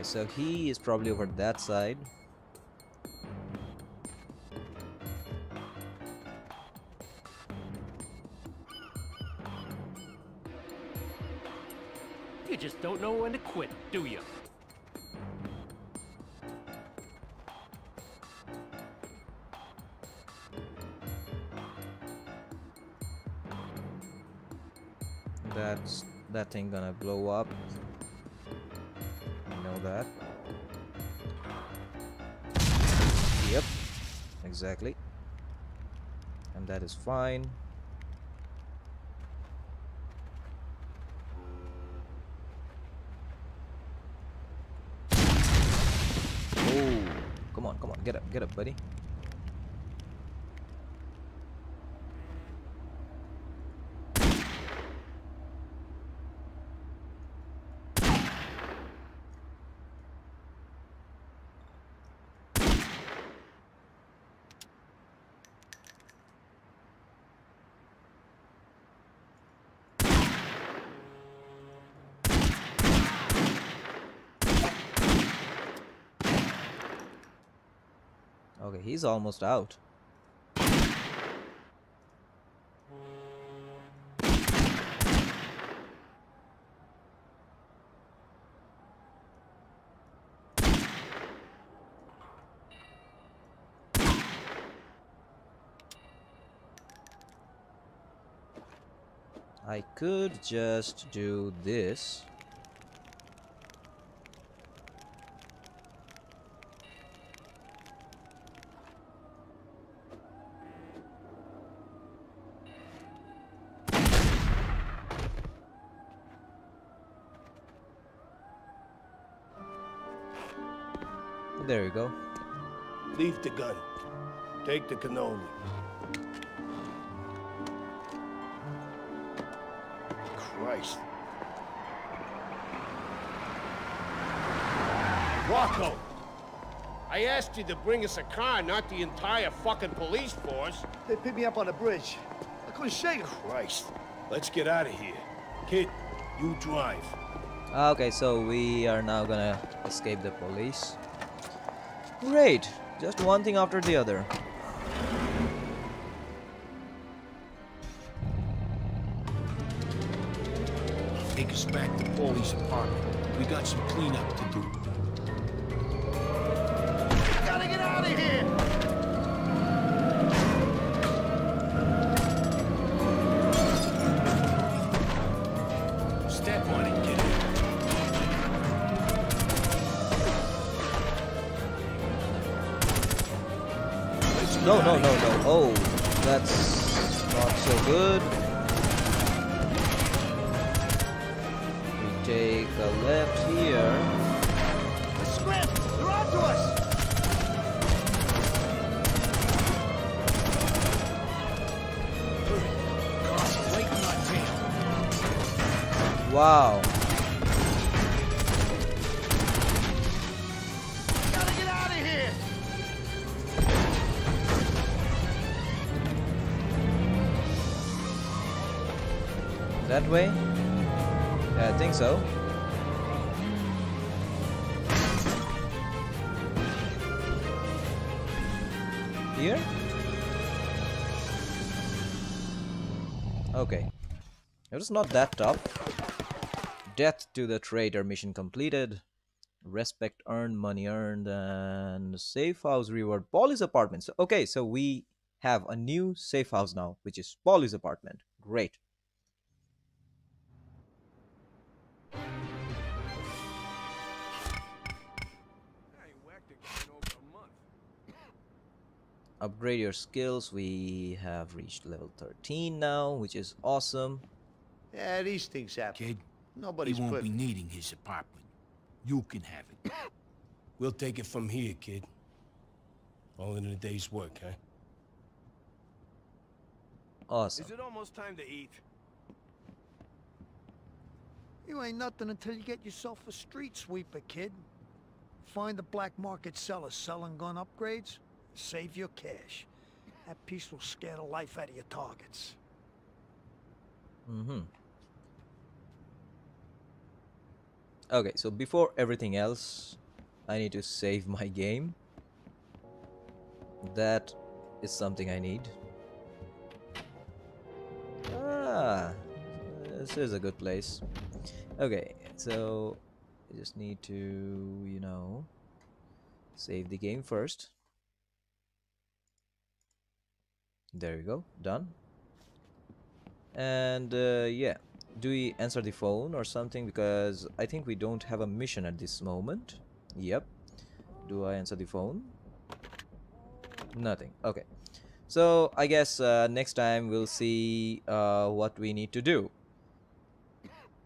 So he is probably over that side. You just don't know when to quit, do you? That's that thing gonna blow up. Exactly. And that is fine. Oh, come on, come on, get up, get up, buddy. Okay, he's almost out. I could just do this. Take the cannoli. Christ. Rocco! I asked you to bring us a car, not the entire fucking police force. They picked me up on the bridge. I couldn't shake them. Christ. Let's get out of here. Kid, you drive. Ah, okay, so we are now gonna escape the police. Great! Just one thing after the other. We got some cleanup to do. Was not that tough. Death to the traitor mission completed. Respect earned, money earned, and safe house reward. Apartment. So, okay, so we have a new safe house now, which is Paulie's apartment. Great. upgrade your skills we have reached level 13 now which is awesome Yeah, these things happen. Kid, Nobody's he won't perfect. be needing his apartment. You can have it. We'll take it from here, kid. All in a day's work, huh? awesome Is it almost time to eat? You ain't nothing until you get yourself a street sweeper, kid. Find the black market seller selling gun upgrades, save your cash. That piece will scare the life out of your targets. mm-hmm okay so before everything else i need to save my game. That is something i need. Ah this is a good place. Okay so I just need to you know save the game first. There you go done. And uh, yeah do we answer the phone or something? Because I think we don't have a mission at this moment. Yep. Do I answer the phone? Nothing. Okay. So I guess uh, next time we'll see uh, what we need to do.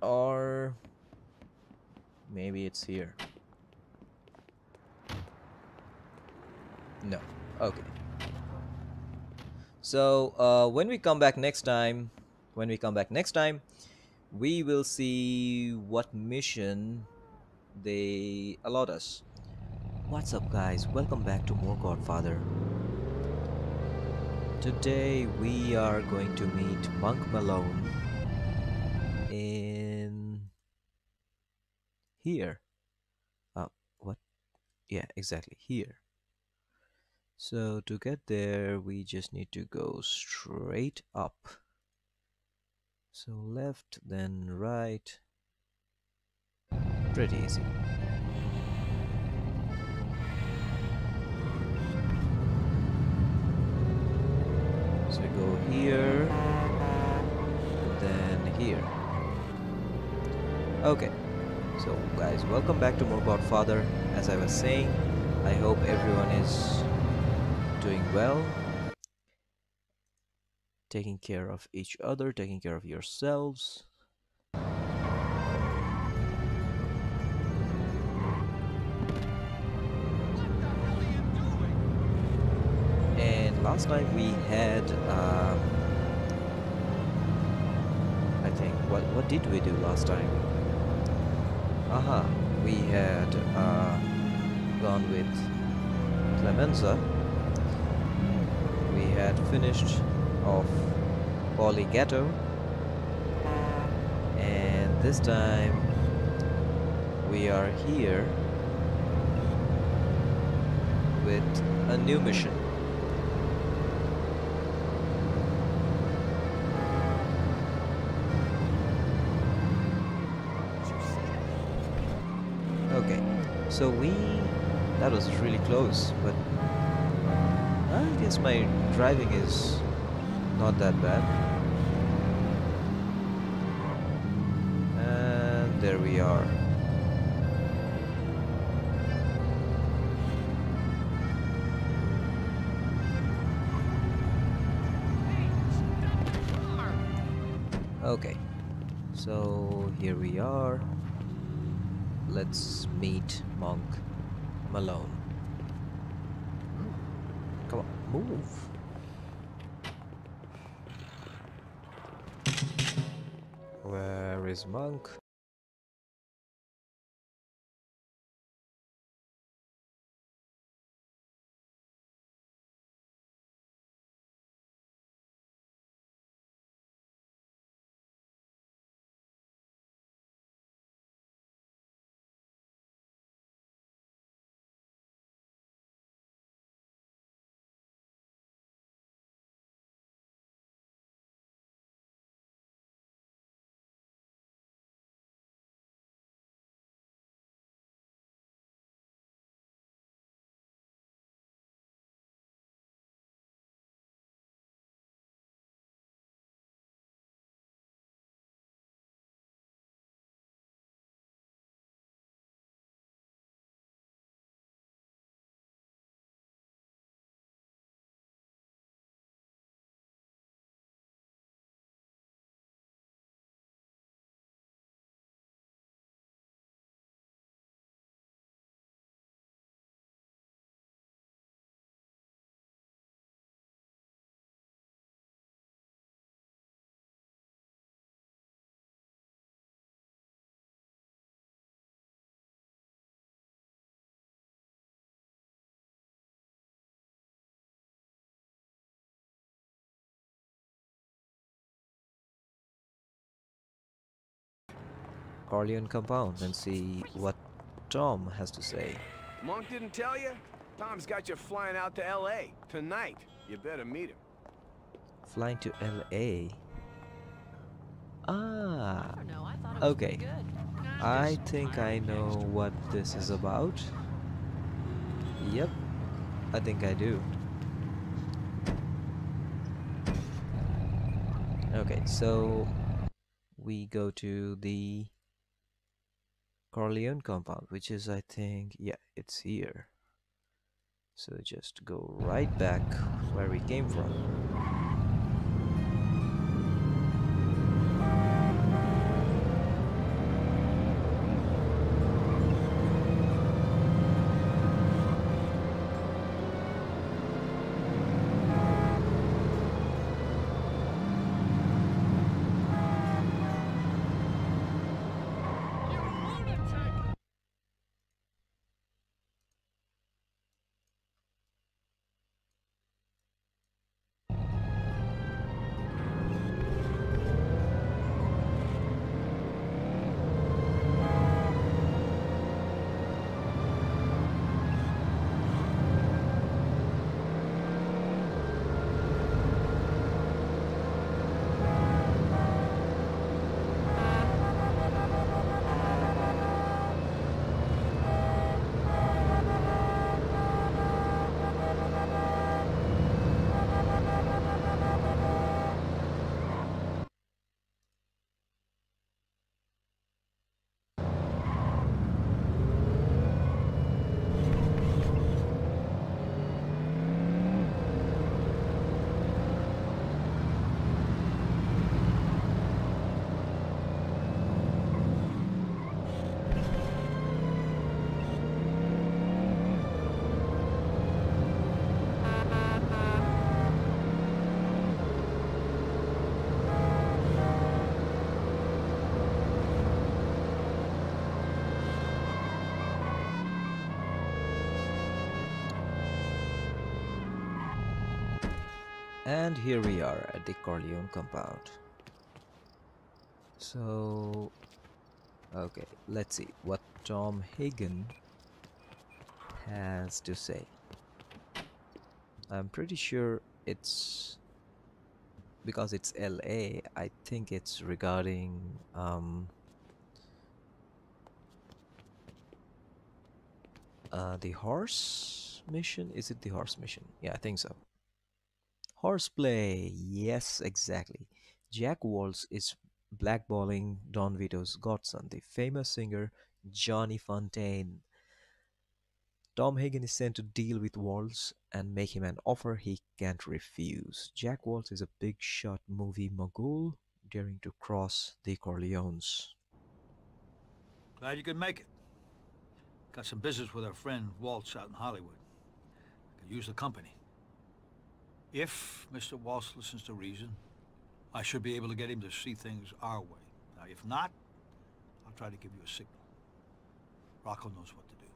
Or maybe it's here. No. Okay. So uh, when we come back next time when we come back next time we will see what mission they allowed us. What's up guys? Welcome back to more godfather. Today we are going to meet monk malone in here. Uh what? Yeah exactly here. So to get there, we just need to go straight up. So left, then right. Pretty easy. So go here, then here. Okay, so guys, welcome back to more Godfather. As I was saying, I hope everyone is doing well, taking care of each other, taking care of yourselves. And last night we had, um, I think, what what did we do last time? Aha, we had uh, gone with Clemenza. We had finished off Paulie Gatto, and this time we are here with a new mission. Okay, so we that was really close, but I guess my driving is not that bad. And there we are. Okay, so here we are. Let's meet Monk Malone. մերժմանք Corleone compound and see what Tom has to say. Monk didn't tell you? Tom's got you flying out to L.A. tonight. You better meet him. Flying to LA. Ah, okay. I think I know what this is about. Yep, I think I do. Okay, so we go to the Corleone compound, which is, I think, yeah, it's here. So just go right back where we came from. And here we are at the Corleone compound. So, okay, let's see what Tom Hagen has to say. I'm pretty sure it's because it's LA, I think it's regarding um, uh, the horse mission. Is it the horse mission? Yeah, I think so. Horseplay, yes, exactly. Jack Woltz is blackballing Don Vito's godson, the famous singer Johnny Fontane. Tom Hagen is sent to deal with Woltz and make him an offer he can't refuse. Jack Woltz is a big shot movie mogul daring to cross the Corleones. Glad you could make it. Got some business with our friend Woltz out in Hollywood. Could use the company. If Mr. Woltz listens to reason, I should be able to get him to see things our way. Now, if not, I'll try to give you a signal. Rocco knows what to do.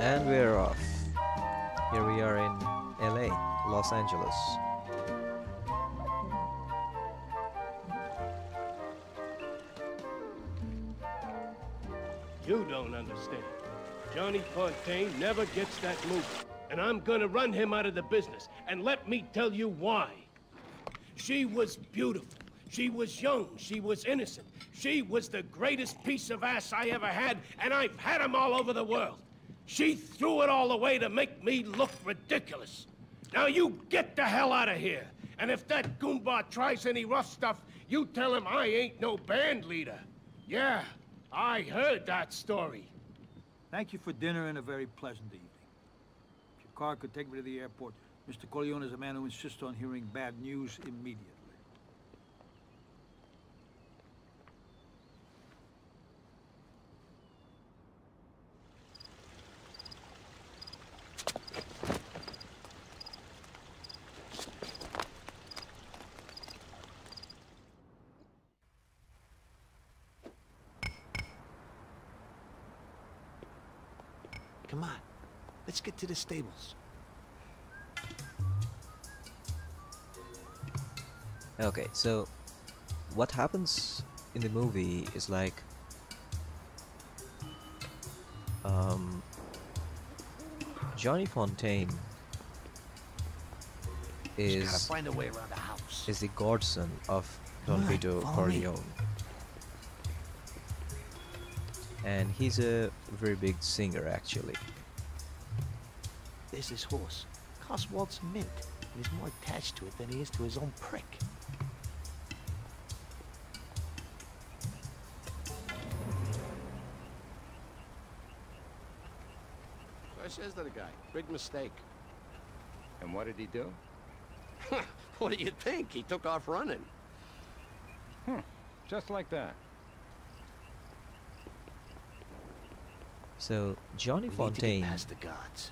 And we're off. Here we are in LA, Los Angeles. You don't understand. Johnny Fontane never gets that movie. And I'm gonna run him out of the business. And let me tell you why. She was beautiful. She was young. She was innocent. She was the greatest piece of ass I ever had, and I've had 'em all over the world. She threw it all away to make me look ridiculous. Now you get the hell out of here. And if that Goomba tries any rough stuff, you tell him I ain't no band leader. Yeah, I heard that story. Thank you for dinner and a very pleasant evening. If your car could take me to the airport, Mr. Corleone is a man who insists on hearing bad news immediately. Let's get to the stables. Okay, so what happens in the movie is like um, Johnny Fontane is find a way around the house. is the godson of Don Come on, Vito me. Corleone. And he's a very big singer actually. There's this horse. Cost Woltz mint. And he's more attached to it than he is to his own prick. So I says to the guy, big mistake. And what did he do? what do you think? He took off running. Hmm. Just like that. So Johnny We need to get Fontane past the gods.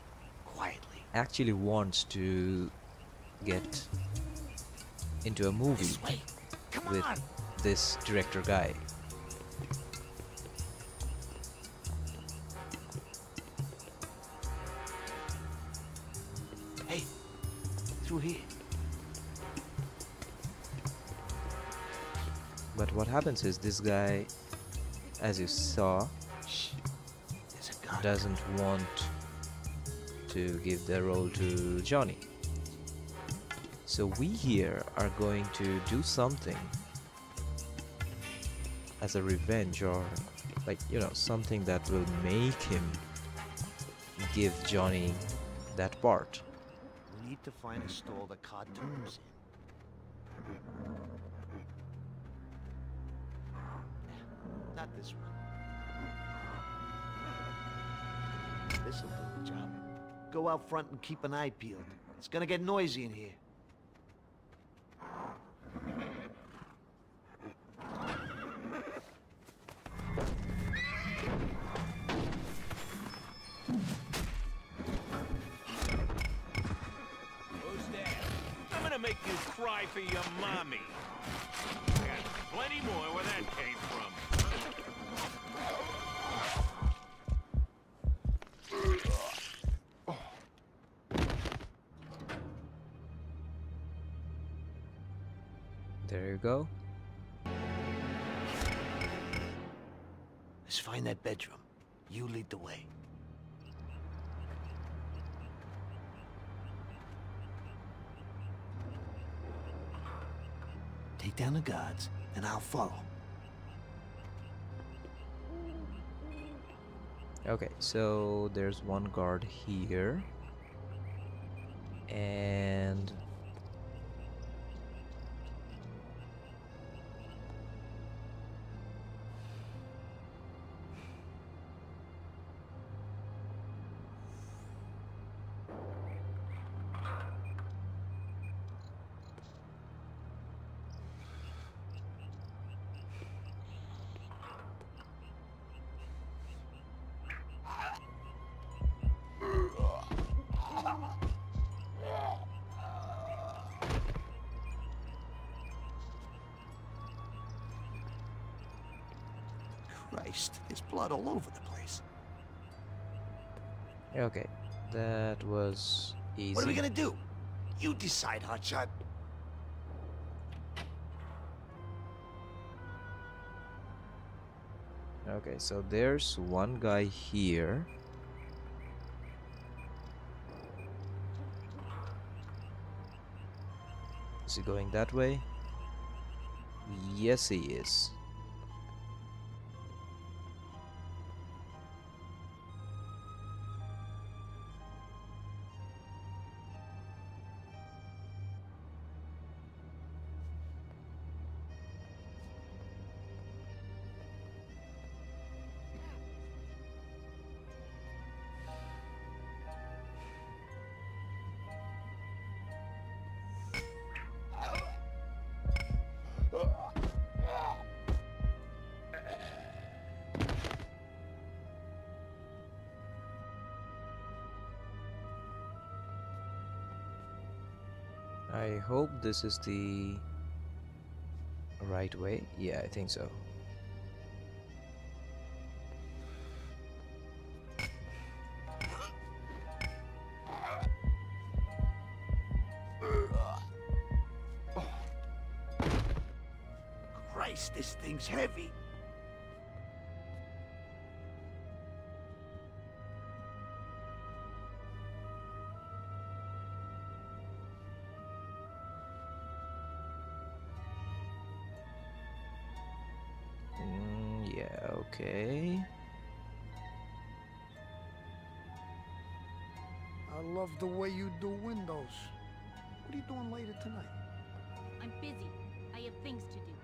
Quietly. actually wants to get into a movie with this director guy. Hey, through here. But what happens is this guy, as you saw, doesn't want to give the role to Johnny. So we here are going to do something as a revenge or like you know something that will make him give Johnny that part. We need to find a stall the Khartoum's in. Not this one. This'll do the job. Go out front and keep an eye peeled. It's gonna get noisy in here. Who's there? I'm gonna make you cry for your mommy. Got plenty more where that came go. Let's find that bedroom. You lead the way. Take down the guards, and I'll follow. Okay, so there's one guard here. And blood all over the place. okay, that was easy. What are we gonna do? You decide, Hotshot. Okay, so there's one guy here. Is he going that way? Yes, he is. This is the right way. Yeah, I think so. Oh. Christ, this thing's heavy. Okay. I love the way you do windows. What are you doing later tonight? I'm busy. I have things to do.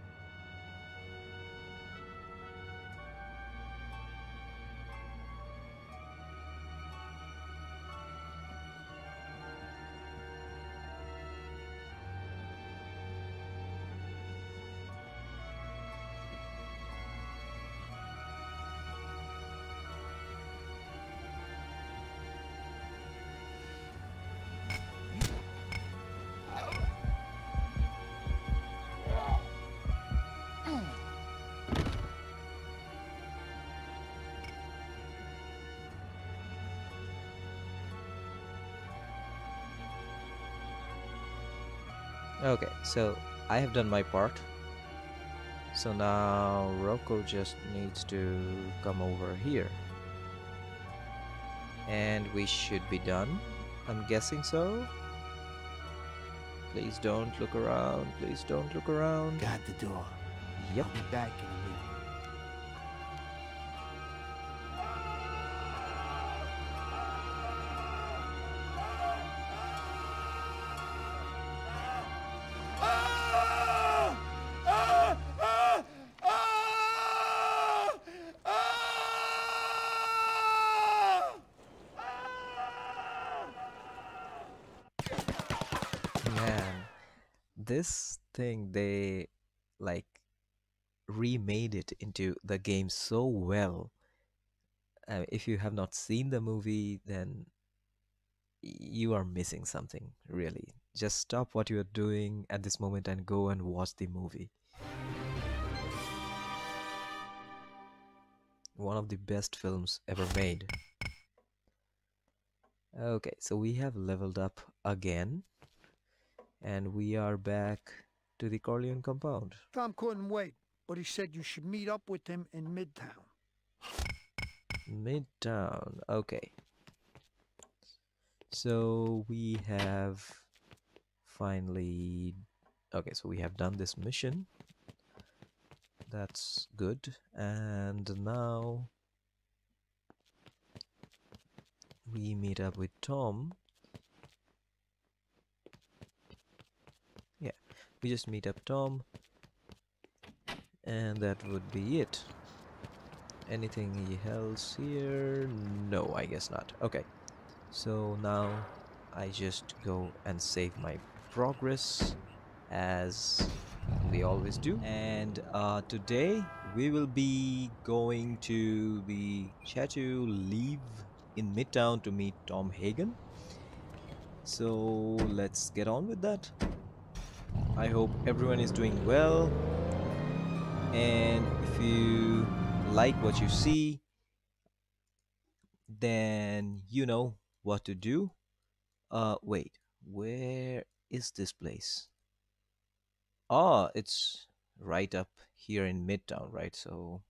Okay, so I have done my part. So now Rocco just needs to come over here. And we should be done. I'm guessing so. Please don't look around. Please don't look around. Got the door. Yep. I'll be back thing they like remade it into the game so well. Uh, if you have not seen the movie, then you are missing something, really. Just stop what you are doing at this moment and go and watch the movie. One of the best films ever made. Okay, so we have leveled up again. And we are back to the Corleone compound. Tom couldn't wait, but he said you should meet up with him in Midtown. Midtown, okay. So we have finally... Okay, so we have done this mission. That's good. And now we meet up with Tom. Yeah, we just meet up Tom. And that would be it. Anything else here? No, I guess not. Okay, so now I just go and save my progress as we always do. And uh, today we will be going to the Chateau Leave in Midtown to meet Tom Hagen. So let's get on with that. I hope everyone is doing well. And if you like what you see, then you know what to do. Uh, wait, where is this place? Oh, it's right up here in Midtown, right? So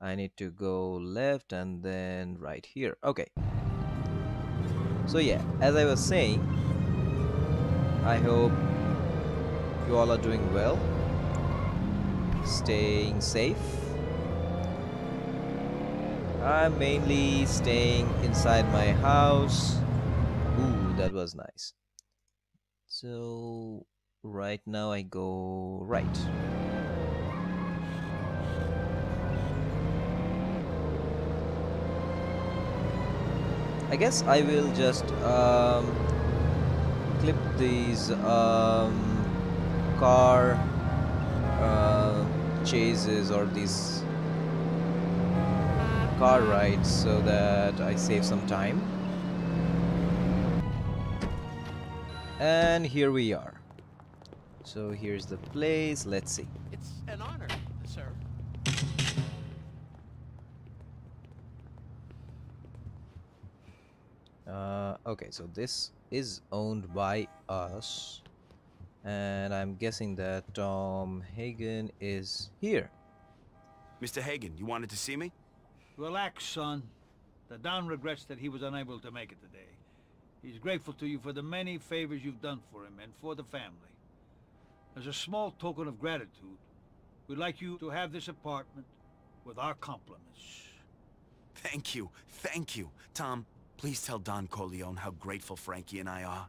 I need to go left and then right here. Okay. So yeah, as I was saying, I hope you all are doing well, staying safe. I'm mainly staying inside my house. Ooh, that was nice. So right now I go right. I guess I will just um, clip these um, car uh, chases or these car rides so that I save some time. And here we are. So here's the place. Let's see. It's an honor, sir. Uh, okay, so this is owned by us. And I'm guessing that Tom Hagen is here. Mr. Hagen, you wanted to see me? Relax, son. The Don regrets that he was unable to make it today. He's grateful to you for the many favors you've done for him and for the family. As a small token of gratitude, we'd like you to have this apartment with our compliments. Thank you, thank you. Tom, please tell Don Corleone how grateful Frankie and I are.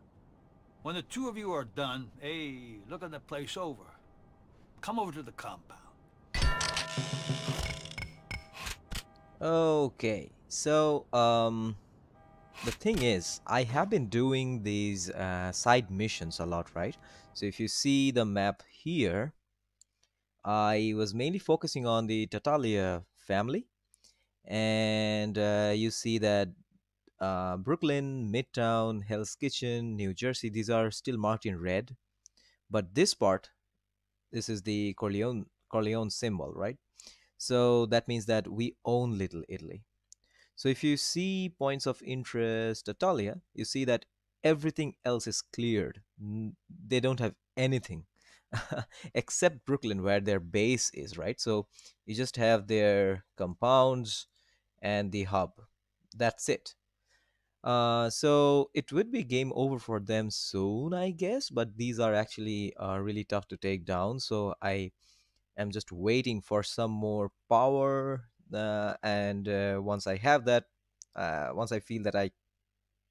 When the two of you are done, hey, look at the place over. Come over to the compound. Okay, so um, the thing is, I have been doing these uh, side missions a lot, right? So if you see the map here, I was mainly focusing on the Tattaglia family, and uh, you see that uh, Brooklyn, Midtown, Hell's Kitchen, New Jersey, these are still marked in red, but this part, this is the Corleone Corleone symbol, right? So that means that we own Little Italy. So if you see points of interest Italia, you see that everything else is cleared. They don't have anything except Brooklyn where their base is, right? So you just have their compounds and the hub. That's it. Uh, so it would be game over for them soon, I guess, but these are actually uh, really tough to take down. So I am just waiting for some more power uh, and uh, once i have that uh, once i feel that i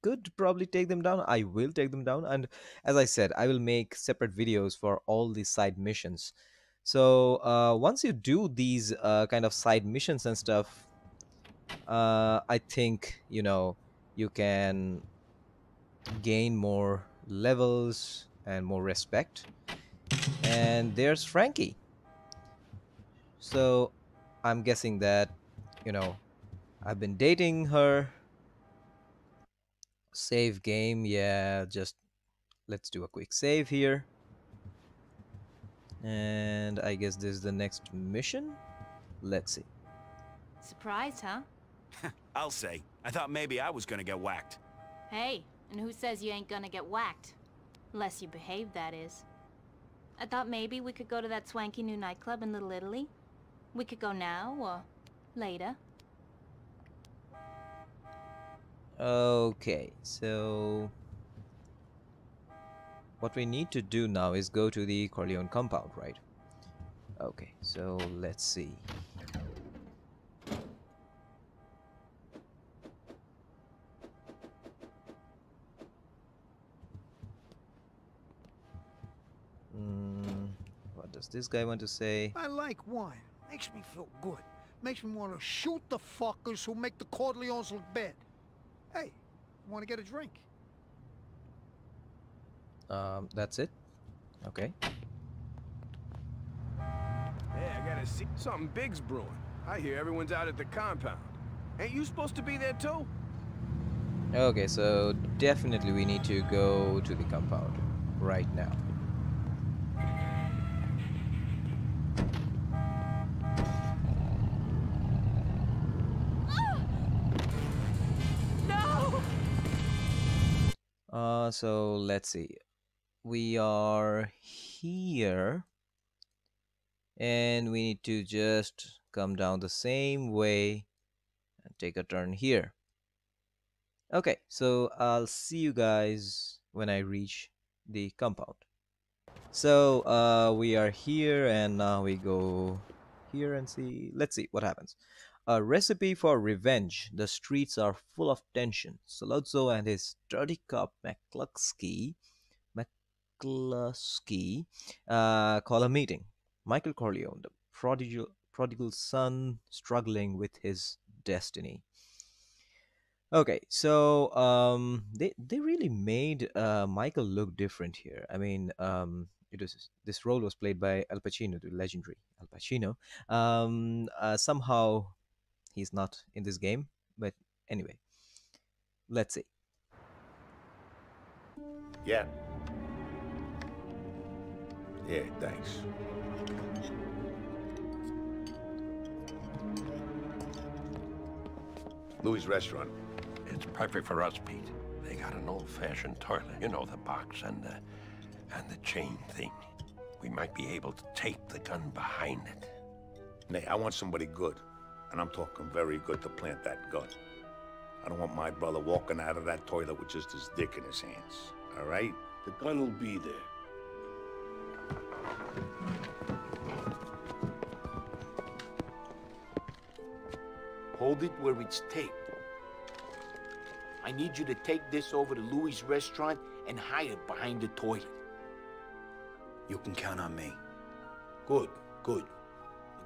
could probably take them down i will take them down and as i said i will make separate videos for all these side missions so uh, once you do these uh, kind of side missions and stuff uh, i think you know you can gain more levels and more respect and there's frankie so I'm guessing that, you know, I've been dating her. Save game, yeah, just let's do a quick save here. And I guess this is the next mission. Let's see. Surprised, huh? I'll say. I thought maybe I was gonna get whacked. Hey, and who says you ain't gonna get whacked? Unless you behave, that is. I thought maybe we could go to that swanky new nightclub in Little Italy. We could go now, or later. Okay, so what we need to do now is go to the Corleone compound, right? Okay, so let's see. This guy want to say? I like wine. Makes me feel good. Makes me want to shoot the fuckers who make the Corleones look bad. Hey, want to get a drink? Um, that's it? Okay. Hey, I gotta see something big's brewing. I hear everyone's out at the compound. Ain't you supposed to be there too? Okay, so definitely we need to go to the compound right now. Uh, so let's see. We are here. And we need to just come down the same way and take a turn here. Okay, so I'll see you guys when I reach the compound. So uh, we are here and now we go here and see. Let's see what happens. A recipe for revenge. The streets are full of tension. Sollozzo and his dirty cop McCluskey, McCluskey uh, call a meeting. Michael Corleone, the prodigal, prodigal son, struggling with his destiny. Okay, so um, they they really made uh, Michael look different here. I mean, um, it was this role was played by Al Pacino, the legendary Al Pacino. Um, uh, somehow he's not in this game, but anyway, let's see. Yeah. Yeah, thanks. Louis' restaurant. It's perfect for us, Pete. They got an old-fashioned toilet. You know, the box and the... and the chain thing. We might be able to tape the gun behind it. Nay, I want somebody good. And I'm talking very good to plant that gun. I don't want my brother walking out of that toilet with just his dick in his hands. All right? The gun will be there. Hold it where it's taped. I need you to take this over to Louis' restaurant and hide it behind the toilet. You can count on me. Good, good.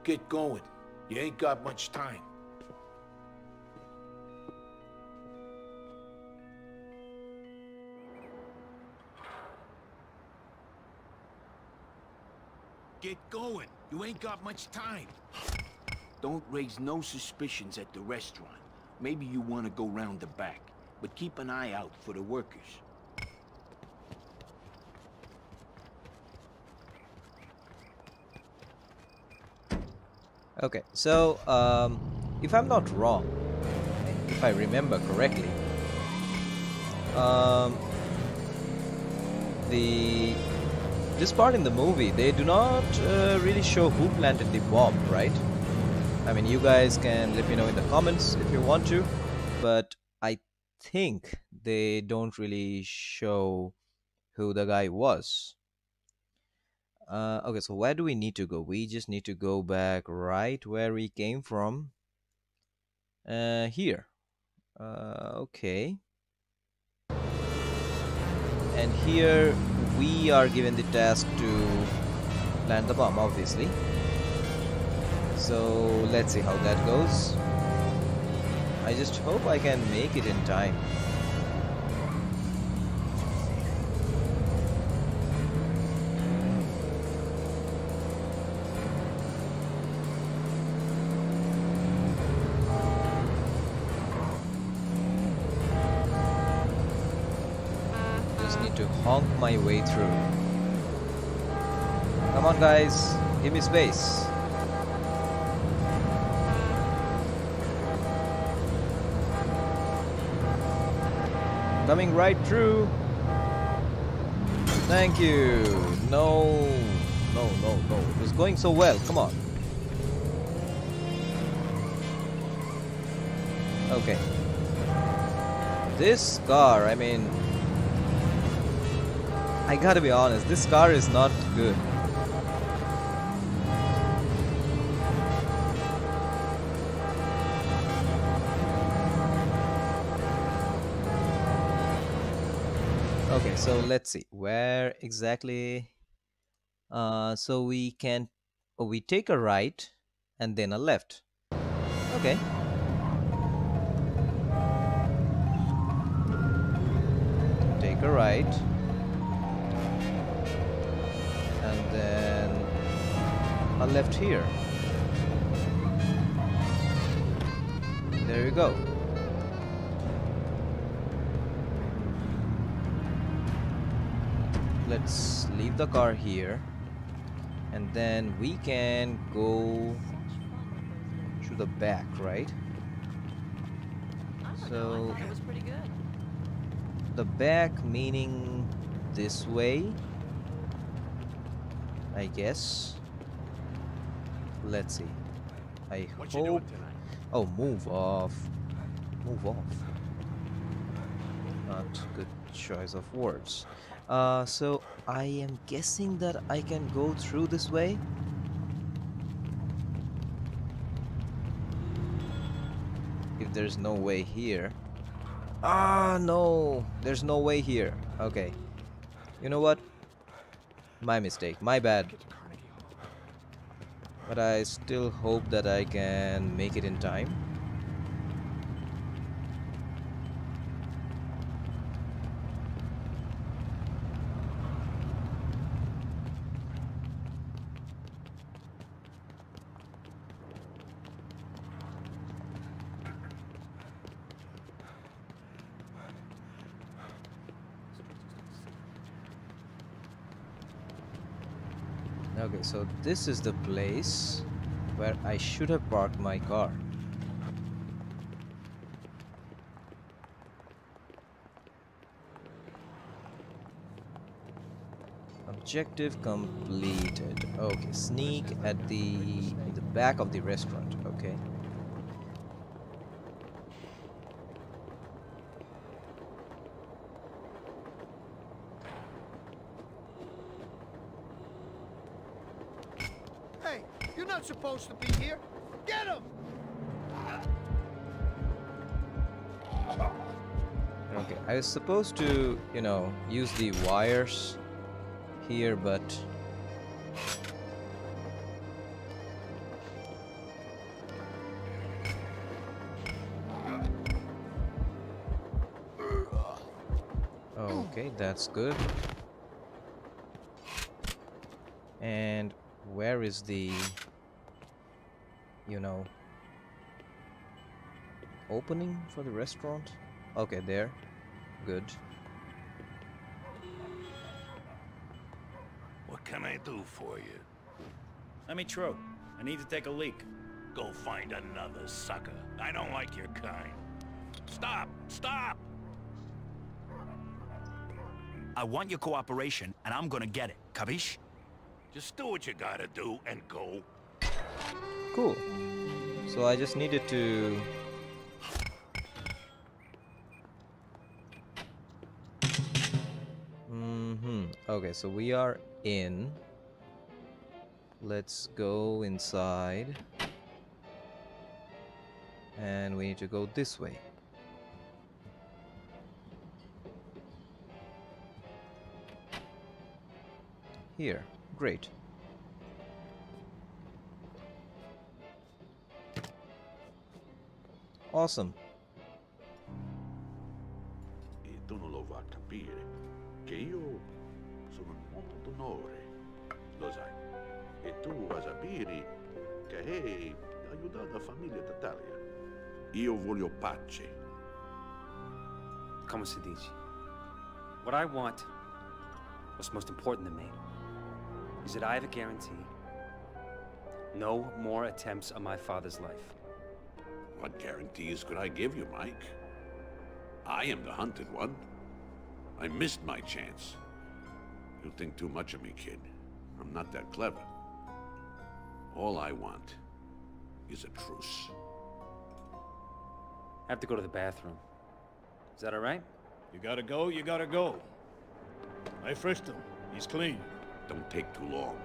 Get going. You ain't got much time. Get going. You ain't got much time. Don't raise no suspicions at the restaurant. Maybe you want to go round the back, but keep an eye out for the workers. Okay, so um, if I'm not wrong, if I remember correctly, um, the this part in the movie they do not uh, really show who planted the bomb, right? I mean, you guys can let me know in the comments if you want to, but I think they don't really show who the guy was. Uh, okay, so where do we need to go? We just need to go back right where we came from. Uh, here. Uh, okay. And here we are given the task to plant the bomb, obviously. So let's see how that goes. I just hope I can make it in time. my way through. Come on guys, give me space. Coming right through. Thank you. No, no, no, no. It was going so well. Come on. Okay. This car, I mean, I gotta be honest, this car is not good. Okay, so let's see. Where exactly... Uh, so we can... Oh, we take a right and then a left. Okay. Take a right. A left here. There you go. let's leave the car here and then we can go to the back right so the back meaning this way I guess let's see I hope oh move off move off not good choice of words uh, so I am guessing that I can go through this way. If there's no way here. Ah, no. There's no way here. Okay. You know what? My mistake. My bad. But I still hope that I can make it in time. Okay, so this is the place where I should have parked my car. Objective completed. Okay, sneak at the the back of the restaurant. Okay. Hey, you're not supposed to be here. Get him! Okay, I was supposed to, you know, use the wires here, but Okay, that's good. And where is the, you know, opening for the restaurant? Okay, there. Good. What can I do for you? Let me through. I need to take a leak. Go find another sucker. I don't like your kind. Stop! Stop! I want your cooperation, and I'm gonna get it. Capiche? Just do what you gotta do and go. Cool. So I just needed to Mm-hmm. Okay, so we are in. Let's go inside. And we need to go this way. Here. Great. Awesome. E tu non lo va a capire che io sono molto onore, lo sai. E tu a sapere che hai aiutato la famiglia d'Italia. Io voglio pace. Come si dice? What I want, what's most important to me, is that I have a guarantee no more attempts on my father's life. What guarantees could I give you, Mike? I am the hunted one. I missed my chance. You think too much of me, kid. I'm not that clever. All I want is a truce. I have to go to the bathroom. Is that all right? You gotta go, you gotta go. I frisked him. He's clean. Don't take too long.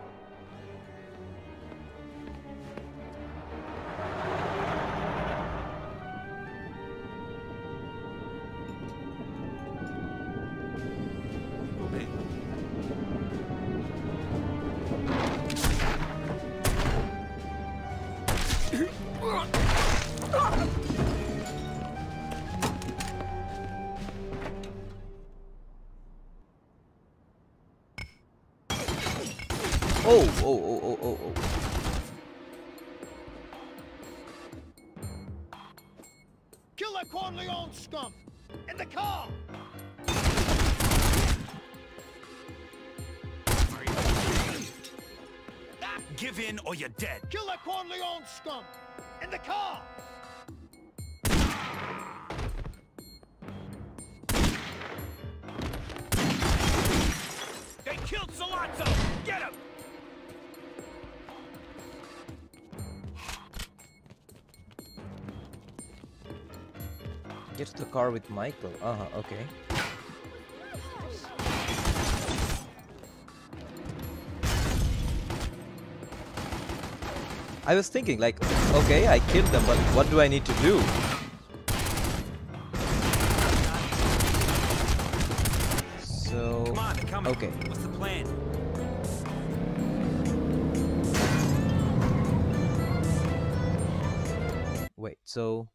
Or you're dead. Kill that Corleone scum! In the car! They killed Sollozzo! Get him! Get to the car with Michael. Uh-huh, okay. I was thinking like, okay, I killed them, but what do I need to do? So, on, okay. What's the plan? Wait, so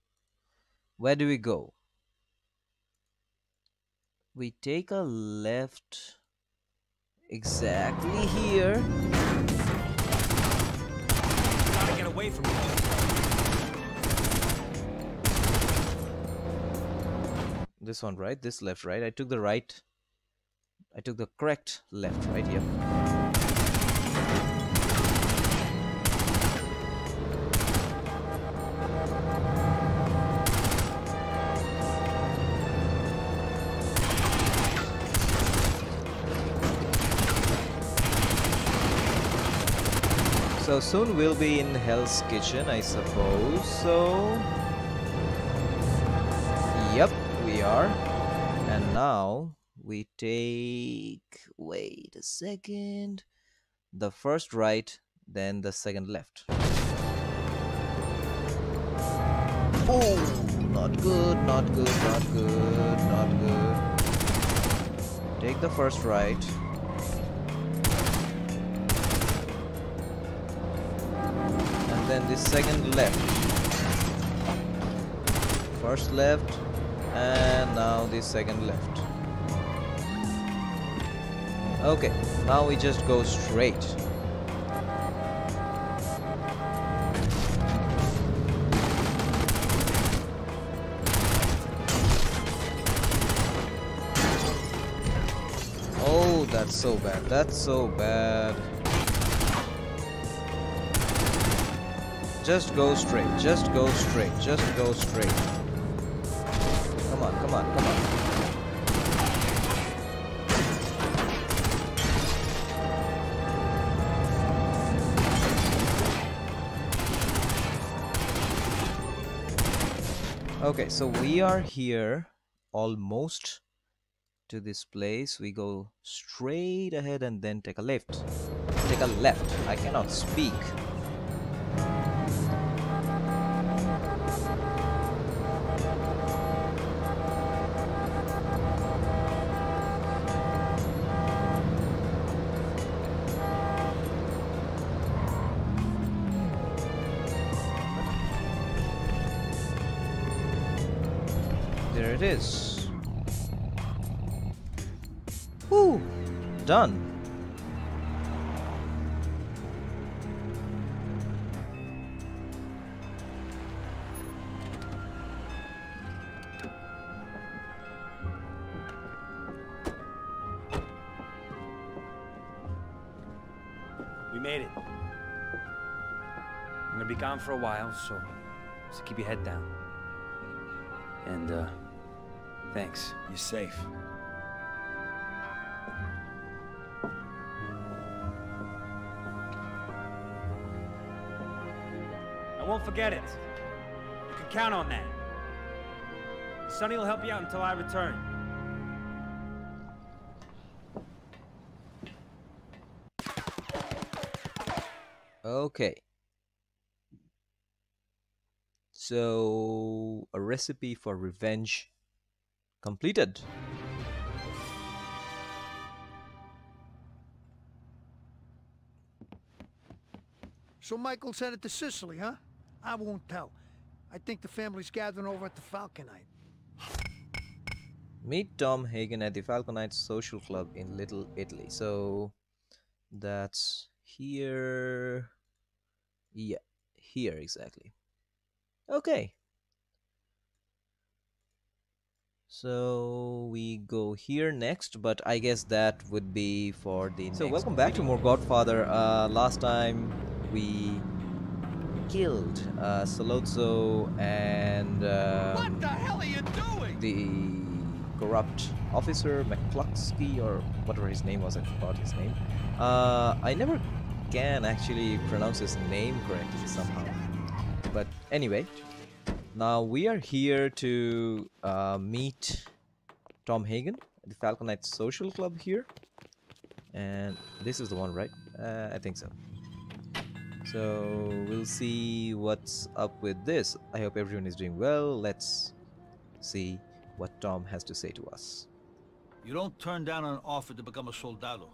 where do we go? We take a left exactly here. Away from here. This one, right? This left, right? I took the right. I took the correct left, right? Yep. Soon we'll be in Hell's Kitchen, I suppose. So, yep, we are. And now we take. Wait a second. The first right, then the second left. Oh, not good, not good, not good, not good. Take the first right. And then the second left. First left, and now the second left. Okay, now we just go straight. Oh, that's so bad. That's so bad. Just go straight. Just go straight. Just go straight. Come on, come on, come on. Okay, so we are here almost to this place. We go straight ahead and then take a left. Take a left. I cannot speak. Is. Whew, done. We made it. I'm gonna be gone for a while, so, so keep your head down. And, uh, Thanks. You're safe. I won't forget it. You can count on that. Sonny will help you out until I return. Okay. So, a recipe for revenge completed. So Michael sent it to Sicily, huh? I won't tell. I think the family's gathering over at the Falconite. Meet Tom Hagen at the Falconite Social Club in Little Italy. So that's here. Yeah, here exactly. Okay. So we go here next, but I guess that would be for the So welcome back to more Godfather. Uh, last time we killed uh, Sollozzo and um, What the hell are you doing? the corrupt officer McCluskey or whatever his name was. I forgot his name. Uh, I never can actually pronounce his name correctly somehow. But anyway, now we are here to uh, meet Tom Hagen the Falconite Social Club here. And this is the one, right? Uh, I think so. So we'll see what's up with this. I hope everyone is doing well. Let's see what Tom has to say to us. You don't turn down an offer to become a soldado,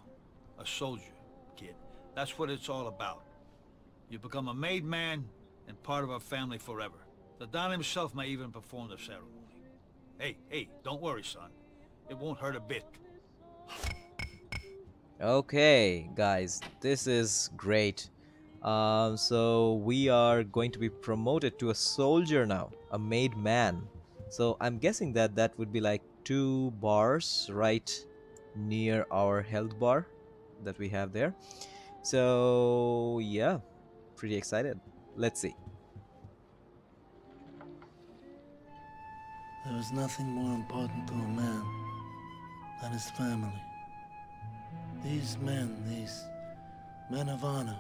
a soldier, kid. That's what it's all about. You become a made man and part of our family forever. The Don himself may even perform the ceremony. Hey, hey, don't worry, son. It won't hurt a bit. Okay, guys, this is great. Um, so we are going to be promoted to a soldier now, a made man. So I'm guessing that that would be like two bars right near our health bar that we have there. So yeah, pretty excited. Let's see. There is nothing more important to a man than his family. These men, these men of honor,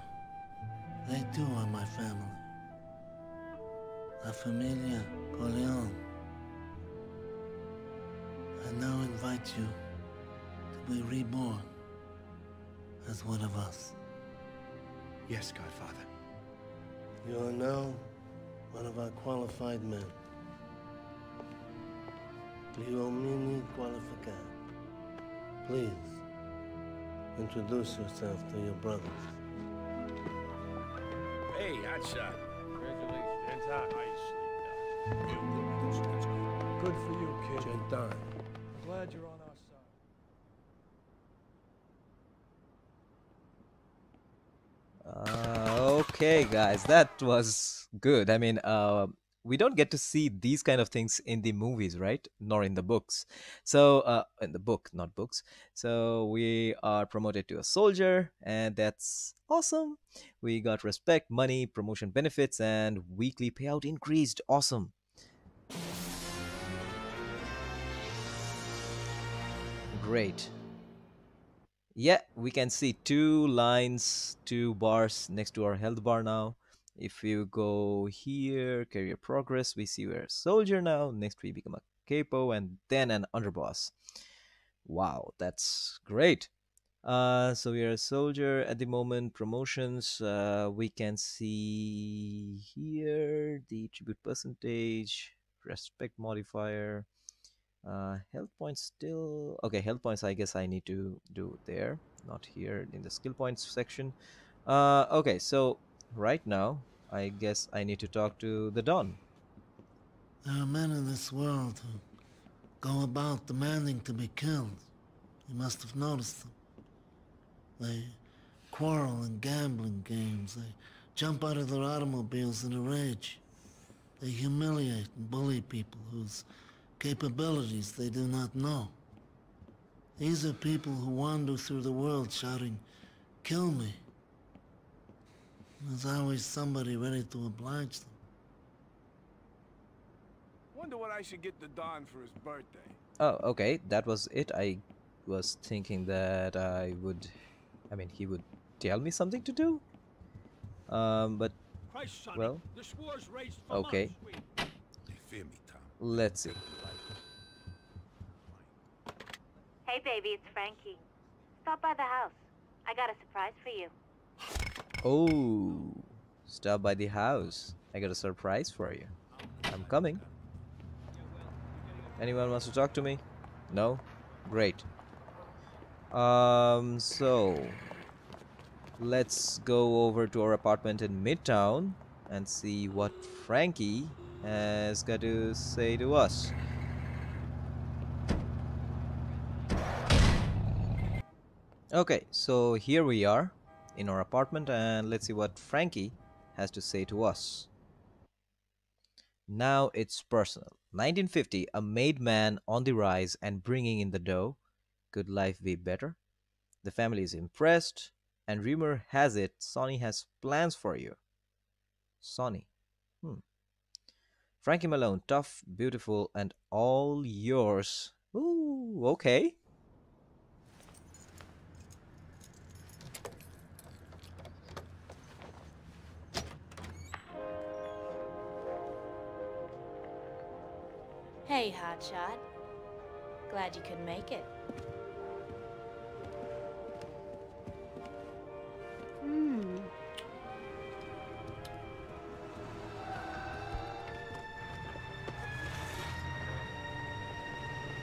they too are my family. La Familia Corleone. I now invite you to be reborn as one of us. Yes, Godfather. You are now one of our qualified men. Liomini Qualificat. Please, introduce yourself to your brothers. Hey, hotshot. Congratulations. Hands high. Good for you, kid. Gentan. Glad you're on our side. Uh, okay, guys, that was good. I mean, uh, we don't get to see these kind of things in the movies, right? Nor in the books. So, uh, in the book, not books. So we are promoted to a soldier, and that's awesome. We got respect, money, promotion benefits, and weekly payout increased. Awesome. Great. Yeah, we can see two lines, two bars next to our health bar now. If you go here, career progress, we see we're a soldier now. Next we become a capo and then an underboss. Wow, that's great. Uh, so we are a soldier at the moment. Promotions, uh, we can see here the tribute percentage, respect modifier, uh, health points still okay. Health points, I guess I need to do there, not here in the skill points section. Uh, okay, so right now, I guess I need to talk to the Don. There are men in this world who go about demanding to be killed. You must have noticed them. They quarrel in gambling games. They jump out of their automobiles in a rage. They humiliate and bully people whose capabilities they do not know. These are people who wander through the world shouting, kill me. There's always somebody ready to oblige them. Wonder what I should get the Don for his birthday. Oh, okay, that was it. I was thinking that I would, I mean, he would tell me something to do. Um, but Sonny. Well, This war's raised for okay. They fear me, Tom. Let's see. Hey, baby, it's Frankie. Stop by the house. I got a surprise for you. Oh, stop by the house. I got a surprise for you. I'm coming. Anyone wants to talk to me? No? Great. Um, so let's go over to our apartment in Midtown and see what Frankie has got to say to us. Okay, so here we are in our apartment and let's see what Frankie has to say to us. Now it's personal. 1950, a made man on the rise and bringing in the dough. Could life be better? The family is impressed, and rumor has it Sonny has plans for you. Sonny. Hmm. Frankie Malone, tough, beautiful, and all yours. Ooh, okay. Hey, Hotshot. Glad you could make it. Hmm.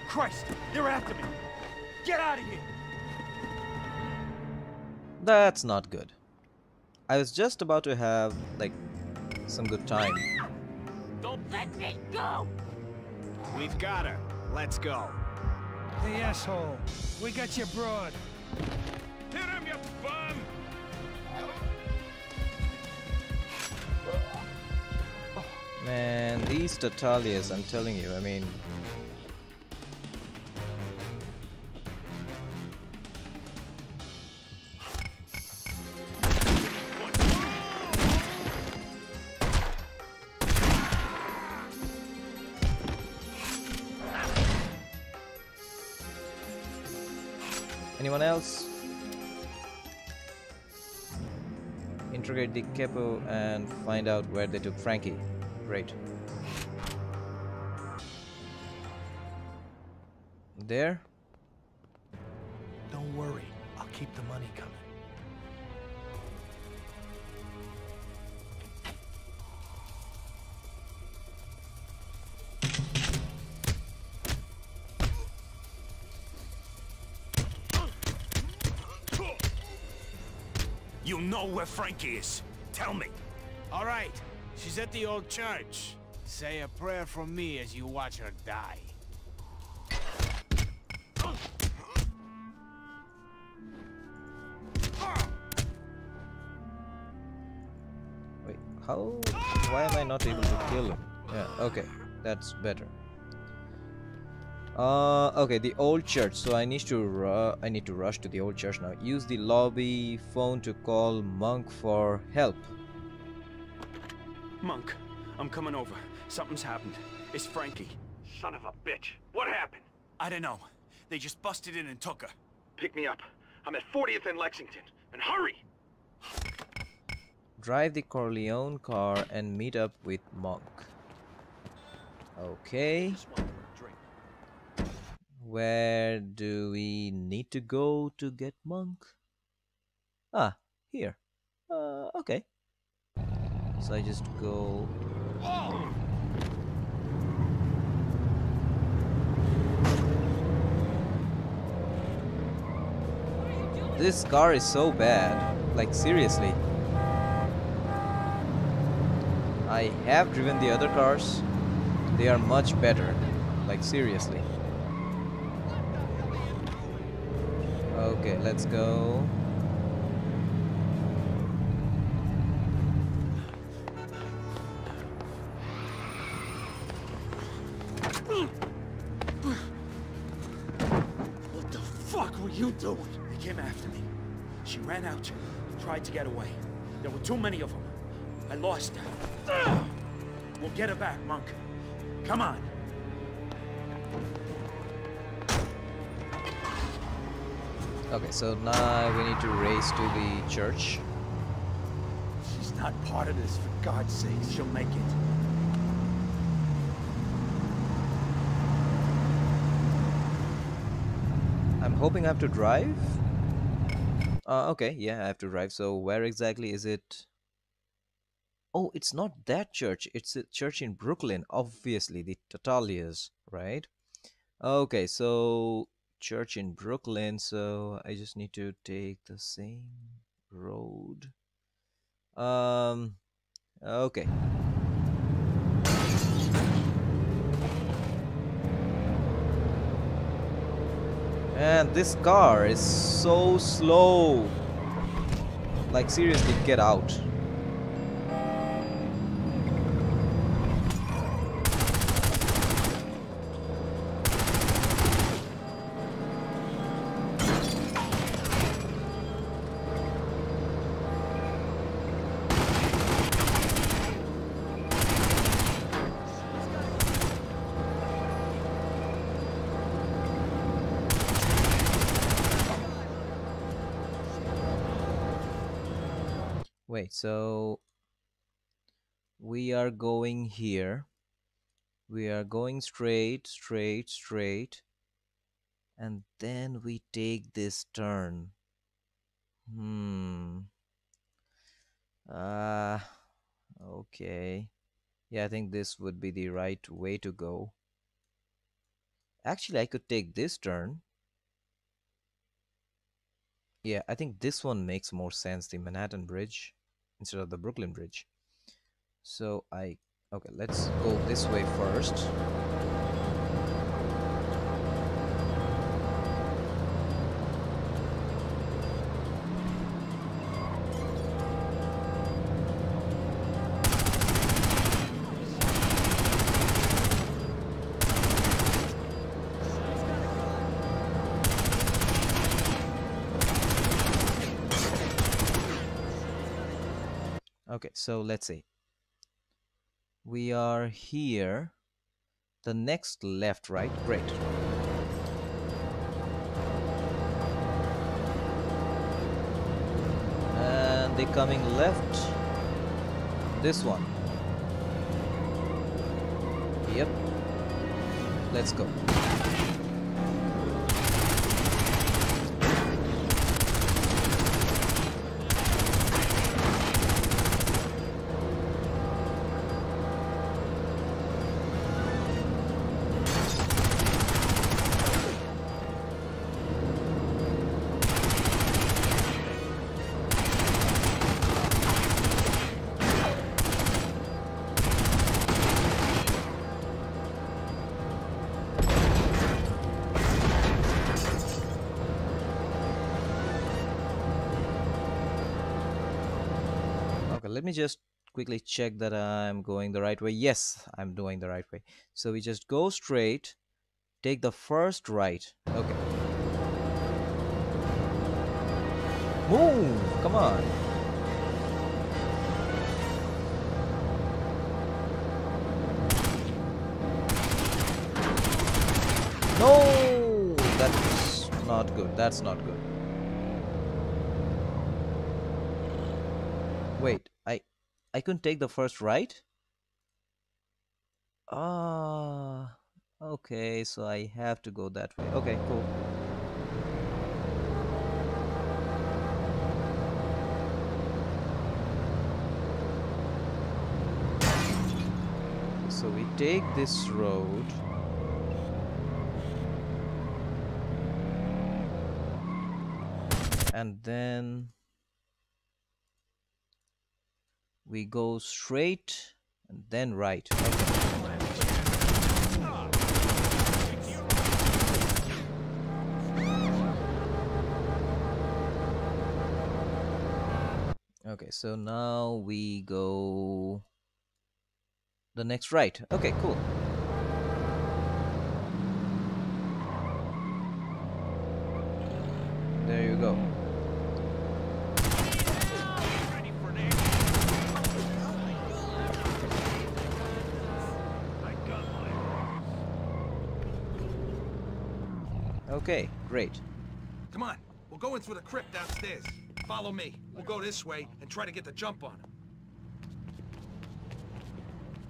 Christ, they're after me. Get out of here. That's not good. I was just about to have, like, some good time. Don't let me go! We've got her. Let's go. The asshole. We got your broad. Hit him, you bum! Man, these Tattaglias, I'm telling you, I mean... Anyone else? Interrogate the capo and find out where they took Frankie. Great. There? Don't worry. I'll keep the money coming. Know where Frankie is. Tell me. All right. She's at the old church. Say a prayer for me as you watch her die. Wait, how? Why am I not able to kill him? Yeah, okay, that's better. Uh, okay, the old church. So I need to ru I need to rush to the old church now. Use the lobby phone to call Monk for help. Monk, I'm coming over. Something's happened. It's Frankie. Son of a bitch. What happened? I don't know. They just busted in and took her. Pick me up. I'm at 40th and Lexington. And hurry! Drive the Corleone car and meet up with Monk. Okay. Where do we need to go to get Monk? Ah, here. Uh, okay. So I just go. This car is so bad. Like, seriously. I have driven the other cars. They are much better. Like, seriously. Okay, let's go. What the fuck were you doing? They came after me. She ran out, tried to get away. There were too many of them. I lost her. We'll get her back, Monk. Come on. Okay, so now we need to race to the church. She's not part of this, for God's sake. She'll make it. I'm hoping I have to drive? Uh, okay, yeah, I have to drive. So where exactly is it? Oh, it's not that church. It's a church in Brooklyn. Obviously, the Tattaglias, right? Okay, so church in Brooklyn. So I just need to take the same road. Um, okay. And this car is so slow. Like seriously, get out. So we are going here. We are going straight, straight, straight. And then we take this turn. Hmm. Ah, uh, okay. Yeah, I think this would be the right way to go. Actually, I could take this turn. Yeah, I think this one makes more sense, the Manhattan Bridge instead of the Brooklyn Bridge. So I, okay, let's go this way first. So let's see. We are here. The next left right. Great. And the coming left this one. Yep. Let's go let me just quickly check that I'm going the right way. Yes, I'm doing the right way. So we just go straight, take the first right. Okay. Move! Come on. No! That's not good. That's not good. Wait. I couldn't take the first right? Ah, okay, so I have to go that way. Okay, cool. So we take this road. And then we go straight and then right. Okay. so now we go the next right. Okay, cool. There you go. Okay, great. Come on, we'll go in through the crypt downstairs. Follow me. We'll go this way and try to get the jump on him.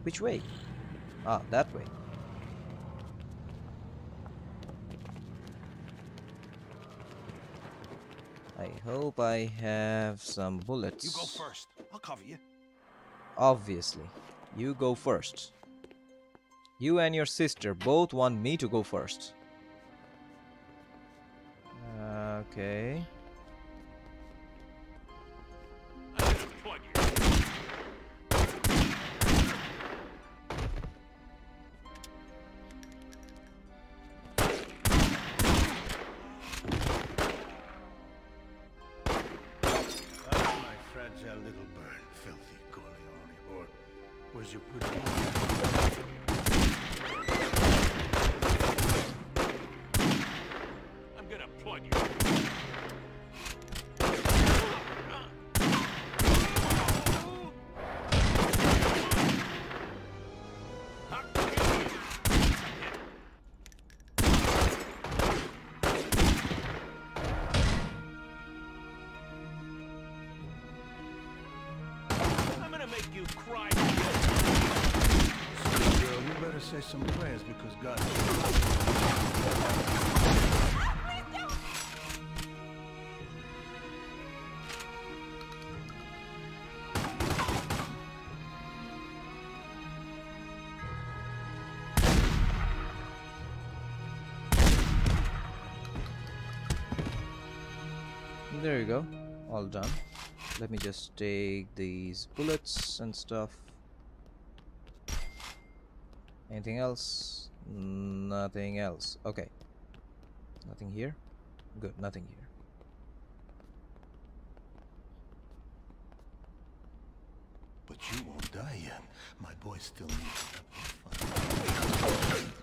Which way? Ah, that way. I hope I have some bullets. You go first. I'll cover you. Obviously. You go first. You and your sister both want me to go first. Okay. You go. All done. Let me just take these bullets and stuff. Anything else? Nothing else. Okay. Nothing here? Good, nothing here. But you won't die yet. My boy still needs He's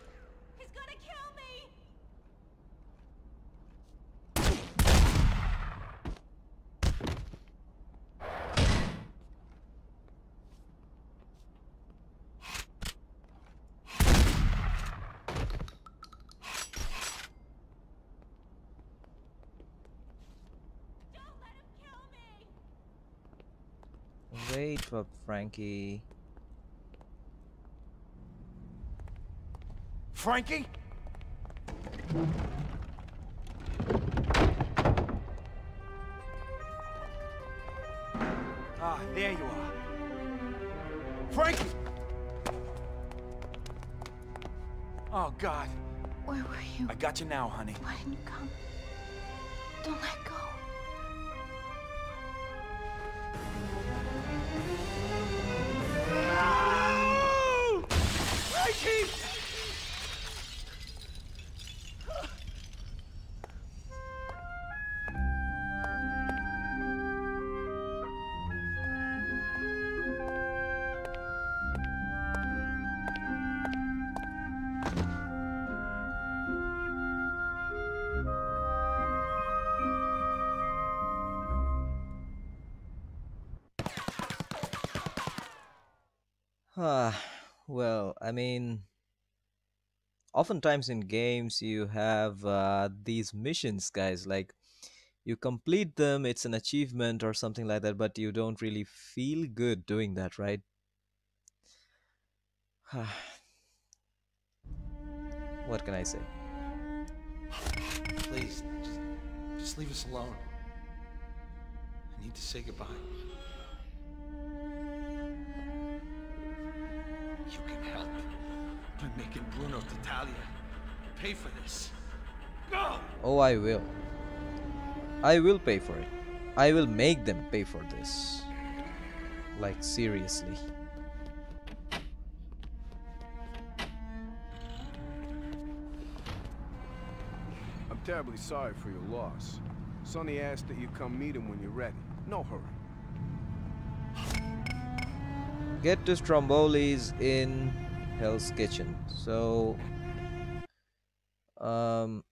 Wait for Frankie. Frankie? Ah, there you are. Frankie! Oh, God. Where were you? I got you now, honey. Why didn't you come? Don't let go. Frankie! Oftentimes in games you have uh, these missions, guys. Like, you complete them, it's an achievement or something like that, but you don't really feel good doing that, right? what can I say? Please, just, just leave us alone. I need to say goodbye. You can help by making Bruno Tattaglia pay for this. Go! Oh, I will. I will pay for it. I will make them pay for this. Like, seriously. I'm terribly sorry for your loss. Sonny asked that you come meet him when you're ready. No hurry. Get to Stromboli's in Hell's Kitchen. So, um,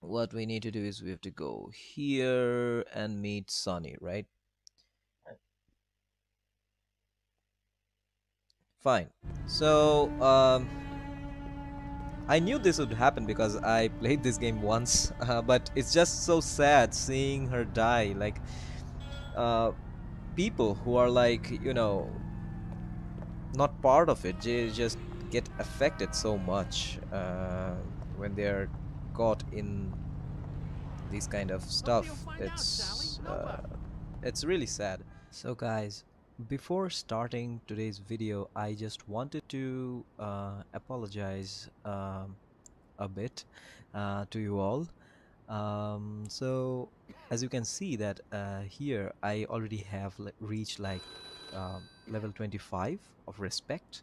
what we need to do is we have to go here and meet Sonny, right? Fine. So, um, I knew this would happen because I played this game once, uh, but it's just so sad seeing her die. Like, uh, people who are like, you know, not part of it. They just get affected so much uh, when they're caught in these kind of stuff. It's uh, it's really sad. So guys, before starting today's video, I just wanted to uh, apologize um, a bit uh, to you all. Um, so as you can see that uh, here I already have reached like um, level 25 of respect.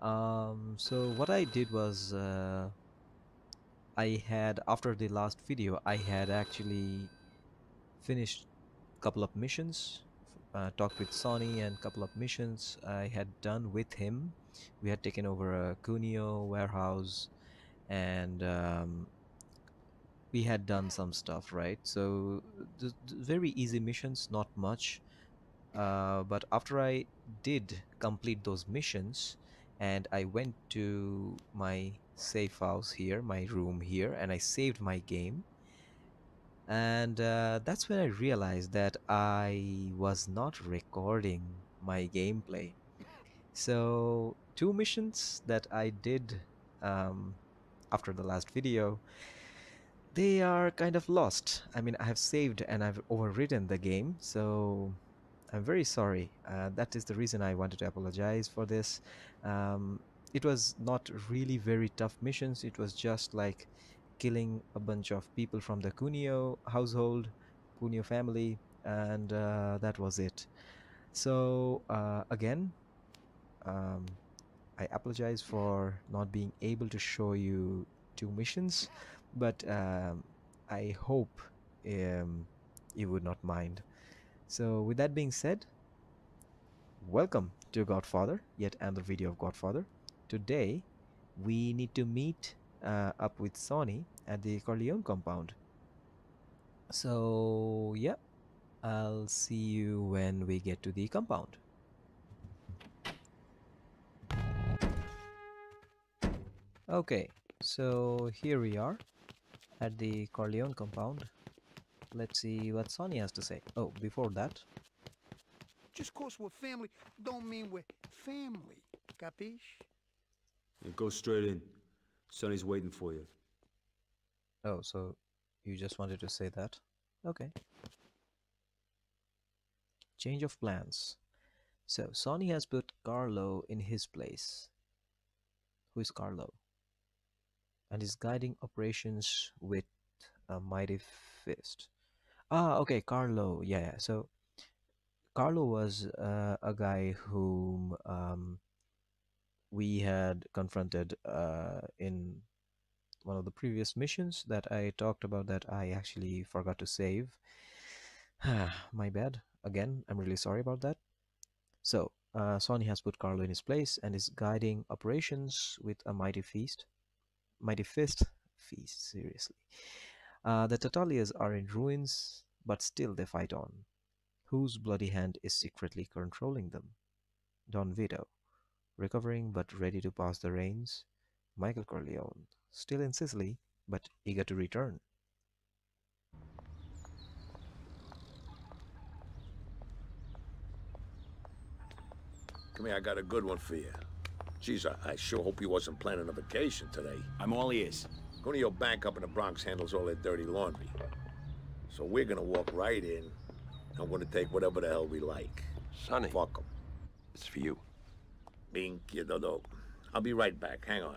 Um, so what I did was uh, I had after the last video I had actually finished a couple of missions uh, talked with Sonny and couple of missions I had done with him. We had taken over a Cuneo warehouse and um, we had done some stuff right? So the, the very easy missions not much uh, but after I did complete those missions and I went to my safe house here my room here and I saved my game and uh, that's when I realized that I was not recording my gameplay. So two missions that I did um, after the last video they are kind of lost. I mean I have saved and I've overridden the game so I'm very sorry. Uh, that is the reason I wanted to apologize for this. Um, it was not really very tough missions. It was just like killing a bunch of people from the Cuneo household, Cuneo family, and uh, that was it. So uh, again, um, I apologize for not being able to show you two missions, but um, I hope um, you would not mind. So with that being said, welcome to Godfather, yet another video of Godfather. Today, we need to meet uh, up with Sonny at the Corleone compound. So yeah, I'll see you when we get to the compound. Okay, so here we are at the Corleone compound Let's see what Sonny has to say. Oh, before that. Just cause we're family don't mean we're family. Capiche? Yeah, go straight in. Sonny's waiting for you. Oh, so you just wanted to say that? Okay. Change of plans. So, Sonny has put Carlo in his place. Who is Carlo? And is guiding operations with a mighty fist. Ah, okay, Carlo. Yeah, yeah. So Carlo was uh, a guy whom um, we had confronted uh, in one of the previous missions that I talked about that I actually forgot to save. My bad. Again, I'm really sorry about that. So, uh, Sonny has put Carlo in his place and is guiding operations with a mighty feast. Mighty fist? Feast, seriously. Uh, the Tattaglias are in ruins, but still they fight on. Whose bloody hand is secretly controlling them? Don Vito, recovering but ready to pass the reins. Michael Corleone, still in Sicily, but eager to return. Come here, I got a good one for you. Geez, I, I sure hope you wasn't planning a vacation today. I'm all ears. Cuneo Bank up in the Bronx handles all that dirty laundry. So we're gonna walk right in. I'm gonna take whatever the hell we like. Sonny. Fuck them. It's for you. Bink, you dodo. I'll be right back. Hang on.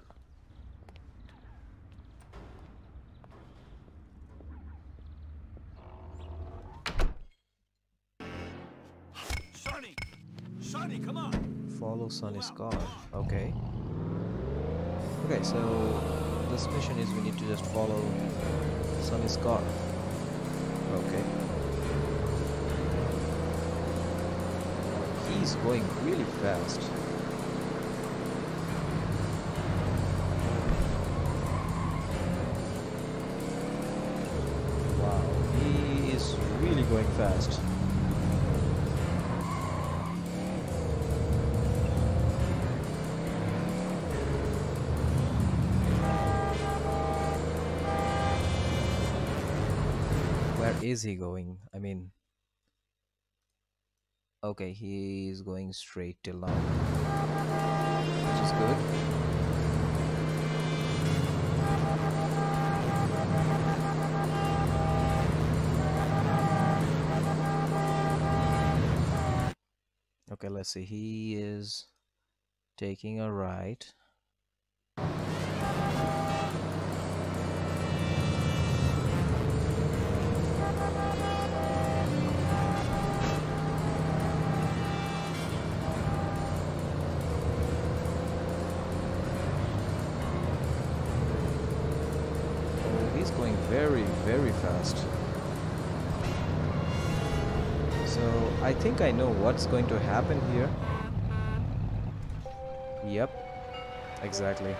Sonny! Sonny, come on! Follow Sonny's car. Okay. Okay, so this mission is we need to just follow Sonny's car. Okay. He's going really fast. Wow, he is really going fast. Is he going? I mean, okay, he is going straight till now. which is good. Okay, let's see. He is taking a right. Think I know what's going to happen here. Yep, exactly.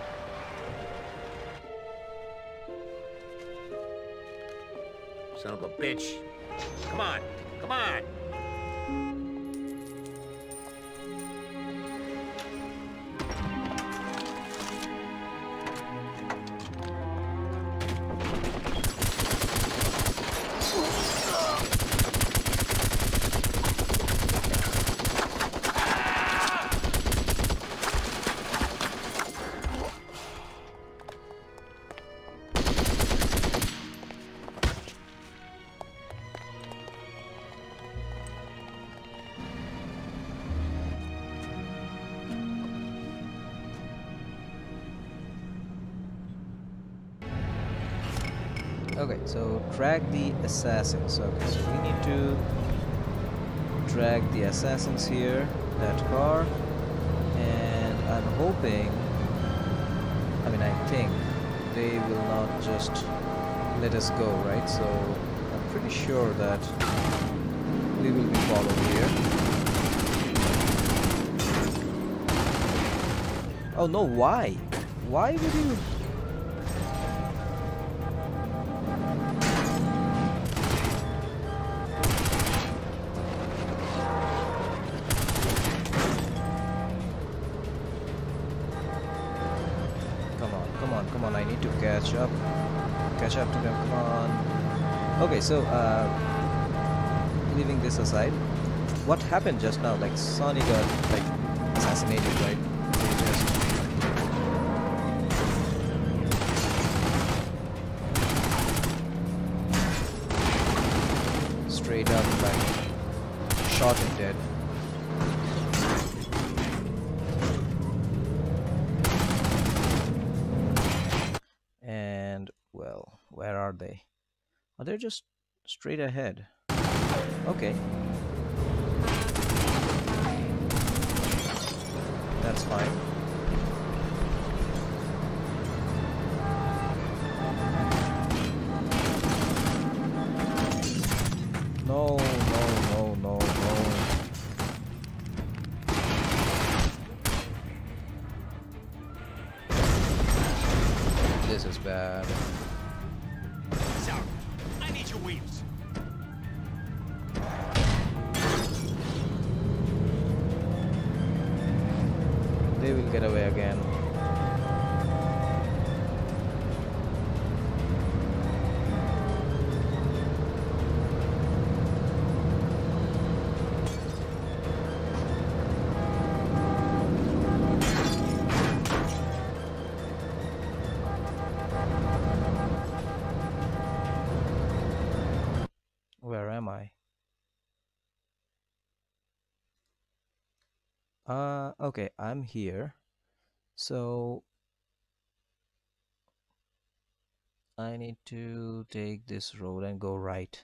Son of a bitch. Come on, come on. So track the assassins. Okay, so we need to drag the assassins here, that car, and I'm hoping, I mean, I think they will not just let us go, right? So I'm pretty sure that we will be followed here. Oh no, why? Why would you? Okay, so, uh, leaving this aside, what happened just now? Like, Sonny got, like, assassinated, right? Ahead. Okay, I'm here. So I need to take this road and go right.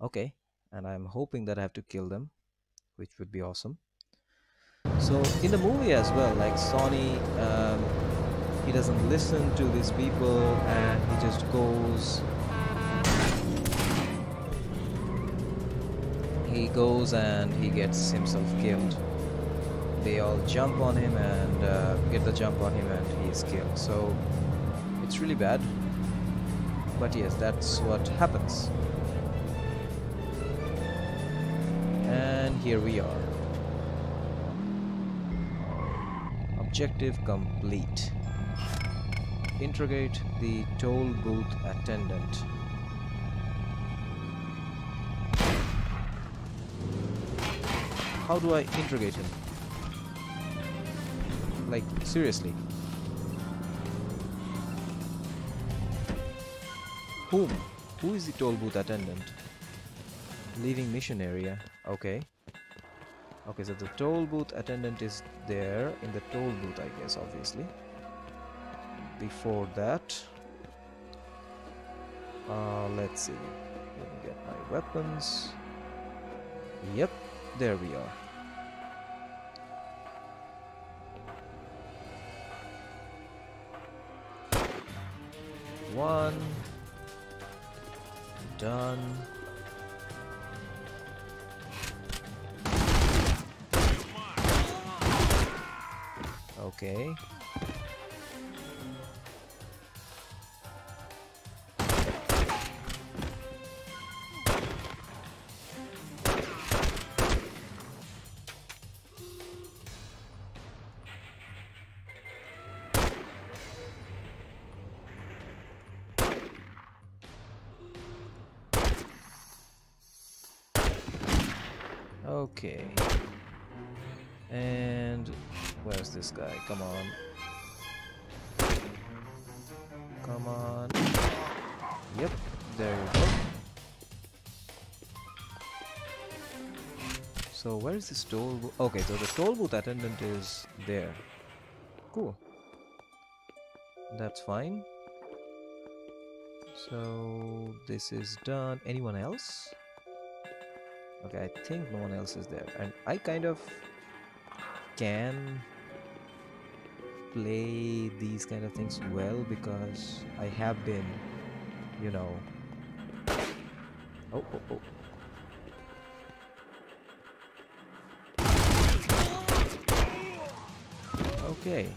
Okay, and I'm hoping that I have to kill them, which would be awesome. So in the movie as well, like Sonny, um, he doesn't listen to these people and he just goes he goes and he gets himself killed they all jump on him and uh, get the jump on him and he is killed. So it's really bad. But yes that's what happens. And here we are. Objective complete. Interrogate the toll booth attendant. How do I interrogate him Like, seriously. Whom? Who is the toll booth attendant? Leaving mission area. Okay. Okay, so the toll booth attendant is there in the toll booth, I guess, obviously. Before that, uh, let's see. Let me get my weapons. Yep, there we are. One. Done. Okay. So where is the toll booth? Okay, so the toll booth attendant is there. Cool. That's fine. So this is done. Anyone else? Okay, I think no one else is there. And I kind of can play these kind of things well because I have been, you know... Oh, oh, oh. Okay.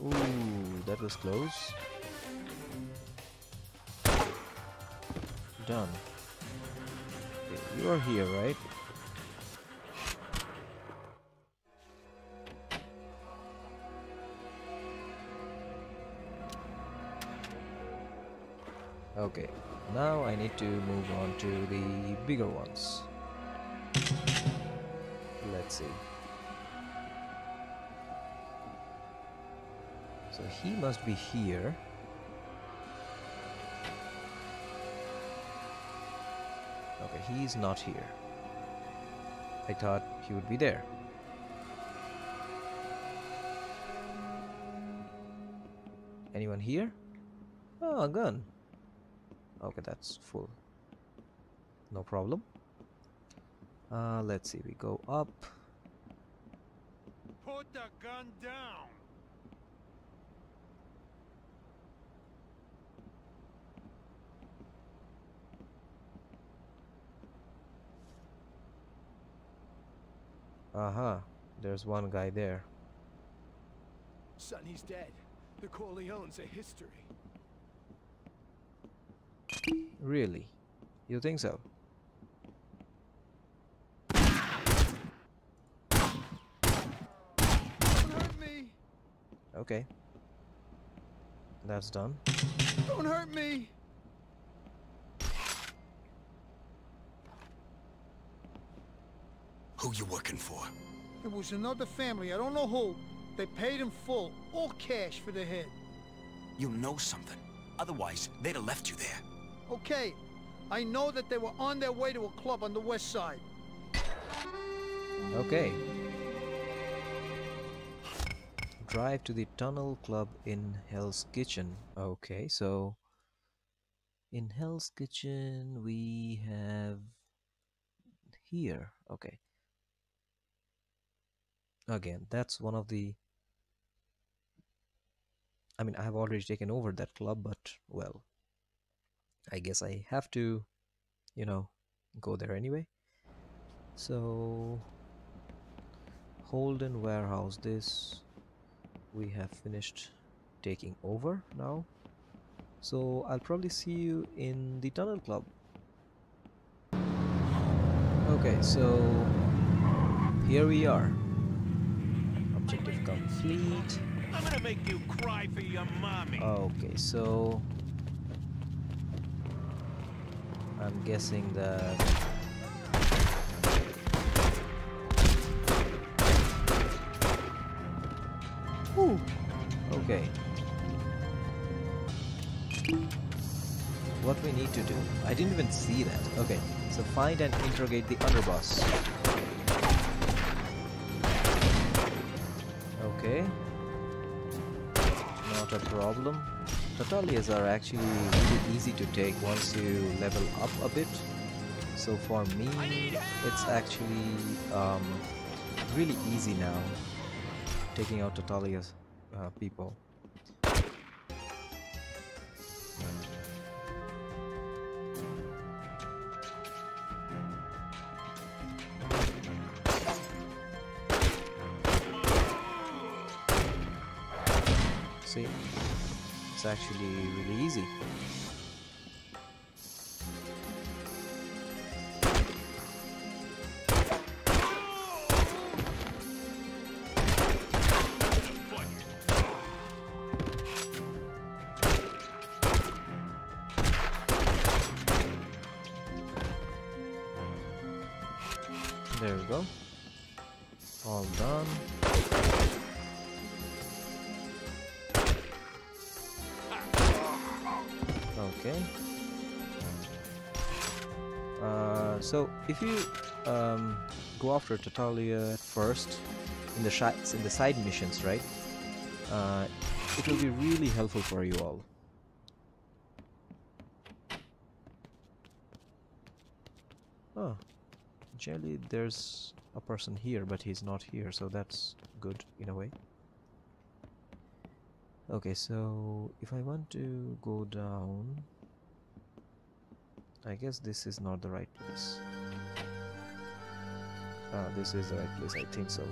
Ooh, that was close. Done. Okay, you are here, right? Need to move on to the bigger ones. Let's see. So he must be here. Okay, he's not here. I thought he would be there. Anyone here? Oh, a gun. Okay, that's full. No problem. Uh, let's see, we go up. Put the gun down. Uh-huh, there's one guy there. Sonny's dead. The Corleones are history. Really? You think so? Don't hurt me. Okay. That's done. Don't hurt me. Who you working for? It was another family. I don't know who. They paid in full, all cash for the head. You know something. Otherwise, they'd have left you there. Okay, I know that they were on their way to a club on the west side. Okay. Drive to the Tunnel Club in Hell's Kitchen. Okay, so in Hell's Kitchen we have here. Okay. Again, that's one of the I mean, I have already taken over that club, but well, I guess I have to, you know, go there anyway. So, Holden Warehouse, this we have finished taking over now. So, I'll probably see you in the Tunnel Club. Okay, so here we are. Objective complete. I'm gonna make you cry for your mommy. Okay, so I'm guessing that Ooh. Okay. What we need to do? I didn't even see that. Okay, so find and interrogate the underboss. Okay. Not a problem. Tattaglias are actually really easy to take once you level up a bit. So for me, it's actually um, really easy now taking out Tattaglia's uh, people. See, it's actually really easy. So if you um, go after Tattaglia first in the in the side missions, right? Uh, it will be really helpful for you all. Oh, generally there's a person here, but he's not here, so that's good in a way. Okay, so if I want to go down, I guess this is not the right place. Ah, this is the right place, I think so.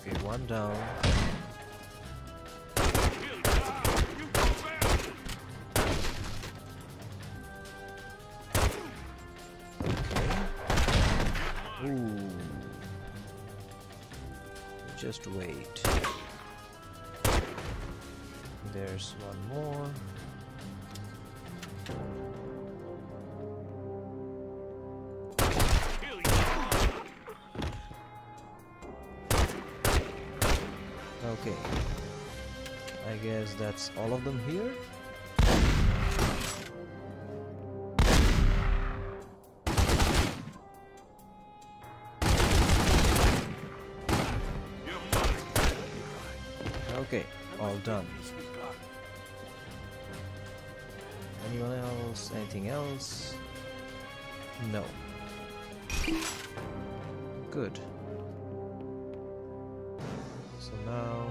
Okay, one down. Just wait. There's one more. Okay. I guess that's all of them here. All done. Anyone else? Anything else? No. Good. So now...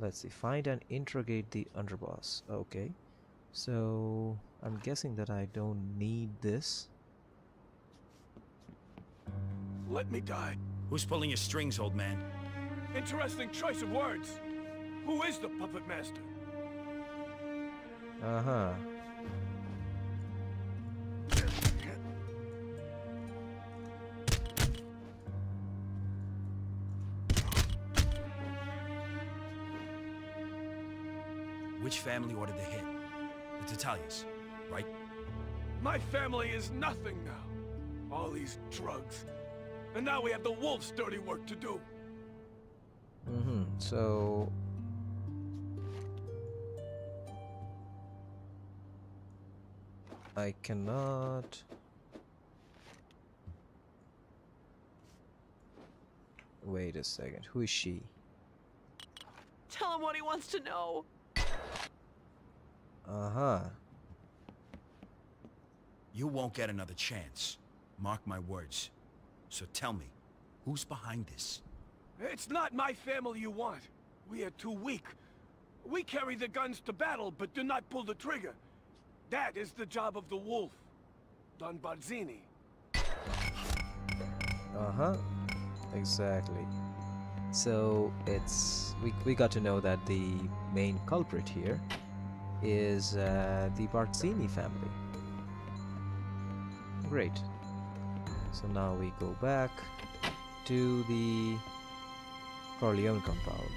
Let's see, find and interrogate the underboss. Okay. So, I'm guessing that I don't need this. Let me die. Who's pulling your strings, old man? Interesting choice of words. Who is the puppet master? Uh-huh. Which family ordered the hit? The Tattaglias, right? My family is nothing now. All these drugs. And now we have the wolf's dirty work to do. Mm-hmm. So... I cannot... Wait a second. Who is she? Tell him what he wants to know. Uh-huh. You won't get another chance. Mark my words. So tell me, who's behind this? It's not my family you want. We are too weak. We carry the guns to battle, but do not pull the trigger. That is the job of the wolf, Don Barzini. Uh-huh. Exactly. So it's we, we got to know that the main culprit here is uh, the Barzini family. Great. So now we go back to the Corleone compound.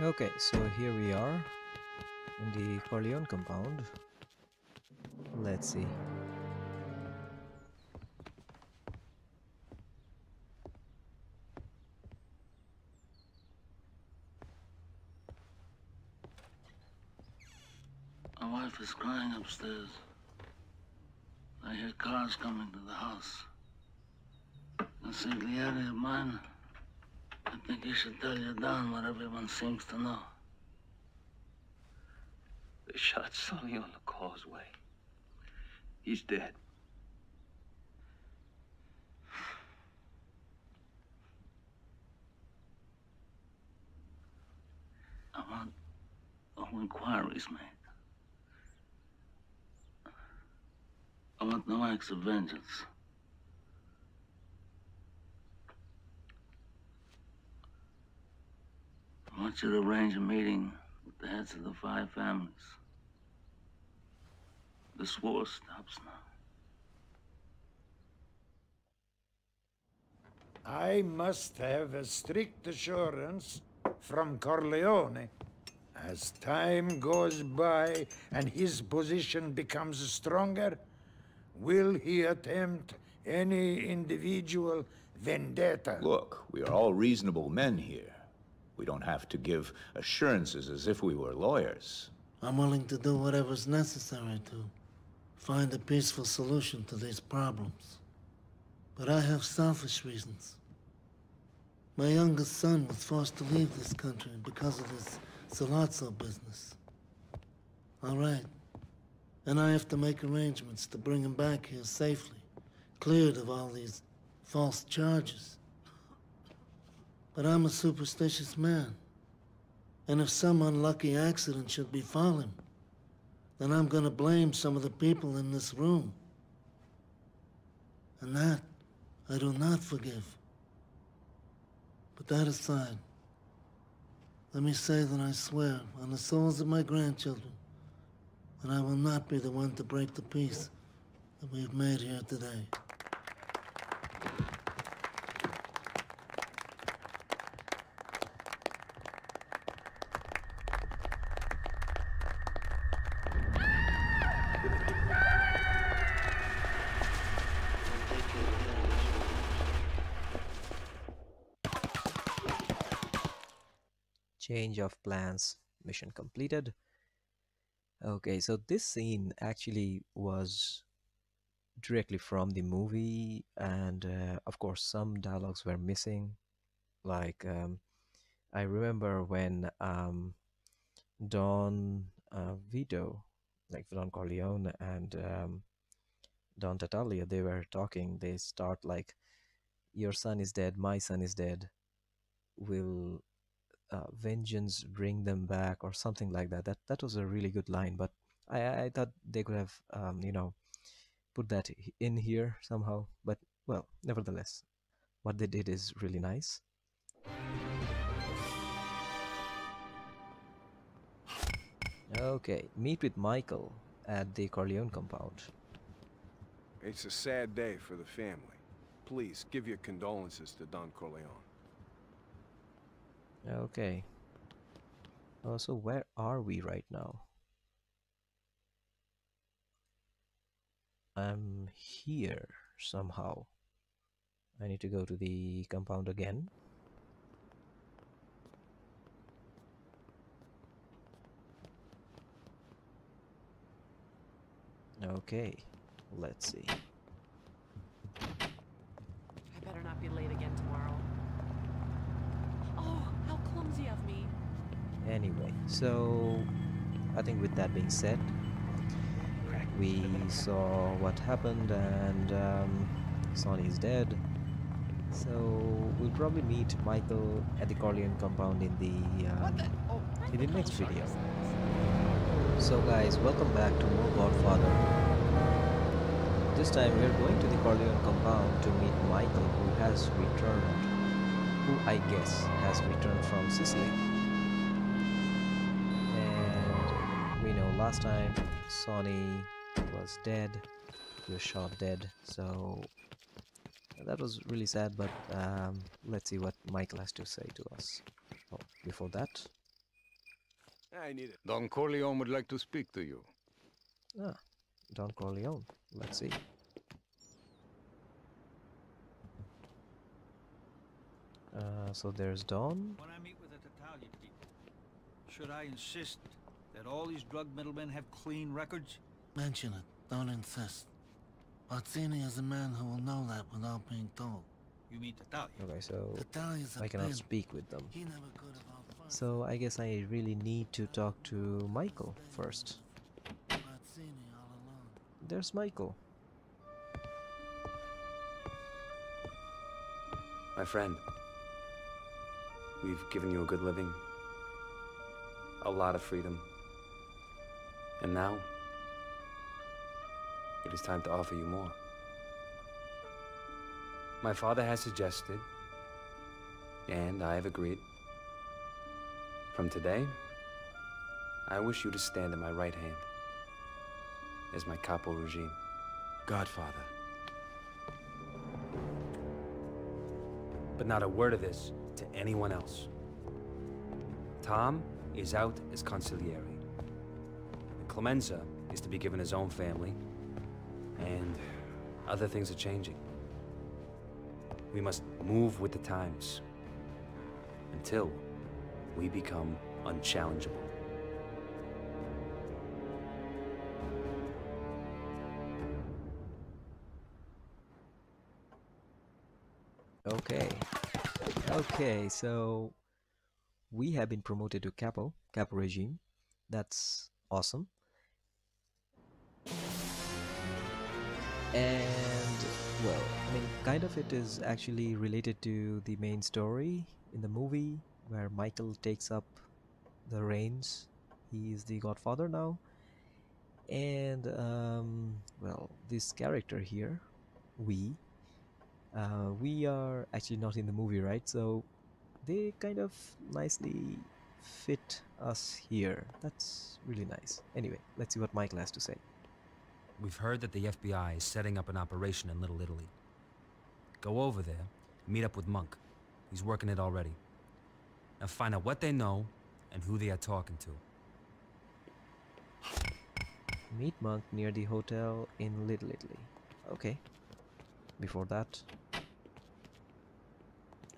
Okay, so here we are in the Corleone compound. Let's see. Is crying upstairs. I hear cars coming to the house. I Consigliere of mine, I think you should tell your Don what everyone seems to know. They shot Sonny on the causeway. He's dead. I want all inquiries made. I want no acts of vengeance. I want you to arrange a meeting with the heads of the five families. This war stops now. I must have a strict assurance from Corleone. As time goes by and his position becomes stronger, will he attempt any individual vendetta? Look, we are all reasonable men here. We don't have to give assurances as if we were lawyers. I'm willing to do whatever's necessary to find a peaceful solution to these problems. But I have selfish reasons. My youngest son was forced to leave this country because of this Sollozzo business. All right. And I have to make arrangements to bring him back here safely, cleared of all these false charges. But I'm a superstitious man. And if some unlucky accident should befall him, then I'm gonna blame some of the people in this room. And that I do not forgive. But that aside, let me say that I swear on the souls of my grandchildren that I will not be the one to break the peace that we've made here today. Change of plans. Mission completed. Okay, so this scene actually was directly from the movie, and uh, of course, some dialogues were missing. Like, um, I remember when um, Don uh, Vito, like Don Corleone and um, Don Tattaglia, they were talking. They start like, "Your son is dead. My son is dead. Will uh, vengeance bring them back or something like that that that was a really good line but i i thought they could have um, you know put that in here somehow but well nevertheless what they did is really nice okay meet with michael at the corleone compound It's a sad day for the family. Please, give your condolences to Don Corleone. Okay. Uh, so where are we right now? I'm here somehow. I need to go to the compound again. Okay, let's see. I better not be late again tomorrow. Oh, how clumsy of me. Anyway, so I think with that being said, we saw what happened and um, Sonny is dead. So we'll probably meet Michael at the Corleone compound in the, um, in the next video. So guys, welcome back to more Godfather. this time we're going to the Corleone compound to meet Michael who has returned, who I guess has returned from Sicily. Last time Sonny was dead, he was shot dead, so that was really sad, but um, let's see what Michael has to say to us. Oh, before that, I need it. Don Corleone would like to speak to you. ah, Don Corleone. Let's see. Uh, so there's Don. When I meet with the Italian people, should I insist that all these drug middlemen have clean records? Mention it. Don't insist. Barzini is a man who will know that without being told. You mean Tattaglia? Okay, so Tattaglia's a I cannot pimp. speak with them. He never could have So I guess I really need to talk to Michael first. All alone. There's Michael. My friend, we've given you a good living, a lot of freedom. And now, it is time to offer you more. My father has suggested, and I have agreed. From today, I wish you to stand at my right hand as my capo regime. Godfather. But not a word of this to anyone else. Tom is out as consigliere. Clemenza is to be given his own family. And other things are changing. We must move with the times until we become unchallengeable. Okay. Okay, so we have been promoted to capo, capo regime. That's awesome. And well, I mean, kind of it is actually related to the main story in the movie where Michael takes up the reins. He is the godfather now. And um, well, this character here, we, uh, we are actually not in the movie, right? So they kind of nicely fit us here. That's really nice. Anyway, let's see what Michael has to say. We've heard that the FBI is setting up an operation in Little Italy. Go over there, meet up with Monk. He's working it already. Now find out what they know and who they are talking to. Meet Monk near the hotel in Little Italy. Okay. Before that,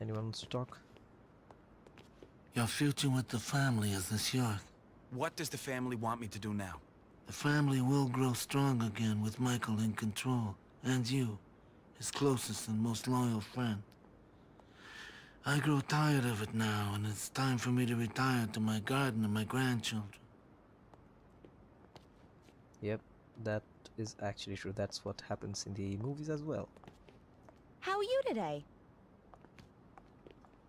anyone wants to talk? Your future with the family is assured. What does the family want me to do now? The family will grow strong again with Michael in control, and you, his closest and most loyal friend. I grow tired of it now, and it's time for me to retire to my garden and my grandchildren. Yep, that is actually true. That's what happens in the movies as well. How are you today?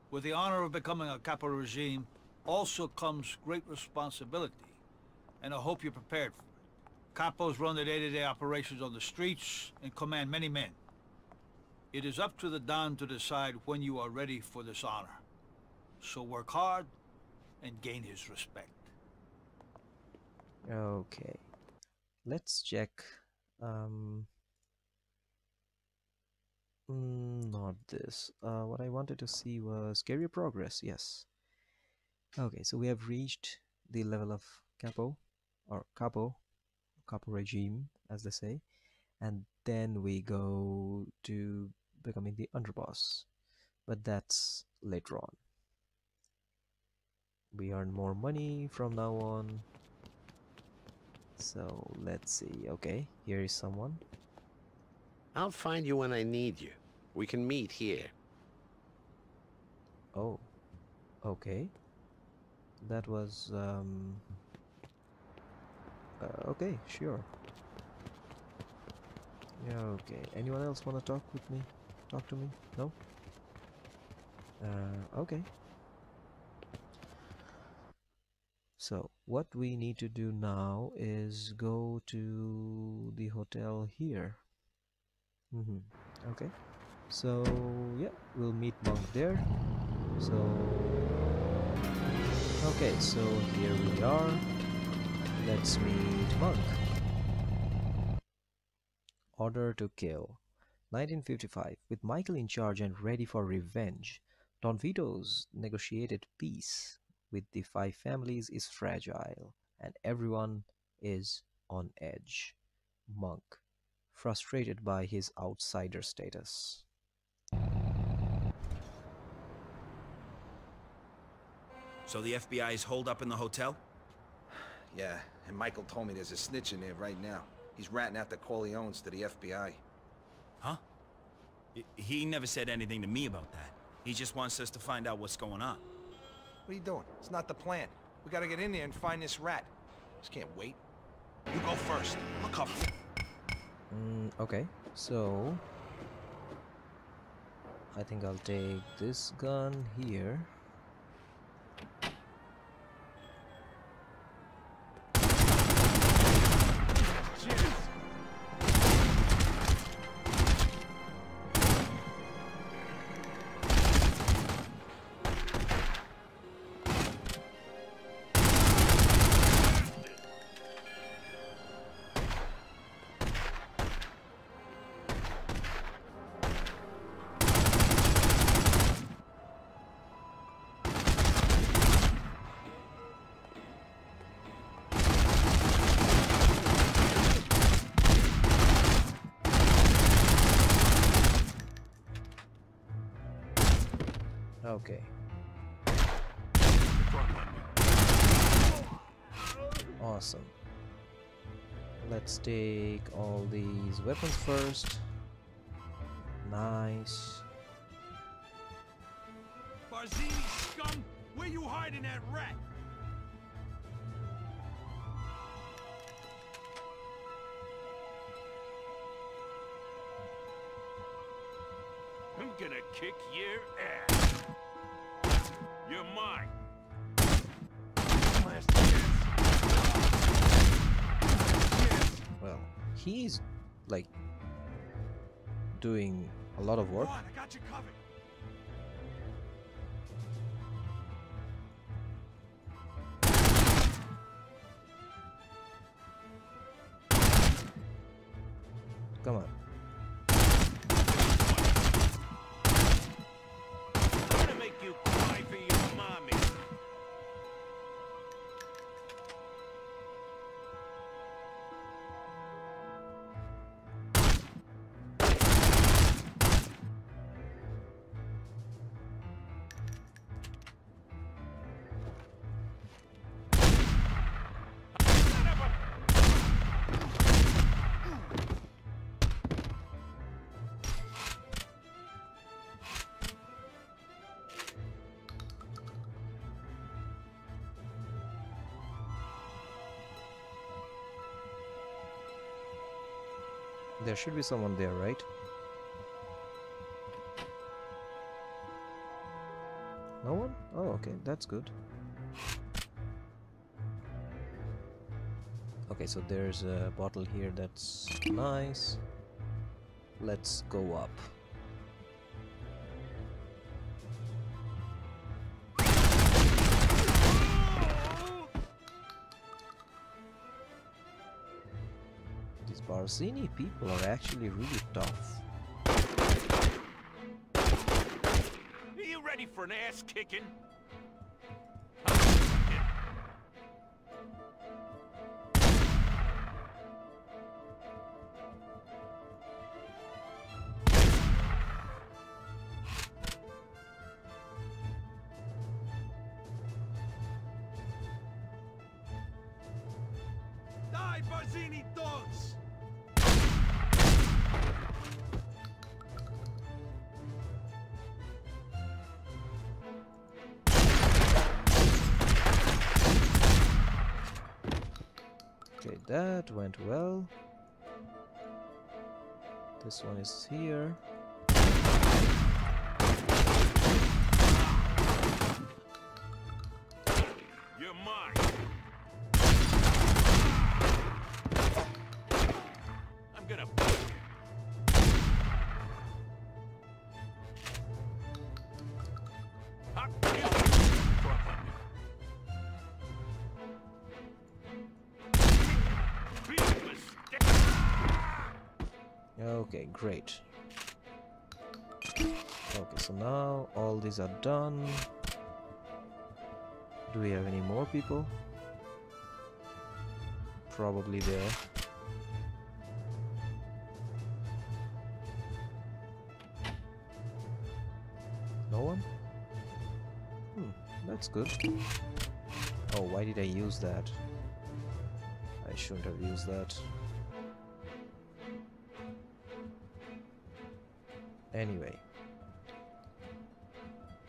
With the honor of becoming a capo regime also comes great responsibility, and I hope you're prepared for it. Capos run the day-to-day operations on the streets and command many men. It is up to the Don to decide when you are ready for this honor. So work hard and gain his respect. Okay. Let's check. Um, mm, not this. Uh, what I wanted to see was career progress. Yes. Okay, so we have reached the level of capo or capo, capo regime, as they say, and then we go to becoming the underboss. But that's later on. We earn more money from now on. So let's see. Okay, here is someone. I'll find you when I need you. We can meet here. Oh, okay. That was um. Uh, okay, sure. Yeah, okay. Anyone else want to talk with me? Talk to me? No? Uh, okay. So, what we need to do now is go to the hotel here. Mm-hmm. Okay. So yeah, we'll meet Monk there. So okay, so here we are. Let's meet Monk. Order to kill. 1955. With Michael in charge and ready for revenge, Don Vito's negotiated peace with the five families is fragile, and everyone is on edge. Monk, frustrated by his outsider status. So the FBI is holed up in the hotel? Yeah, and Michael told me there's a snitch in there right now. He's ratting out the Corleones to the FBI. Huh? He never said anything to me about that. He just wants us to find out what's going on. What are you doing? It's not the plan. We gotta get in there and find this rat. Just can't wait. You go first. I'll cover. Mm, okay, so I think I'll take this gun here. Okay. Awesome. Let's take all these weapons first. Nice. Barzini scum! Where you hiding that rat? I'm gonna kick your ass. You're mine. Well, he's like doing a lot of work. On, I got you covered. There should be someone there, right? No one? Oh, okay, that's good. Okay, so there's a bottle here that's nice. Let's go up. Barzini people are actually really tough. Are you ready for an ass kicking? Went well. This one is here. Okay, great. Okay, so now all these are done. Do we have any more people? Probably there. No one? Hmm, that's good. Oh, why did I use that? I shouldn't have used that. Anyway.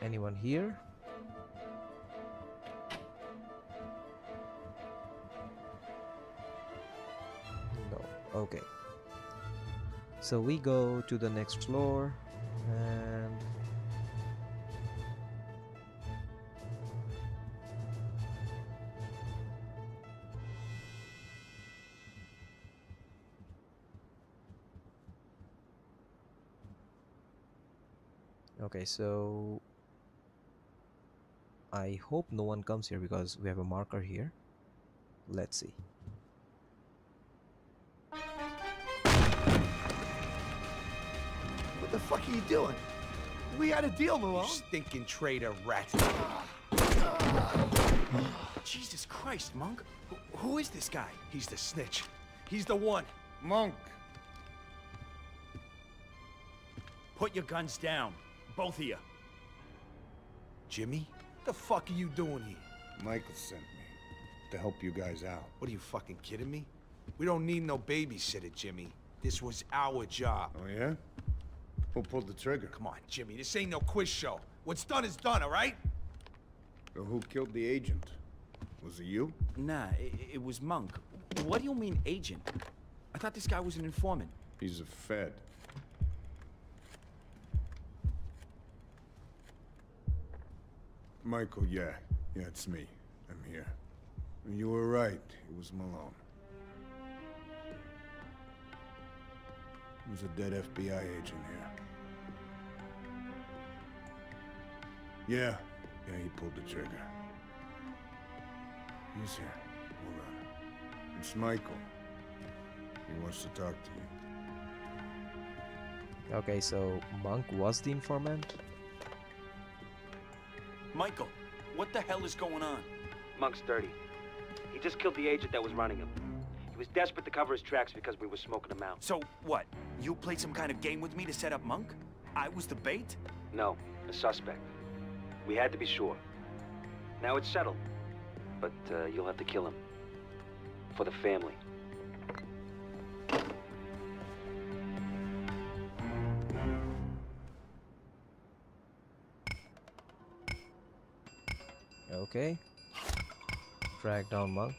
Anyone here? No. Okay. So we go to the next floor Okay, so I hope no one comes here because we have a marker here. Let's see. What the fuck are you doing? We had a deal, Malone. You stinking traitor rat. Jesus Christ, Monk. Who, who is this guy? He's the snitch. He's the one. Monk. Put your guns down. Both of you. Jimmy? What the fuck are you doing here? Michael sent me to help you guys out. What are you fucking kidding me? We don't need no babysitter, Jimmy. This was our job. Oh, yeah? Who pulled the trigger? Come on, Jimmy. This ain't no quiz show. What's done is done, all right? So who killed the agent? Was it you? Nah, it, it was Monk. What do you mean, agent? I thought this guy was an informant. He's a Fed. Michael, yeah. Yeah, it's me. I'm here. You were right. It was Malone. There's a dead FBI agent here. Yeah. Yeah, he pulled the trigger. He's here. Hold on. It's Michael. He wants to talk to you. Okay, so Monk was the informant? Michael, what the hell is going on? Monk's dirty. He just killed the agent that was running him. He was desperate to cover his tracks because we were smoking him out. So, what? You played some kind of game with me to set up Monk? I was the bait? No, a suspect. We had to be sure. Now it's settled. But uh, you'll have to kill him. For the family. Okay. Drag down Monk.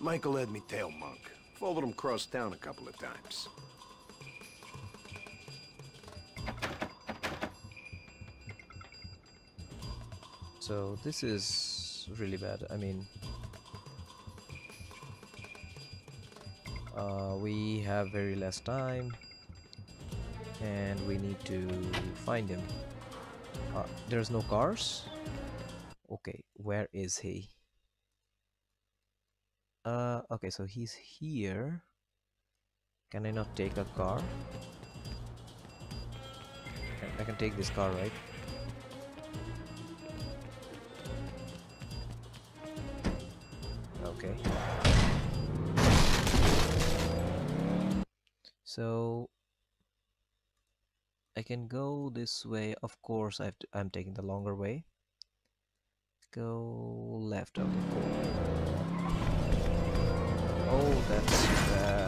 Michael had me tail Monk. Followed him across town a couple of times. So this is really bad. I mean, uh, we have very less time and we need to find him. Uh, there's no cars? Where is he? Uh, okay, so he's here. Can I not take a car? I can take this car, right? Okay. So I can go this way. Of course, I I'm taking the longer way. Go left. Okay, cool. Oh, that's bad.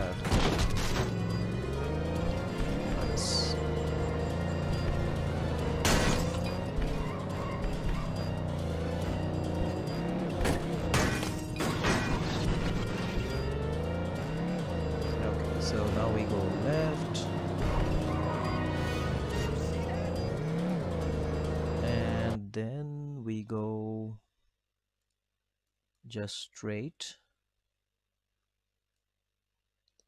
Just straight.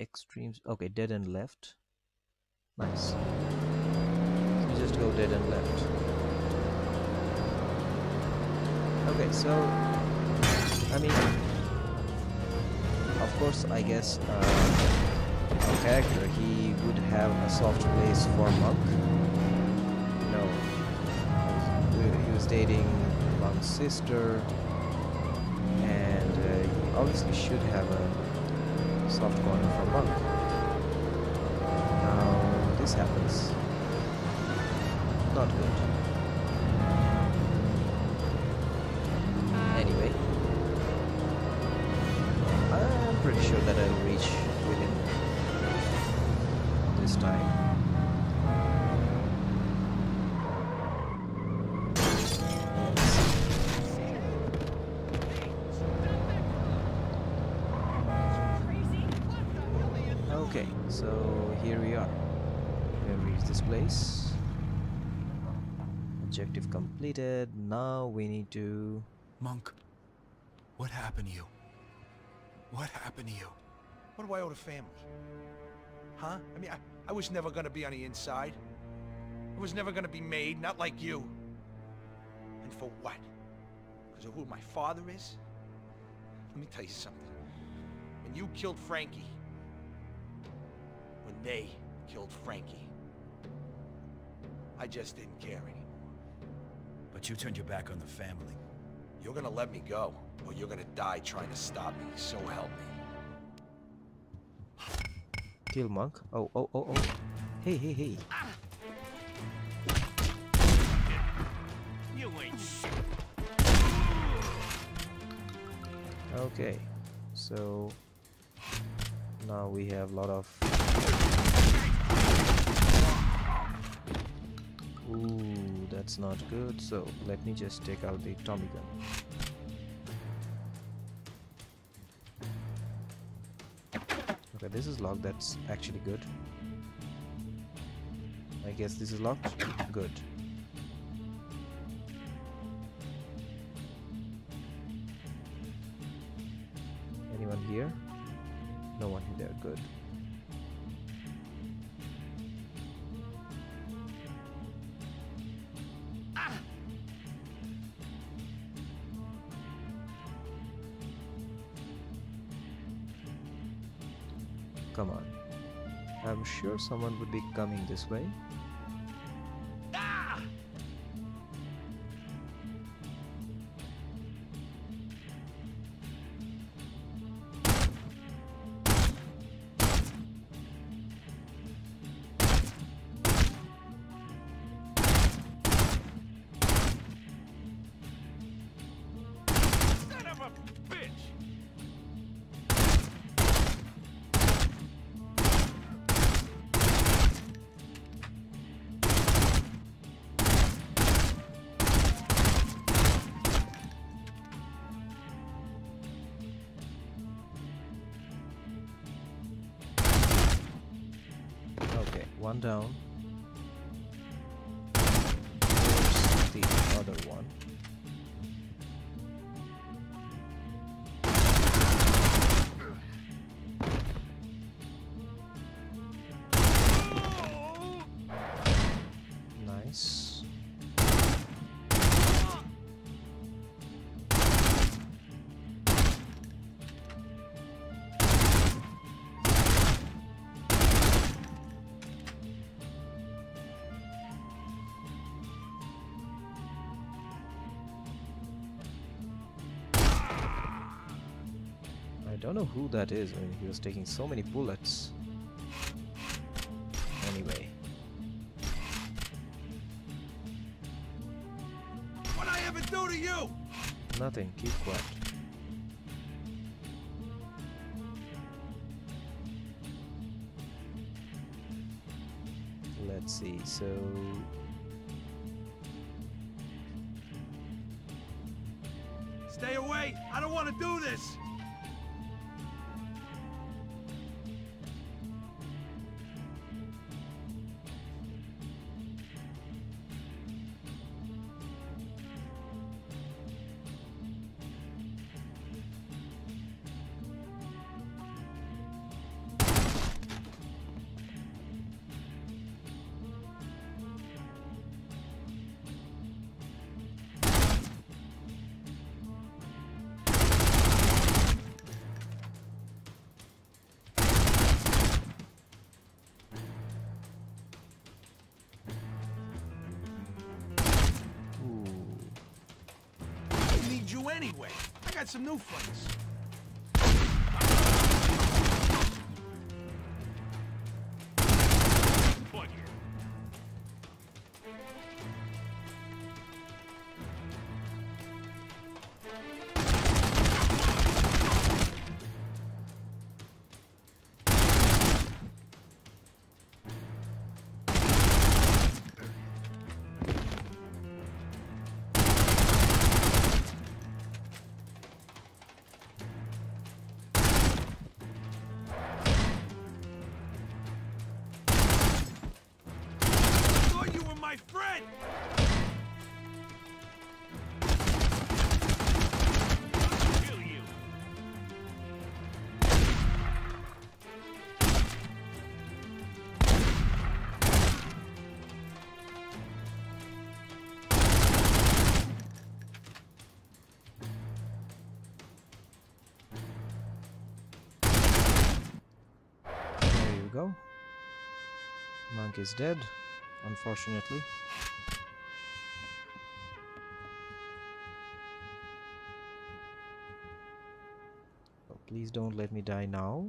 Extremes. Okay, dead and left. Nice. So just go dead and left. Okay, so I mean, of course, I guess uh, our character, he would have a soft place for Monk. No. He was dating Monk's sister, obviously should have a soft corner for Monk. Now, this happens. Not good. This place. Objective completed. Now we need to... Monk, what happened to you? What happened to you? What do I owe the family? Huh? I mean, I, I was never gonna be on the inside. I was never gonna be made, not like you. And for what? Because of who my father is? Let me tell you something. When you killed Frankie, when they killed Frankie, I just didn't care anymore. But you turned your back on the family. You're gonna let me go, or you're gonna die trying to stop me, so help me. Kill Monk. Oh, oh, oh, oh. Hey, hey, hey. You ain't shit. Okay, so now we have a lot of. Ooh, that's not good. So let me just take out the Tommy gun. Okay, this is locked. That's actually good. I guess this is locked. Good. Anyone here? No one there. Good. Sure someone would be coming this way. Who that is. I mean, he was taking so many bullets. Anyway, What I ever do to you? nothing. Keep quiet. Let's see. So Stay away! I don't want to do this! Got some new friends. Is dead, unfortunately. Oh, please don't let me die now.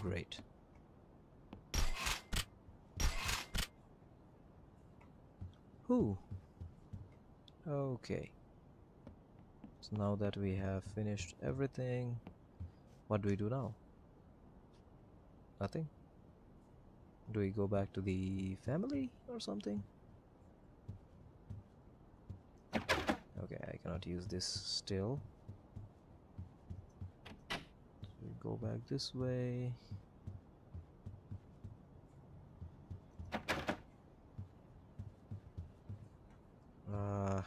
Great. Who? Okay. So now that we have finished everything, what do we do now? Nothing? Do we go back to the family or something? Okay, I cannot use this still. So we go back this way. Uh,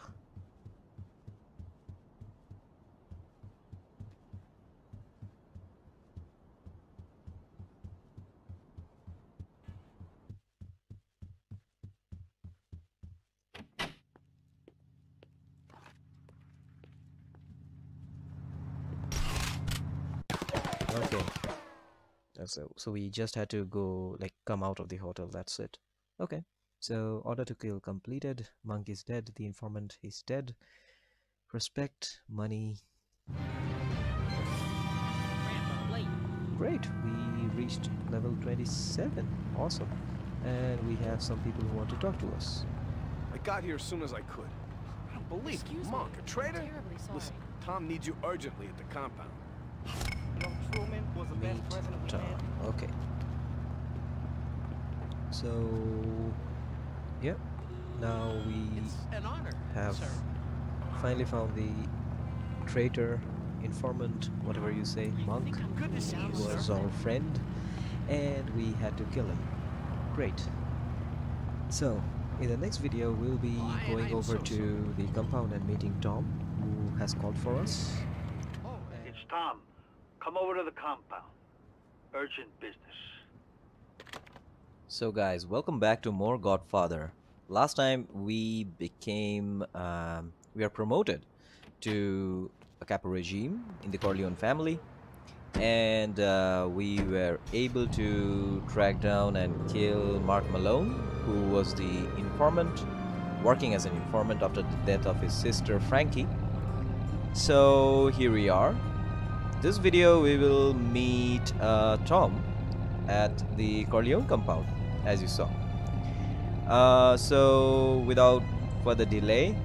okay. That's so, so we just had to go like come out of the hotel. That's it. Okay. So order to kill completed. Monk is dead. The informant is dead. Respect, money. Great. We reached level 27. Awesome. And we have some people who want to talk to us. I got here as soon as I could. I don't believe it. Excuse me. Monk, a traitor? terribly sorry. Listen, Tom needs you urgently at the compound. Truman was the best Tom. Okay. So, yep. Now we honor, have sir. finally found the traitor, informant, whatever you say, monk, Good to see you, who was our friend, and we had to kill him. Great. So, in the next video, we'll be going over to the compound and meeting Tom, who has called for us. It's Tom. Come over to the compound. Urgent business. So guys, welcome back to more Godfather. Last time we became, um, we are promoted to a capo regime in the Corleone family, and uh, we were able to track down and kill Mark Malone, who was the informant, working as an informant after the death of his sister Frankie. So here we are. This video we will meet uh, Tom at the Corleone compound, as you saw. Uh, so, without further delay,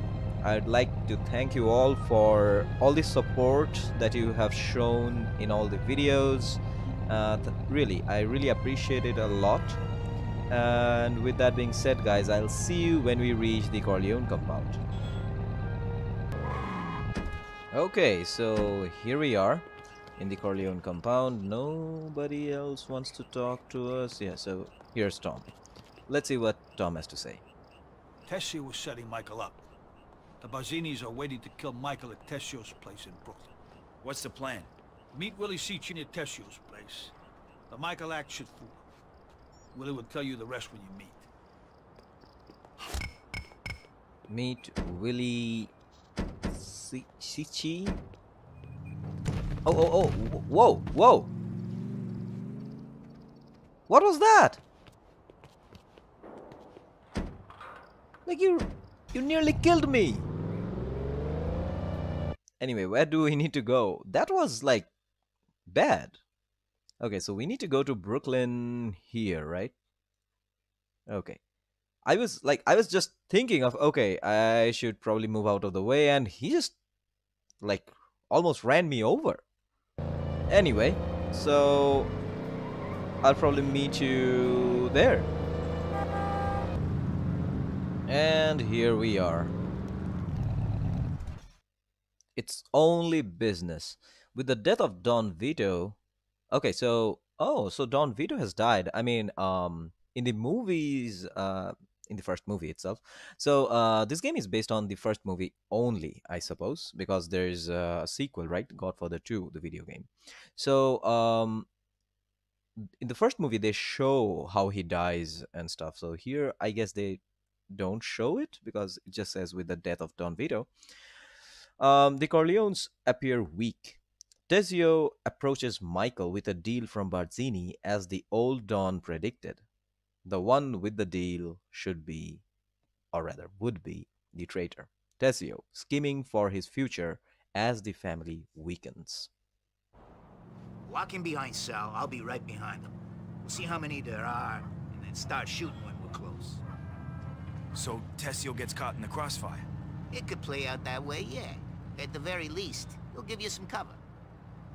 I'd like to thank you all for all the support that you have shown in all the videos. Uh, really, I really appreciate it a lot. And with that being said, guys, I'll see you when we reach the Corleone compound. Okay, so here we are in the Corleone compound. Nobody else wants to talk to us. Yeah, so here's Tom. Let's see what Tom has to say. Tessio was setting Michael up. The Barzinis are waiting to kill Michael at Tessio's place in Brooklyn. What's the plan? Meet Willie Cicci at Tessio's place. The Michael act should fool. Willie will tell you the rest when you meet. Meet Willie Cicci. Oh, oh, oh, whoa, whoa. What was that? Like you, you nearly killed me. Anyway, where do we need to go? That was like bad. Okay, so we need to go to Brooklyn here, right? Okay. I was like, I was just thinking of, okay, I should probably move out of the way, and he just like almost ran me over. Anyway, so I'll probably meet you there. And here we are. It's only business. With the death of Don Vito, okay, so oh, so Don Vito has died. I mean, um, in the movies, uh, in the first movie itself. So uh, this game is based on the first movie only, I suppose, because there's a sequel, right? Godfather 2, the video game. So um, in the first movie, they show how he dies and stuff. So here, I guess they don't show it because it just says with the death of Don Vito. Um, the Corleones appear weak. Tessio approaches Michael with a deal from Barzini as the old Don predicted. The one with the deal should be, or rather would be, the traitor. Tessio, scheming for his future as the family weakens. Walk in behind Sal, I'll be right behind him. We'll see how many there are, and then start shooting when we're close. So Tessio gets caught in the crossfire? It could play out that way, yeah. At the very least, he'll give you some cover.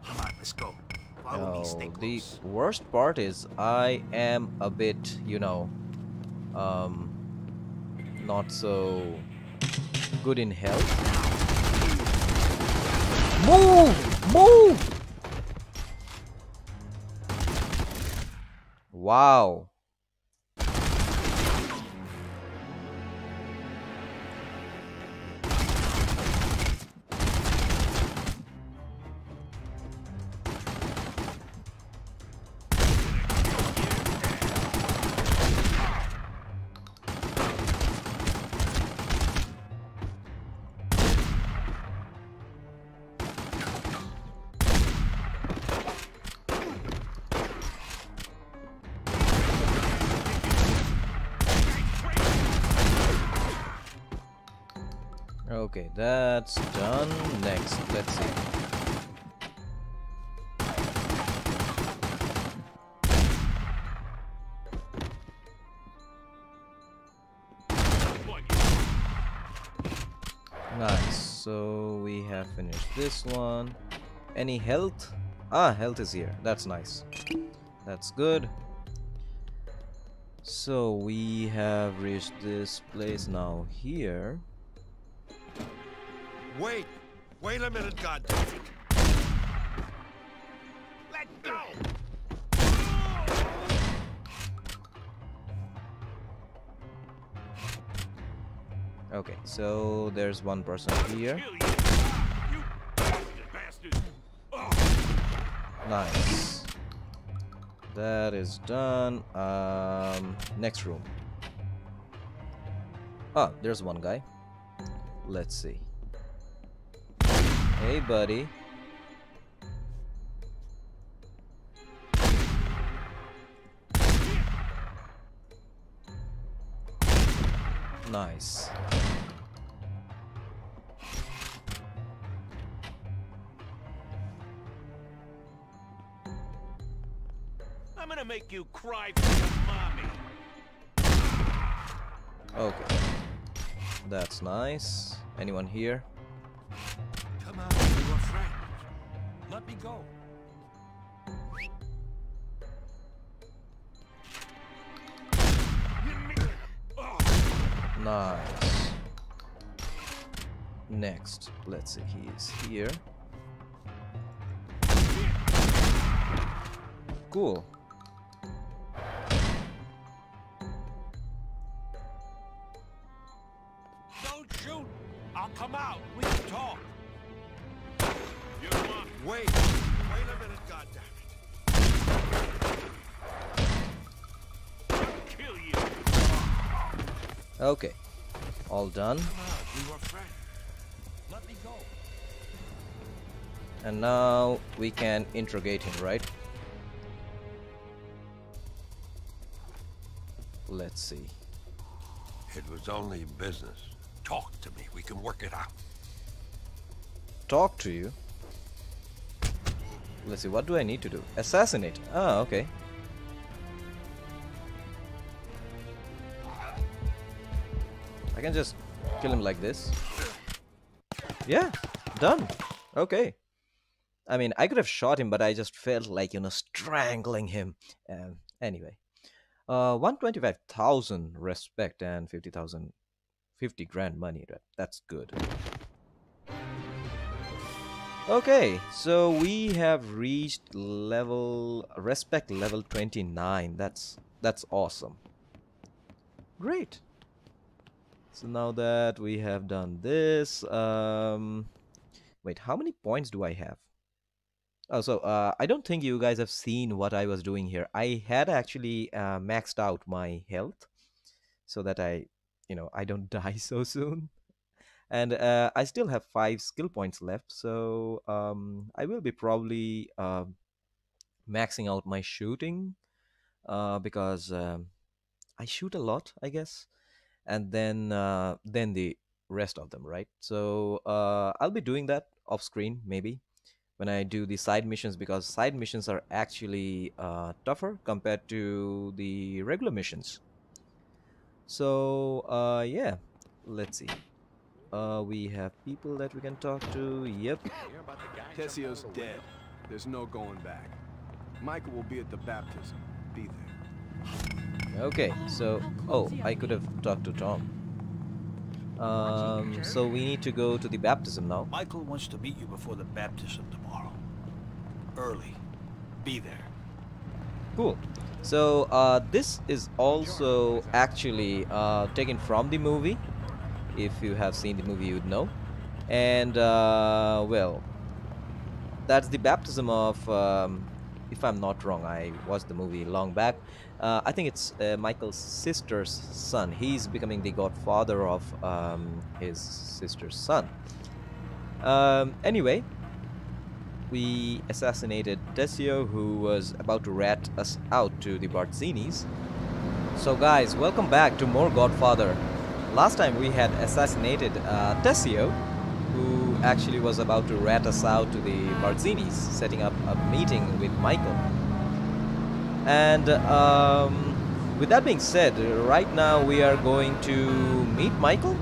Come on, let's go. Follow me, stay Oh, close. the worst part is I am a bit, you know, um, not so good in health. Move! Move! Wow. Any health? Ah, health is here. That's nice. That's good. So we have reached this place now here. Wait! Wait a minute, goddammit! Let go! Okay, so there's one person here. Nice. That is done. Um, next room. Ah, there's one guy. Let's see. Hey, buddy. Nice. Make you cry for your mommy. Okay. That's nice. Anyone here? Come on, you are friends. Let me go. Nice. Next, let's see, he is here. Cool. Wait! Wait a minute, goddammit! Kill you. Okay. All done. We were friends. Let me go. And now we can interrogate him, right? Let's see. It was only business. Talk to me. We can work it out. Talk to you? Let's see, what do I need to do? Assassinate. Ah, okay. I can just kill him like this. Yeah, done. Okay. I mean, I could have shot him, but I just felt like, you know, strangling him. Um, anyway. Uh, 125,000 respect and 50,000, 50 grand money. That's good. Okay, so we have reached level, respect level 29. That's, that's awesome. Great. So now that we have done this, um, wait, how many points do I have? Oh, so uh, I don't think you guys have seen what I was doing here. I had actually uh, maxed out my health so that I, you know, I don't die so soon. And uh, I still have five skill points left, so um, I will be probably uh, maxing out my shooting uh, because um, I shoot a lot, I guess, and then uh, then the rest of them, right? So uh, I'll be doing that off screen maybe when I do the side missions because side missions are actually uh, tougher compared to the regular missions. So yeah, let's see. Uh, we have people that we can talk to. Yep. Tessio's dead. There's no going back. Michael will be at the baptism. Be there. Okay, so oh, I could have talked to Tom. Um, so we need to go to the baptism now. Michael wants to meet you before the baptism tomorrow. Early. Be there. Cool. So uh, this is also actually uh, taken from the movie. If you have seen the movie, you would know. And uh, well, that's the baptism of. Um, if I'm not wrong, I watched the movie long back. Uh, I think it's uh, Michael's sister's son. He's becoming the godfather of um, his sister's son. Um, anyway, we assassinated Tessio, who was about to rat us out to the Barzinis. So guys, welcome back to more Godfather. Last time we had assassinated uh, Tessio, who actually was about to rat us out to the Barzinis, setting up a meeting with Michael. And um, with that being said, right now we are going to meet Michael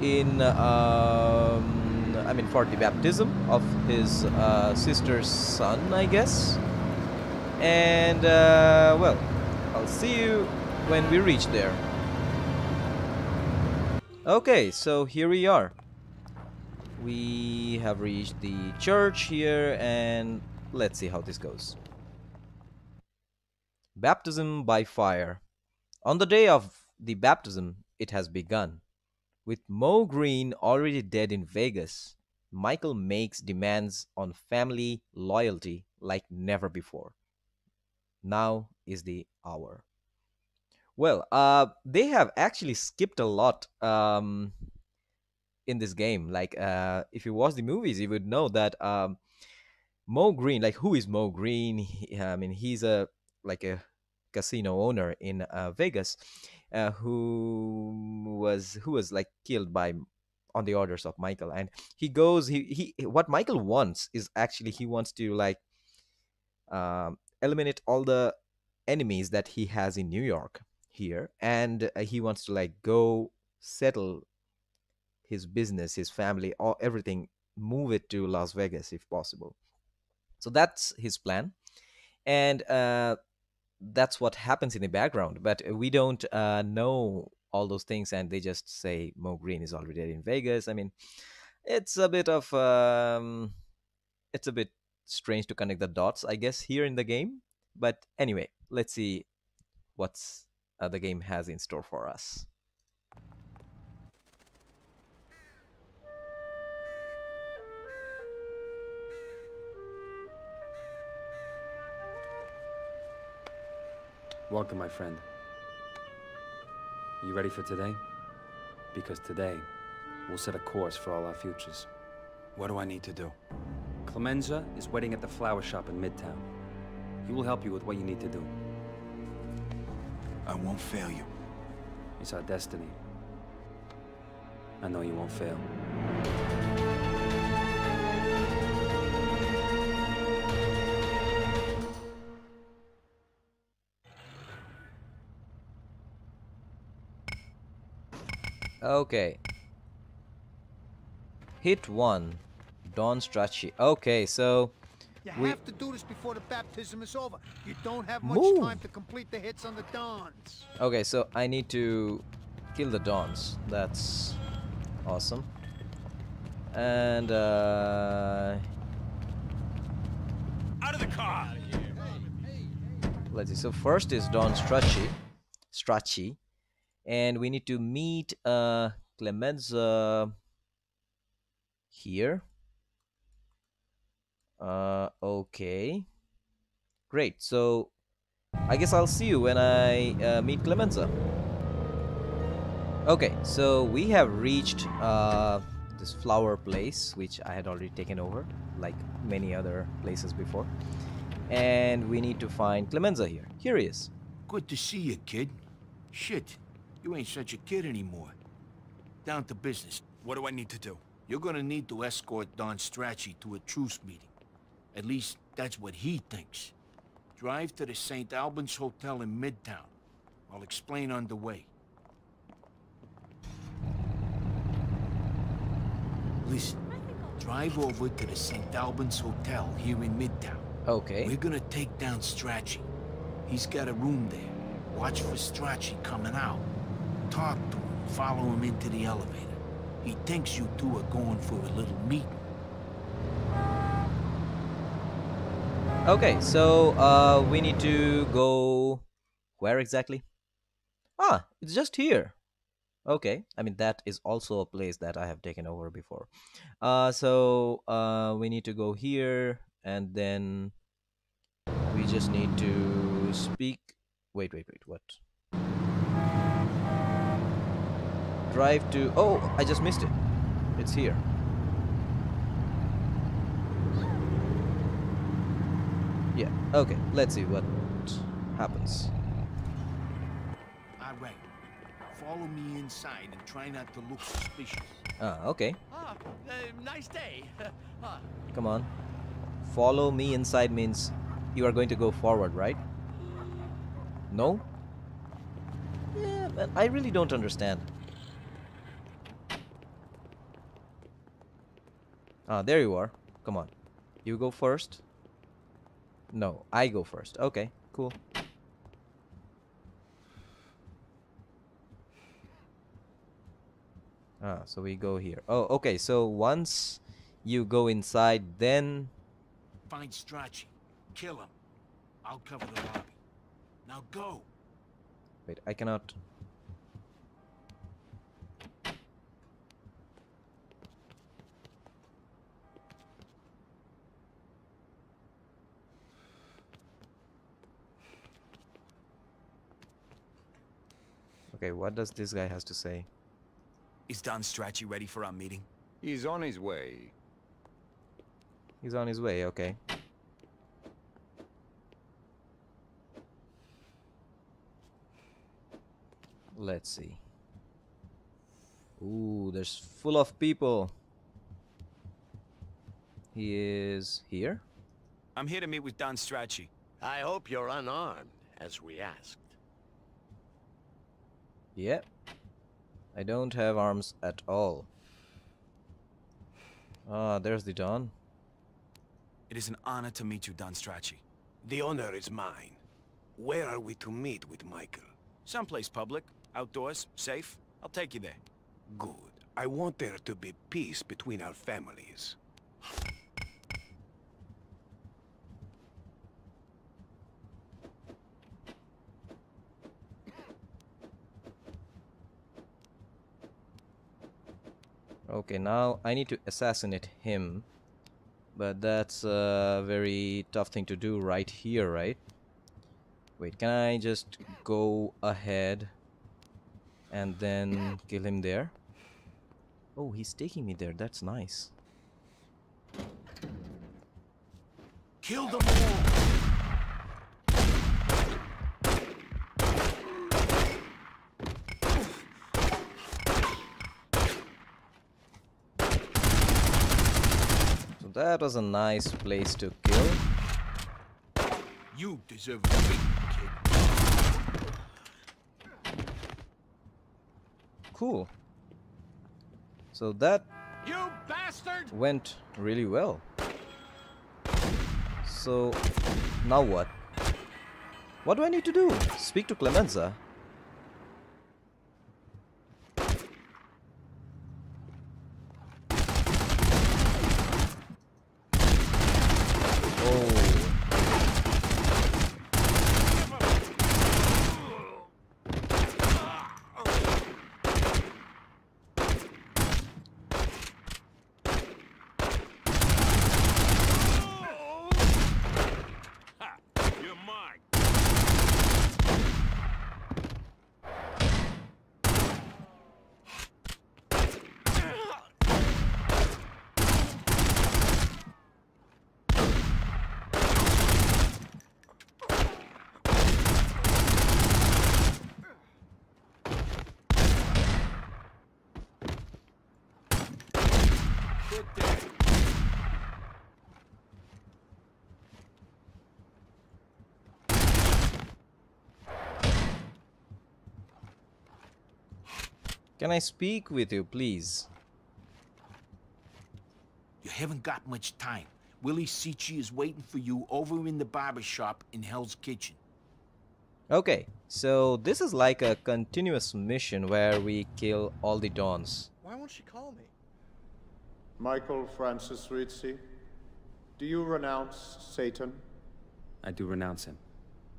in, um, I mean, for the baptism of his uh, sister's son, I guess. And, uh, well, I'll see you when we reach there. Okay, so here we are. We have reached the church here and let's see how this goes. Baptism by fire. On the day of the baptism, it has begun. With Moe Greene already dead in Vegas, Michael makes demands on family loyalty like never before. Now is the hour. Well, uh, they have actually skipped a lot um, in this game. Like, uh, if you watch the movies, you would know that um, Moe Greene, like, who is Moe Greene? He, I mean, he's a like a casino owner in uh, Vegas, uh, who was who was like killed by on the orders of Michael, and he goes. He he. What Michael wants is actually he wants to like um, eliminate all the enemies that he has in New York here and uh, he wants to like go settle his business his family or everything move it to las vegas if possible. So that's his plan and uh, that's what happens in the background but we don't uh, know all those things and they just say moe greene is already in vegas. I mean it's a bit of um, it's a bit strange to connect the dots i guess here in the game but anyway let's see what's uh, the game has in store for us. Welcome, my friend. You ready for today? Because today, we'll set a course for all our futures. What do I need to do? Clemenza is waiting at the flower shop in Midtown. He will help you with what you need to do. I won't fail you. It's our destiny. I know you won't fail. Okay. Hit one. Don Stracci. Okay, so You we have to do this before the baptism is over. You don't have much Move. time to complete the hits on the Dons. Okay, so I need to kill the Dons. That's awesome. And uh Out of the car! let's see. So first is Don Stracci, Stracci, and we need to meet uh Clemenza here. Uh okay. Great. So I guess I'll see you when I uh, meet Clemenza. Okay, so we have reached uh, this flower place, which I had already taken over, like many other places before. And we need to find Clemenza here. Here he is. Good to see you, kid. Shit, you ain't such a kid anymore. Down to business. What do I need to do? You're gonna need to escort Don Stracci to a truce meeting. At least, that's what he thinks. Drive to the St. Albans Hotel in Midtown. I'll explain on the way. Listen, drive over to the St. Albans Hotel here in Midtown. Okay. We're gonna take down Stracci. He's got a room there. Watch for Stracci coming out. Talk to him, follow him into the elevator. He thinks you two are going for a little meeting. Okay, so uh, we need to go where exactly? Ah, it's just here. Okay, I mean that is also a place that I have taken over before. Uh, so uh, we need to go here, and then we just need to speak. Wait, wait, wait. What? Drive to. Oh, I just missed it. It's here. Yeah. Okay. Let's see what happens. All right. Follow me inside and try not to look suspicious. Ah, okay. Ah, uh, nice day. Ah, Come on. Follow me inside means you are going to go forward, right? No? Yeah, but I really don't understand. Ah, there you are. Come on. You go first? No, I go first. Okay, cool. Ah, so we go here. Oh, okay. So once you go inside, then Find Stracci. Kill him. I'll cover the lobby. Now go. wait, I cannot. Okay, what does this guy has to say? Is Don Stracci ready for our meeting? He's on his way. He's on his way, okay. Let's see. Ooh, there's full of people. He is here? I'm here to meet with Don Stracci. I hope you're unarmed, as we asked. Yep. I don't have arms at all. Ah, there's the Don. It is an honor to meet you, Don Stracci. The honor is mine. Where are we to meet with Michael? Someplace public, outdoors, safe. I'll take you there. Good. I want there to be peace between our families. Okay, now I need to assassinate him. But that's a very tough thing to do right here, right? Wait, can I just go ahead and then kill him there? Oh, he's taking me there. That's nice. Kill them all! That was a nice place to kill. You deserve a beat, kid. Cool. So that You bastard! went really well. So now what? What do I need to do? Speak to Clemenza. Oh. You're mine. Can I speak with you, please? You haven't got much time. Willie Cicci is waiting for you over in the barber shop in Hell's Kitchen. Okay, so this is like a continuous mission where we kill all the Dons. Why won't she call me? Michael Francis Rizzi, do you renounce Satan I do renounce him.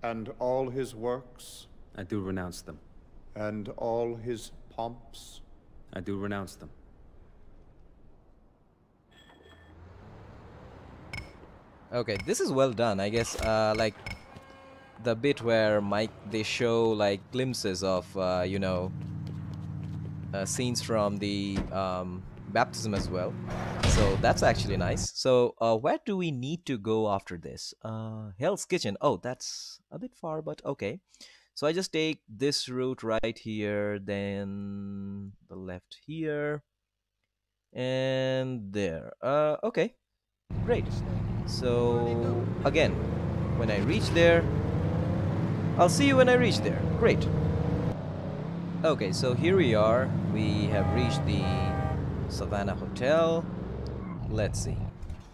and all his works I do renounce them. and all his pomps? I do renounce them. Okay, this is well done. I guess, uh, like the bit where Mike they show like glimpses of, uh, you know, uh, scenes from the um, baptism as well. So that's actually nice. So uh, where do we need to go after this? Uh, Hell's Kitchen. Oh, that's a bit far, but okay. So I just take this route right here, then the left here, and there. Uh, okay, great. So again, when I reach there, I'll see you when I reach there. Great. Okay, so here we are. We have reached the Savannah Hotel. Let's see.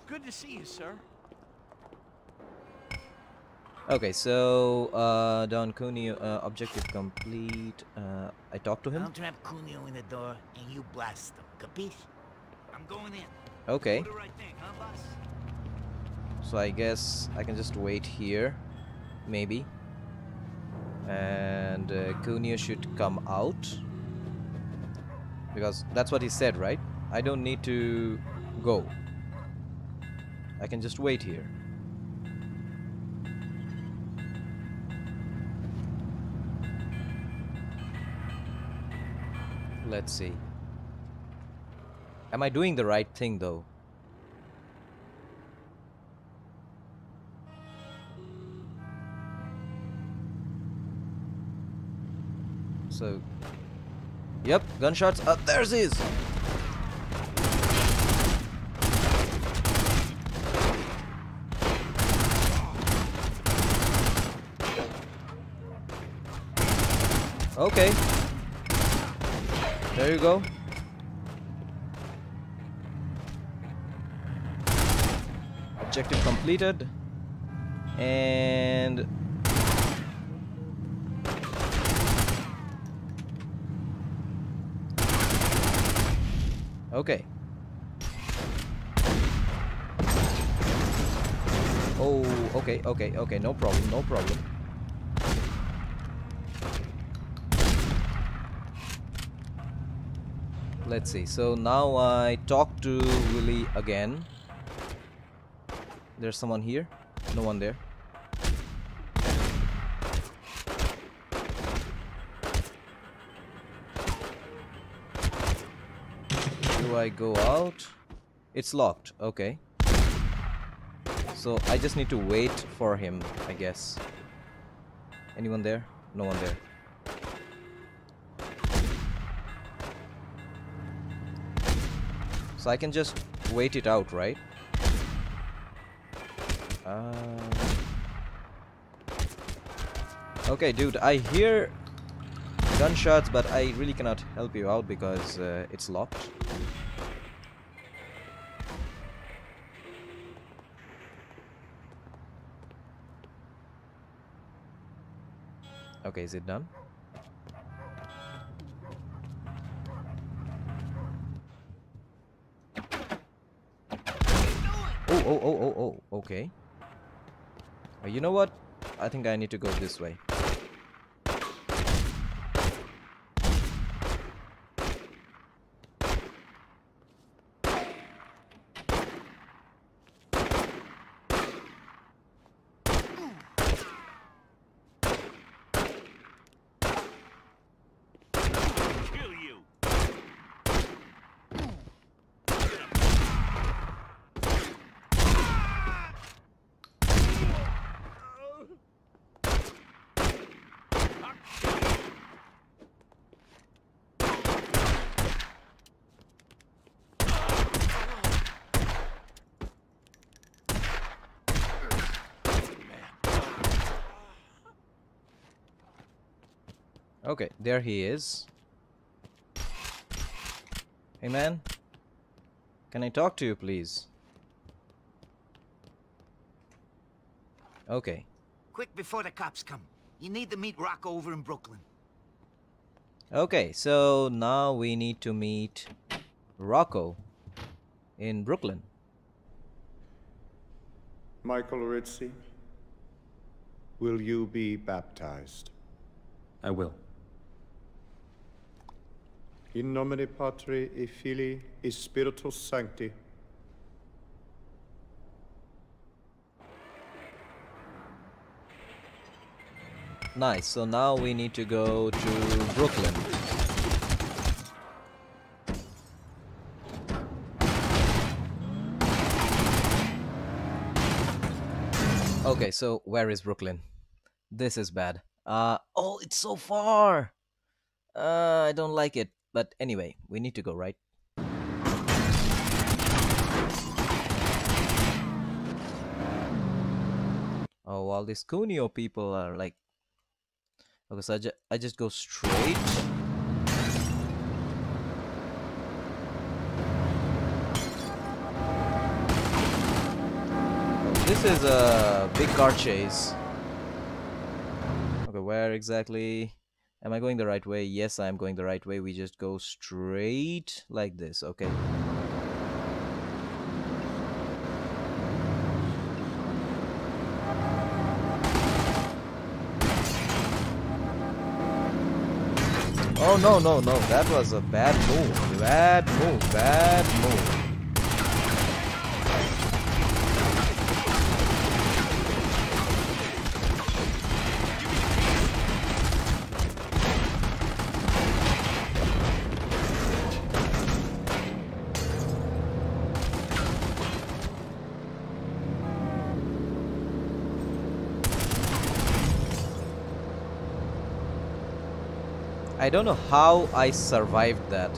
Good to see you, sir. Okay, so uh, Don Cuneo, uh, objective complete. Uh, I talked to him. I'll trap Cuneo in the door and you blast him. Capiche? I'm going in. Okay. Right thing, huh. So I guess I can just wait here, maybe. And uh, Cuneo should come out. Because that's what he said, right? I don't need to go. I can just wait here. Let's see. Am I doing the right thing though? So, yep, gunshots. Uh, there's his. Okay. There you go. Objective completed. And Okay. Oh, okay, okay, okay, no problem, no problem. Let's see. So now I talk to Willie again. There's someone here. No one there. do I go out? It's locked. Okay. So I just need to wait for him, I guess. Anyone there? No one there. So I can just wait it out, right? Uh... Okay, dude, I hear gunshots, but I really cannot help you out because uh, it's locked. Okay, is it done? Oh, oh, oh, oh, okay. Uh, you know what? I think I need to go this way. Okay, there he is. Hey man, can I talk to you please? Okay. Quick before the cops come. You need to meet Rocco over in Brooklyn. Okay, so now we need to meet Rocco in Brooklyn. Michael Rizzi, will you be baptized? I will. In nomine Patri et Filii et Spiritus Sancti. Nice, so now we need to go to Brooklyn. Okay, so where is Brooklyn? This is bad. Uh, oh, it's so far! Uh, I don't like it. But anyway, we need to go, right? Oh, all these Cuneo people are like... Okay, so I, ju I just go straight. This is a big car chase. Okay, where exactly? Am I going the right way? Yes, I am going the right way. We just go straight like this. Okay. Oh, no, no, no. That was a bad move. Bad move. Bad move. I don't know how I survived that.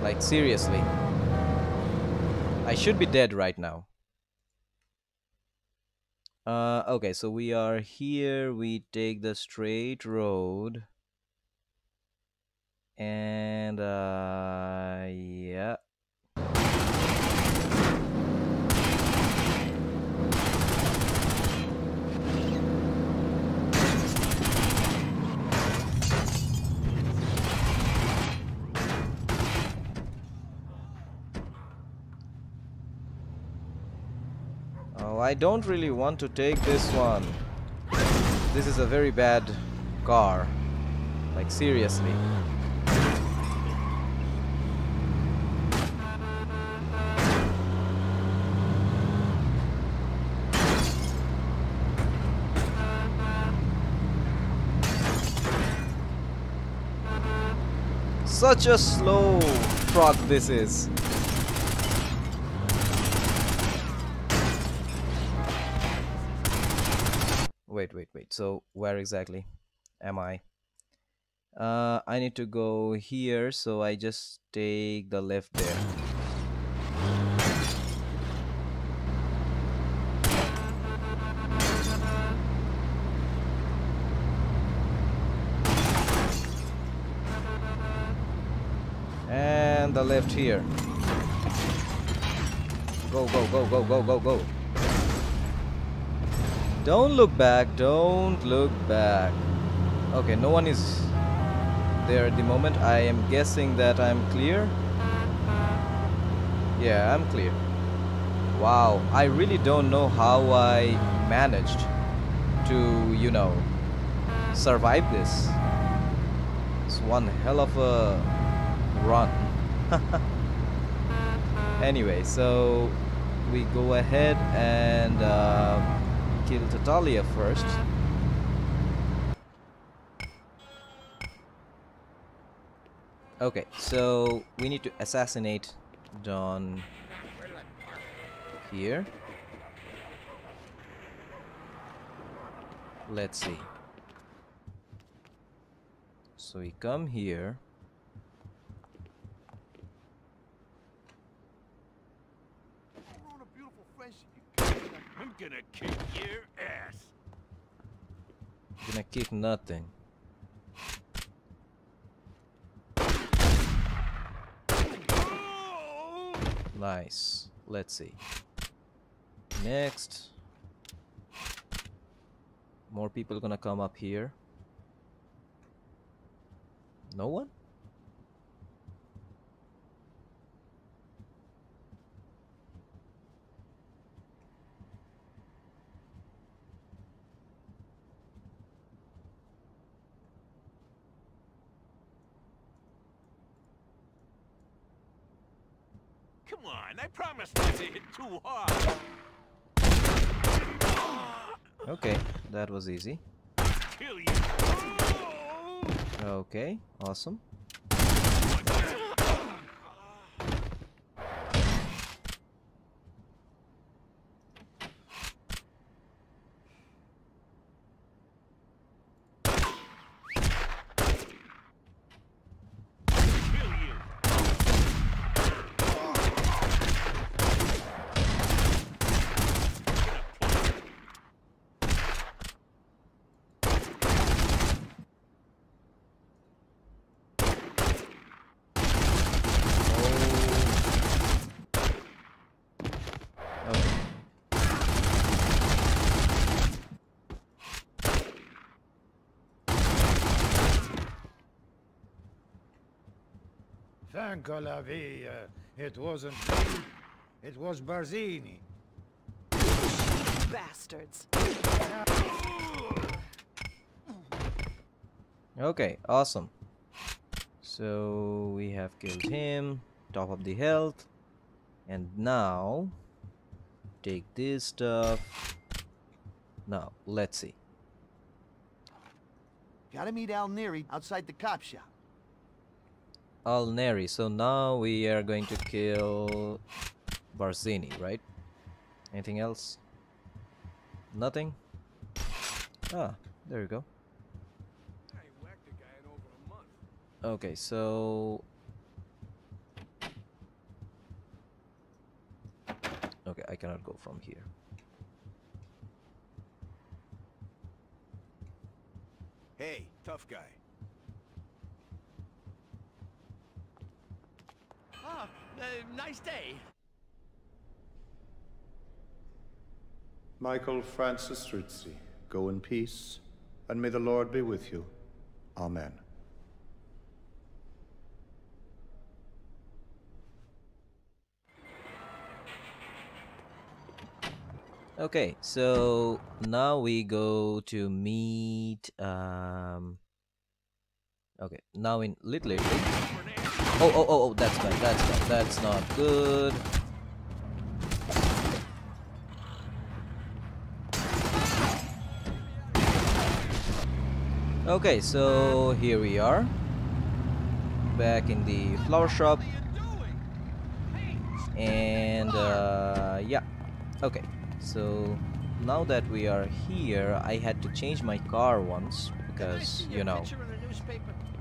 Like, seriously. I should be dead right now. Uh, okay, so we are here. We take the straight road. And, uh, yeah. I don't really want to take this one. This is a very bad car. Like, seriously. Such a slow proc this is. Wait, wait, wait. So where exactly am I? Uh, I need to go here, so I just take the left there. And the left here. Go, go, go, go, go, go, go. Don't look back, don't look back. Okay, no one is there at the moment. I am guessing that I'm clear. Yeah, I'm clear. Wow, I really don't know how I managed to, you know, survive this. It's one hell of a run. anyway, so we go ahead and uh, kill Tattaglia first. Okay, so we need to assassinate Don here. Let's see. So we come here. I'm gonna kick your ass. Gonna kick nothing. Nice. Let's see. Next. More people gonna come up here. No one? Come on, I promised not to hit too hard. Okay, that was easy. Okay, awesome. Thank la vie. Uh, it wasn't me. It was Barzini. Bastards. Okay, awesome. So we have killed him, top up the health, and now take this stuff. Now, let's see. Gotta meet Al Neri outside the cop shop. Al Neri. So now we are going to kill Barzini, right? Anything else? Nothing? Ah, there you go. Okay, so... Okay, I cannot go from here. Hey, tough guy. Ah, uh, nice day. Michael Francis Rizzi, go in peace, and may the Lord be with you. Amen. Okay, so now we go to meet um Okay, now in Little Italy. Oh oh oh oh that's bad, that's bad, that's not good. Okay, so here we are. Back in the flower shop. and uh, yeah okay so now that we are here I had to change my car once because you know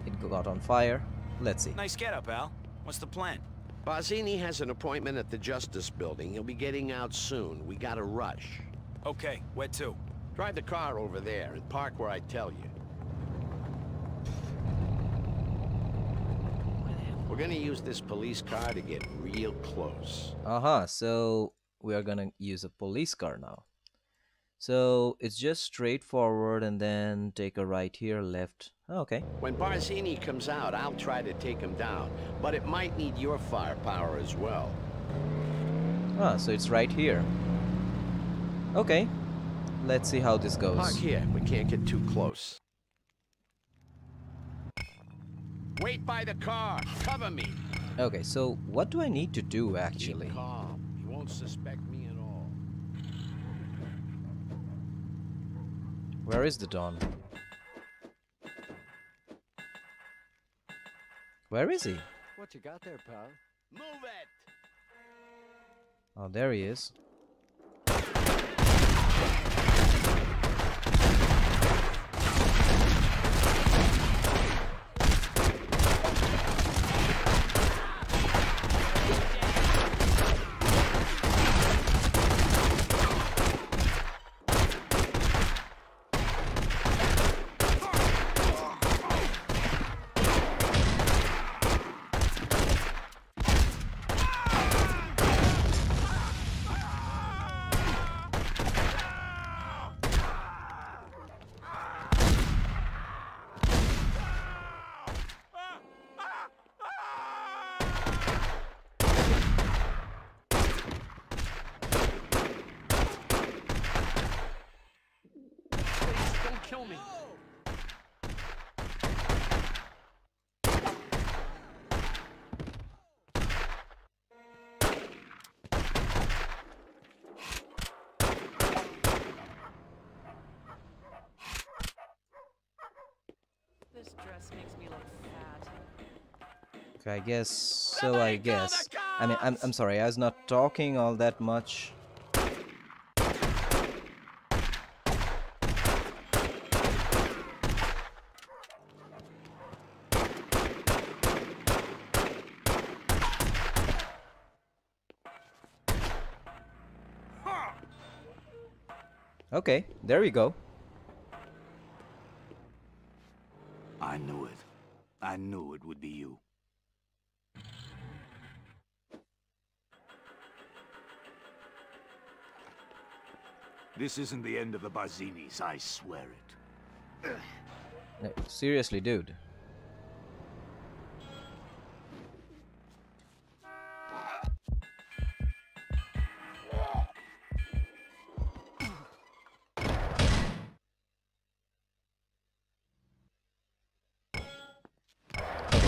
it got on fire let's see Nice get up, Al. What's the plan? Barzini has an appointment at the Justice Building. He'll be getting out soon. We gotta rush. Okay, where to? Drive the car over there and park where I tell you. We're gonna use this police car to get real close. uh-huh so we are gonna use a police car now so it's just straightforward and then take a right here left Oh, okay When Barzini comes out, I'll try to take him down, but it might need your firepower as well. ah so it's right here okay let's see how this goes Park here. We can't get too close. Wait by the car. Cover me. okay so what do I need to do actually Keep calm. He won't suspect me at all. where is the Don where is he What you got there, pal? Move it! oh there he is Please, don't kill me. This dress makes me look fat. Okay, I guess so. I guess. I mean, I'm I'm sorry. I was not talking all that much. Okay, there we go. I knew it. I knew it would be you. This isn't the end of the Barzinis, I swear it. No, seriously, dude.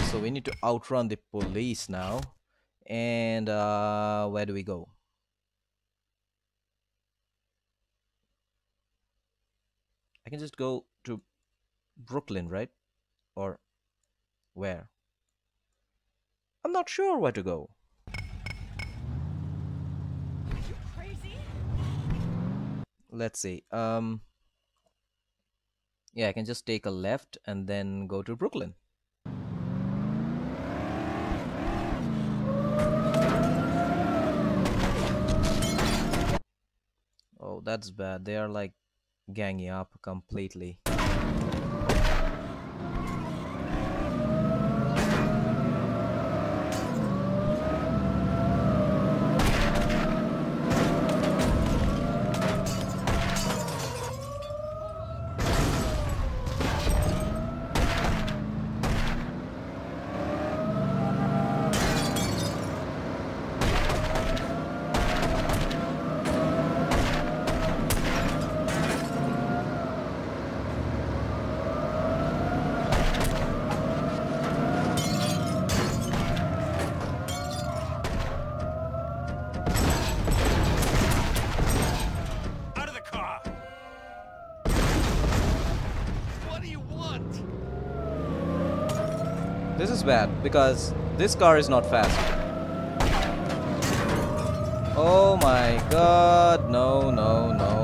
So we need to outrun the police now. And uh, where do we go? I can just go to Brooklyn, right? Or where? I'm not sure where to go. Let's see. Um Yeah, I can just take a left and then go to Brooklyn. Oh, that's bad. They are like ganging up completely. Because this car is not fast. Oh my god. No, no, no,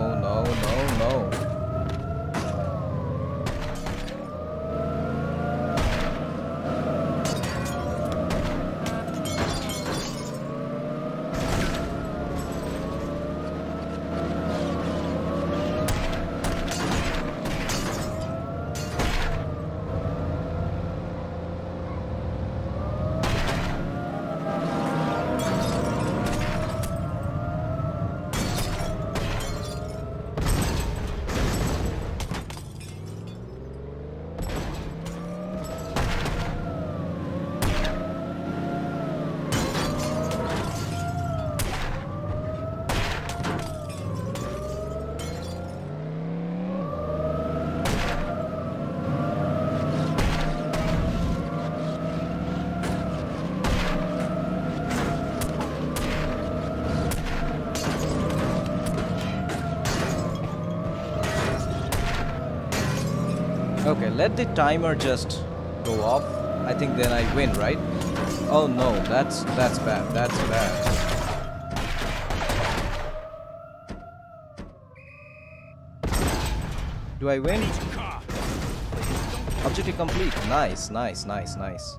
the timer just go off. I think then I win, right? Oh no, that's that's bad. That's bad. Do I win? Objective complete. Nice, nice, nice, nice.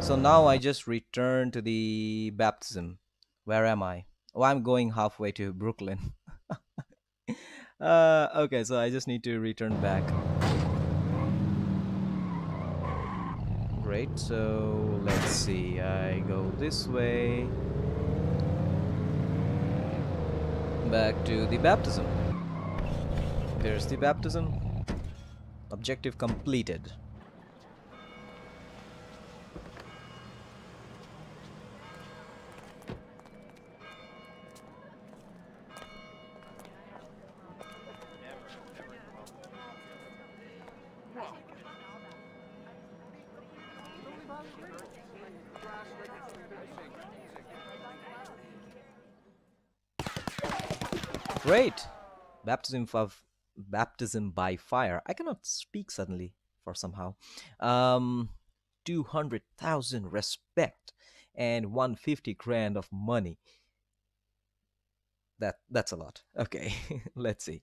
So now I just return to the baptism. Where am I? Oh, I'm going halfway to Brooklyn. uh, okay, so I just need to return back. Great, so let's see. I go this way. Back to the baptism. There's the baptism. Objective completed. Baptism of baptism by fire. I cannot speak suddenly for somehow. Um, two hundred thousand respect and one fifty grand of money. That that's a lot. Okay, let's see.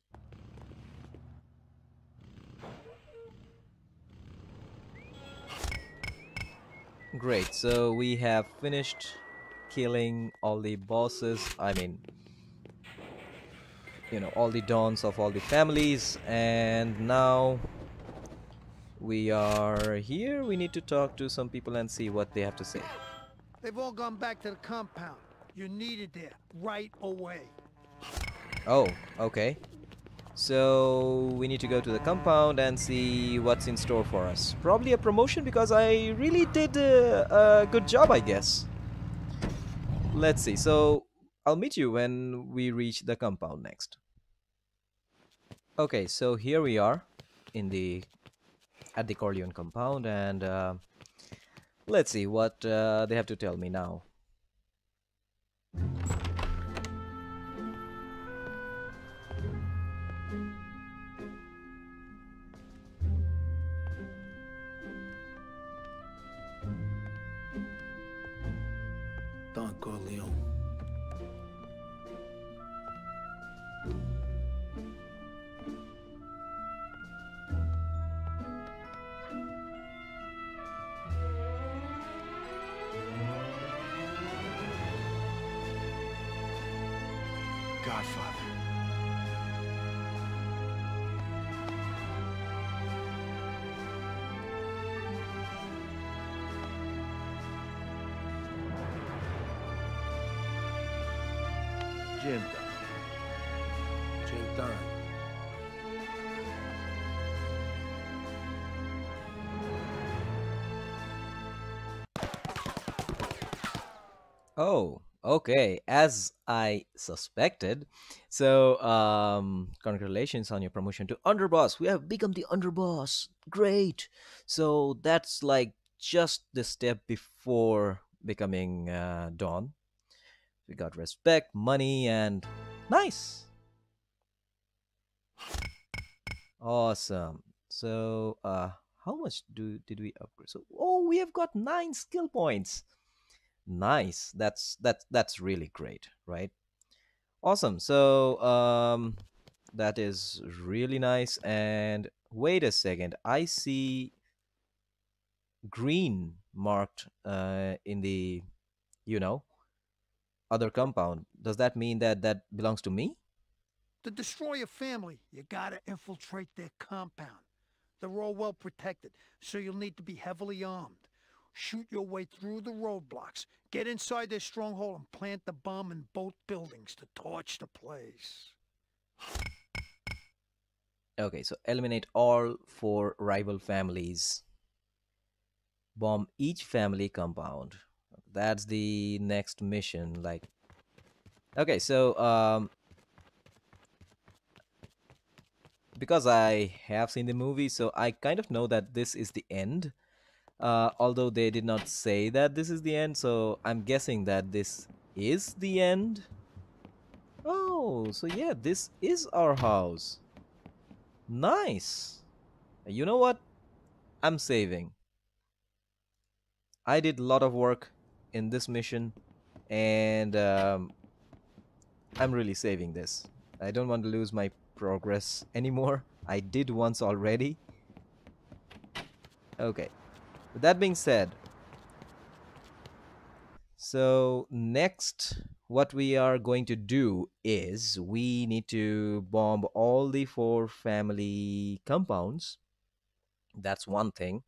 Great. So we have finished killing all the bosses. I mean, you know all the dons of all the families. And now we are here. We need to talk to some people and see what they have to say. They've all gone back to the compound. You're needed there right away. oh okay. So we need to go to the compound and see what's in store for us. Probably a promotion because i really did a, a good job i guess. Let's see. So I'll meet you when we reach the compound next. Okay, so here we are in the at the Corleone compound and uh, let's see what uh, they have to tell me now. Okay. As I suspected. So, um, congratulations on your promotion to underboss. We have become the underboss. Great. So that's like just the step before becoming uh, Don. We got respect, money, and nice. Awesome. So, uh, how much do did we upgrade? So oh, we have got nine skill points. Nice. That's that's that's really great, right? Awesome. So um, that is really nice. And wait a second, I see green marked uh, in the, you know, other compound. Does that mean that that belongs to me? To destroy your family, you gotta infiltrate their compound. They're all well protected, so you'll need to be heavily armed. Shoot your way through the roadblocks, get inside their stronghold and plant the bomb in both buildings to torch the place. Okay, so eliminate all four rival families. Bomb each family compound. That's the next mission. Like, okay, so um, because I have seen the movie, so I kind of know that this is the end. Uh, although they did not say that this is the end, so I'm guessing that this is the end. Oh, so yeah, this is our house. Nice. You know what? I'm saving. I did a lot of work in this mission and um, I'm really saving this. I don't want to lose my progress anymore. I did once already. Okay. With that being said, so next what we are going to do is we need to bomb all the four family compounds. That's one thing.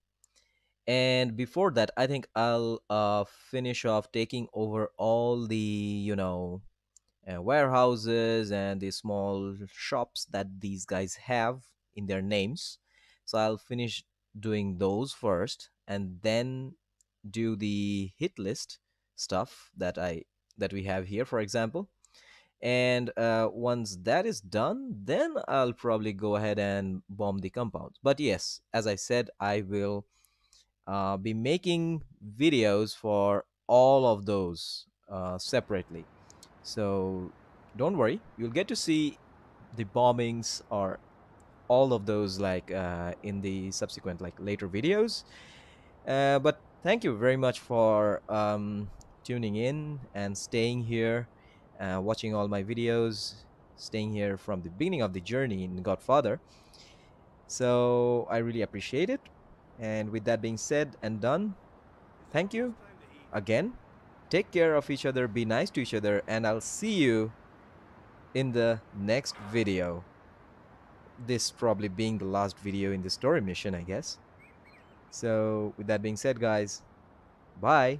And before that, I think I'll uh, finish off taking over all the, you know, uh, warehouses and the small shops that these guys have in their names. So I'll finish doing those first and then do the hit list stuff that I that we have here for example. And uh, once that is done then I'll probably go ahead and bomb the compounds but yes as I said I will uh, be making videos for all of those uh, separately. So don't worry. You'll get to see the bombings or all of those like uh, in the subsequent like later videos uh, but thank you very much for um, tuning in and staying here uh, watching all my videos staying here from the beginning of the journey in godfather so i really appreciate it and with that being said and done thank you again Take care of each other, be nice to each other, and I'll see you in the next video. This probably being the last video in the story mission, I guess. So, with that being said, guys, bye.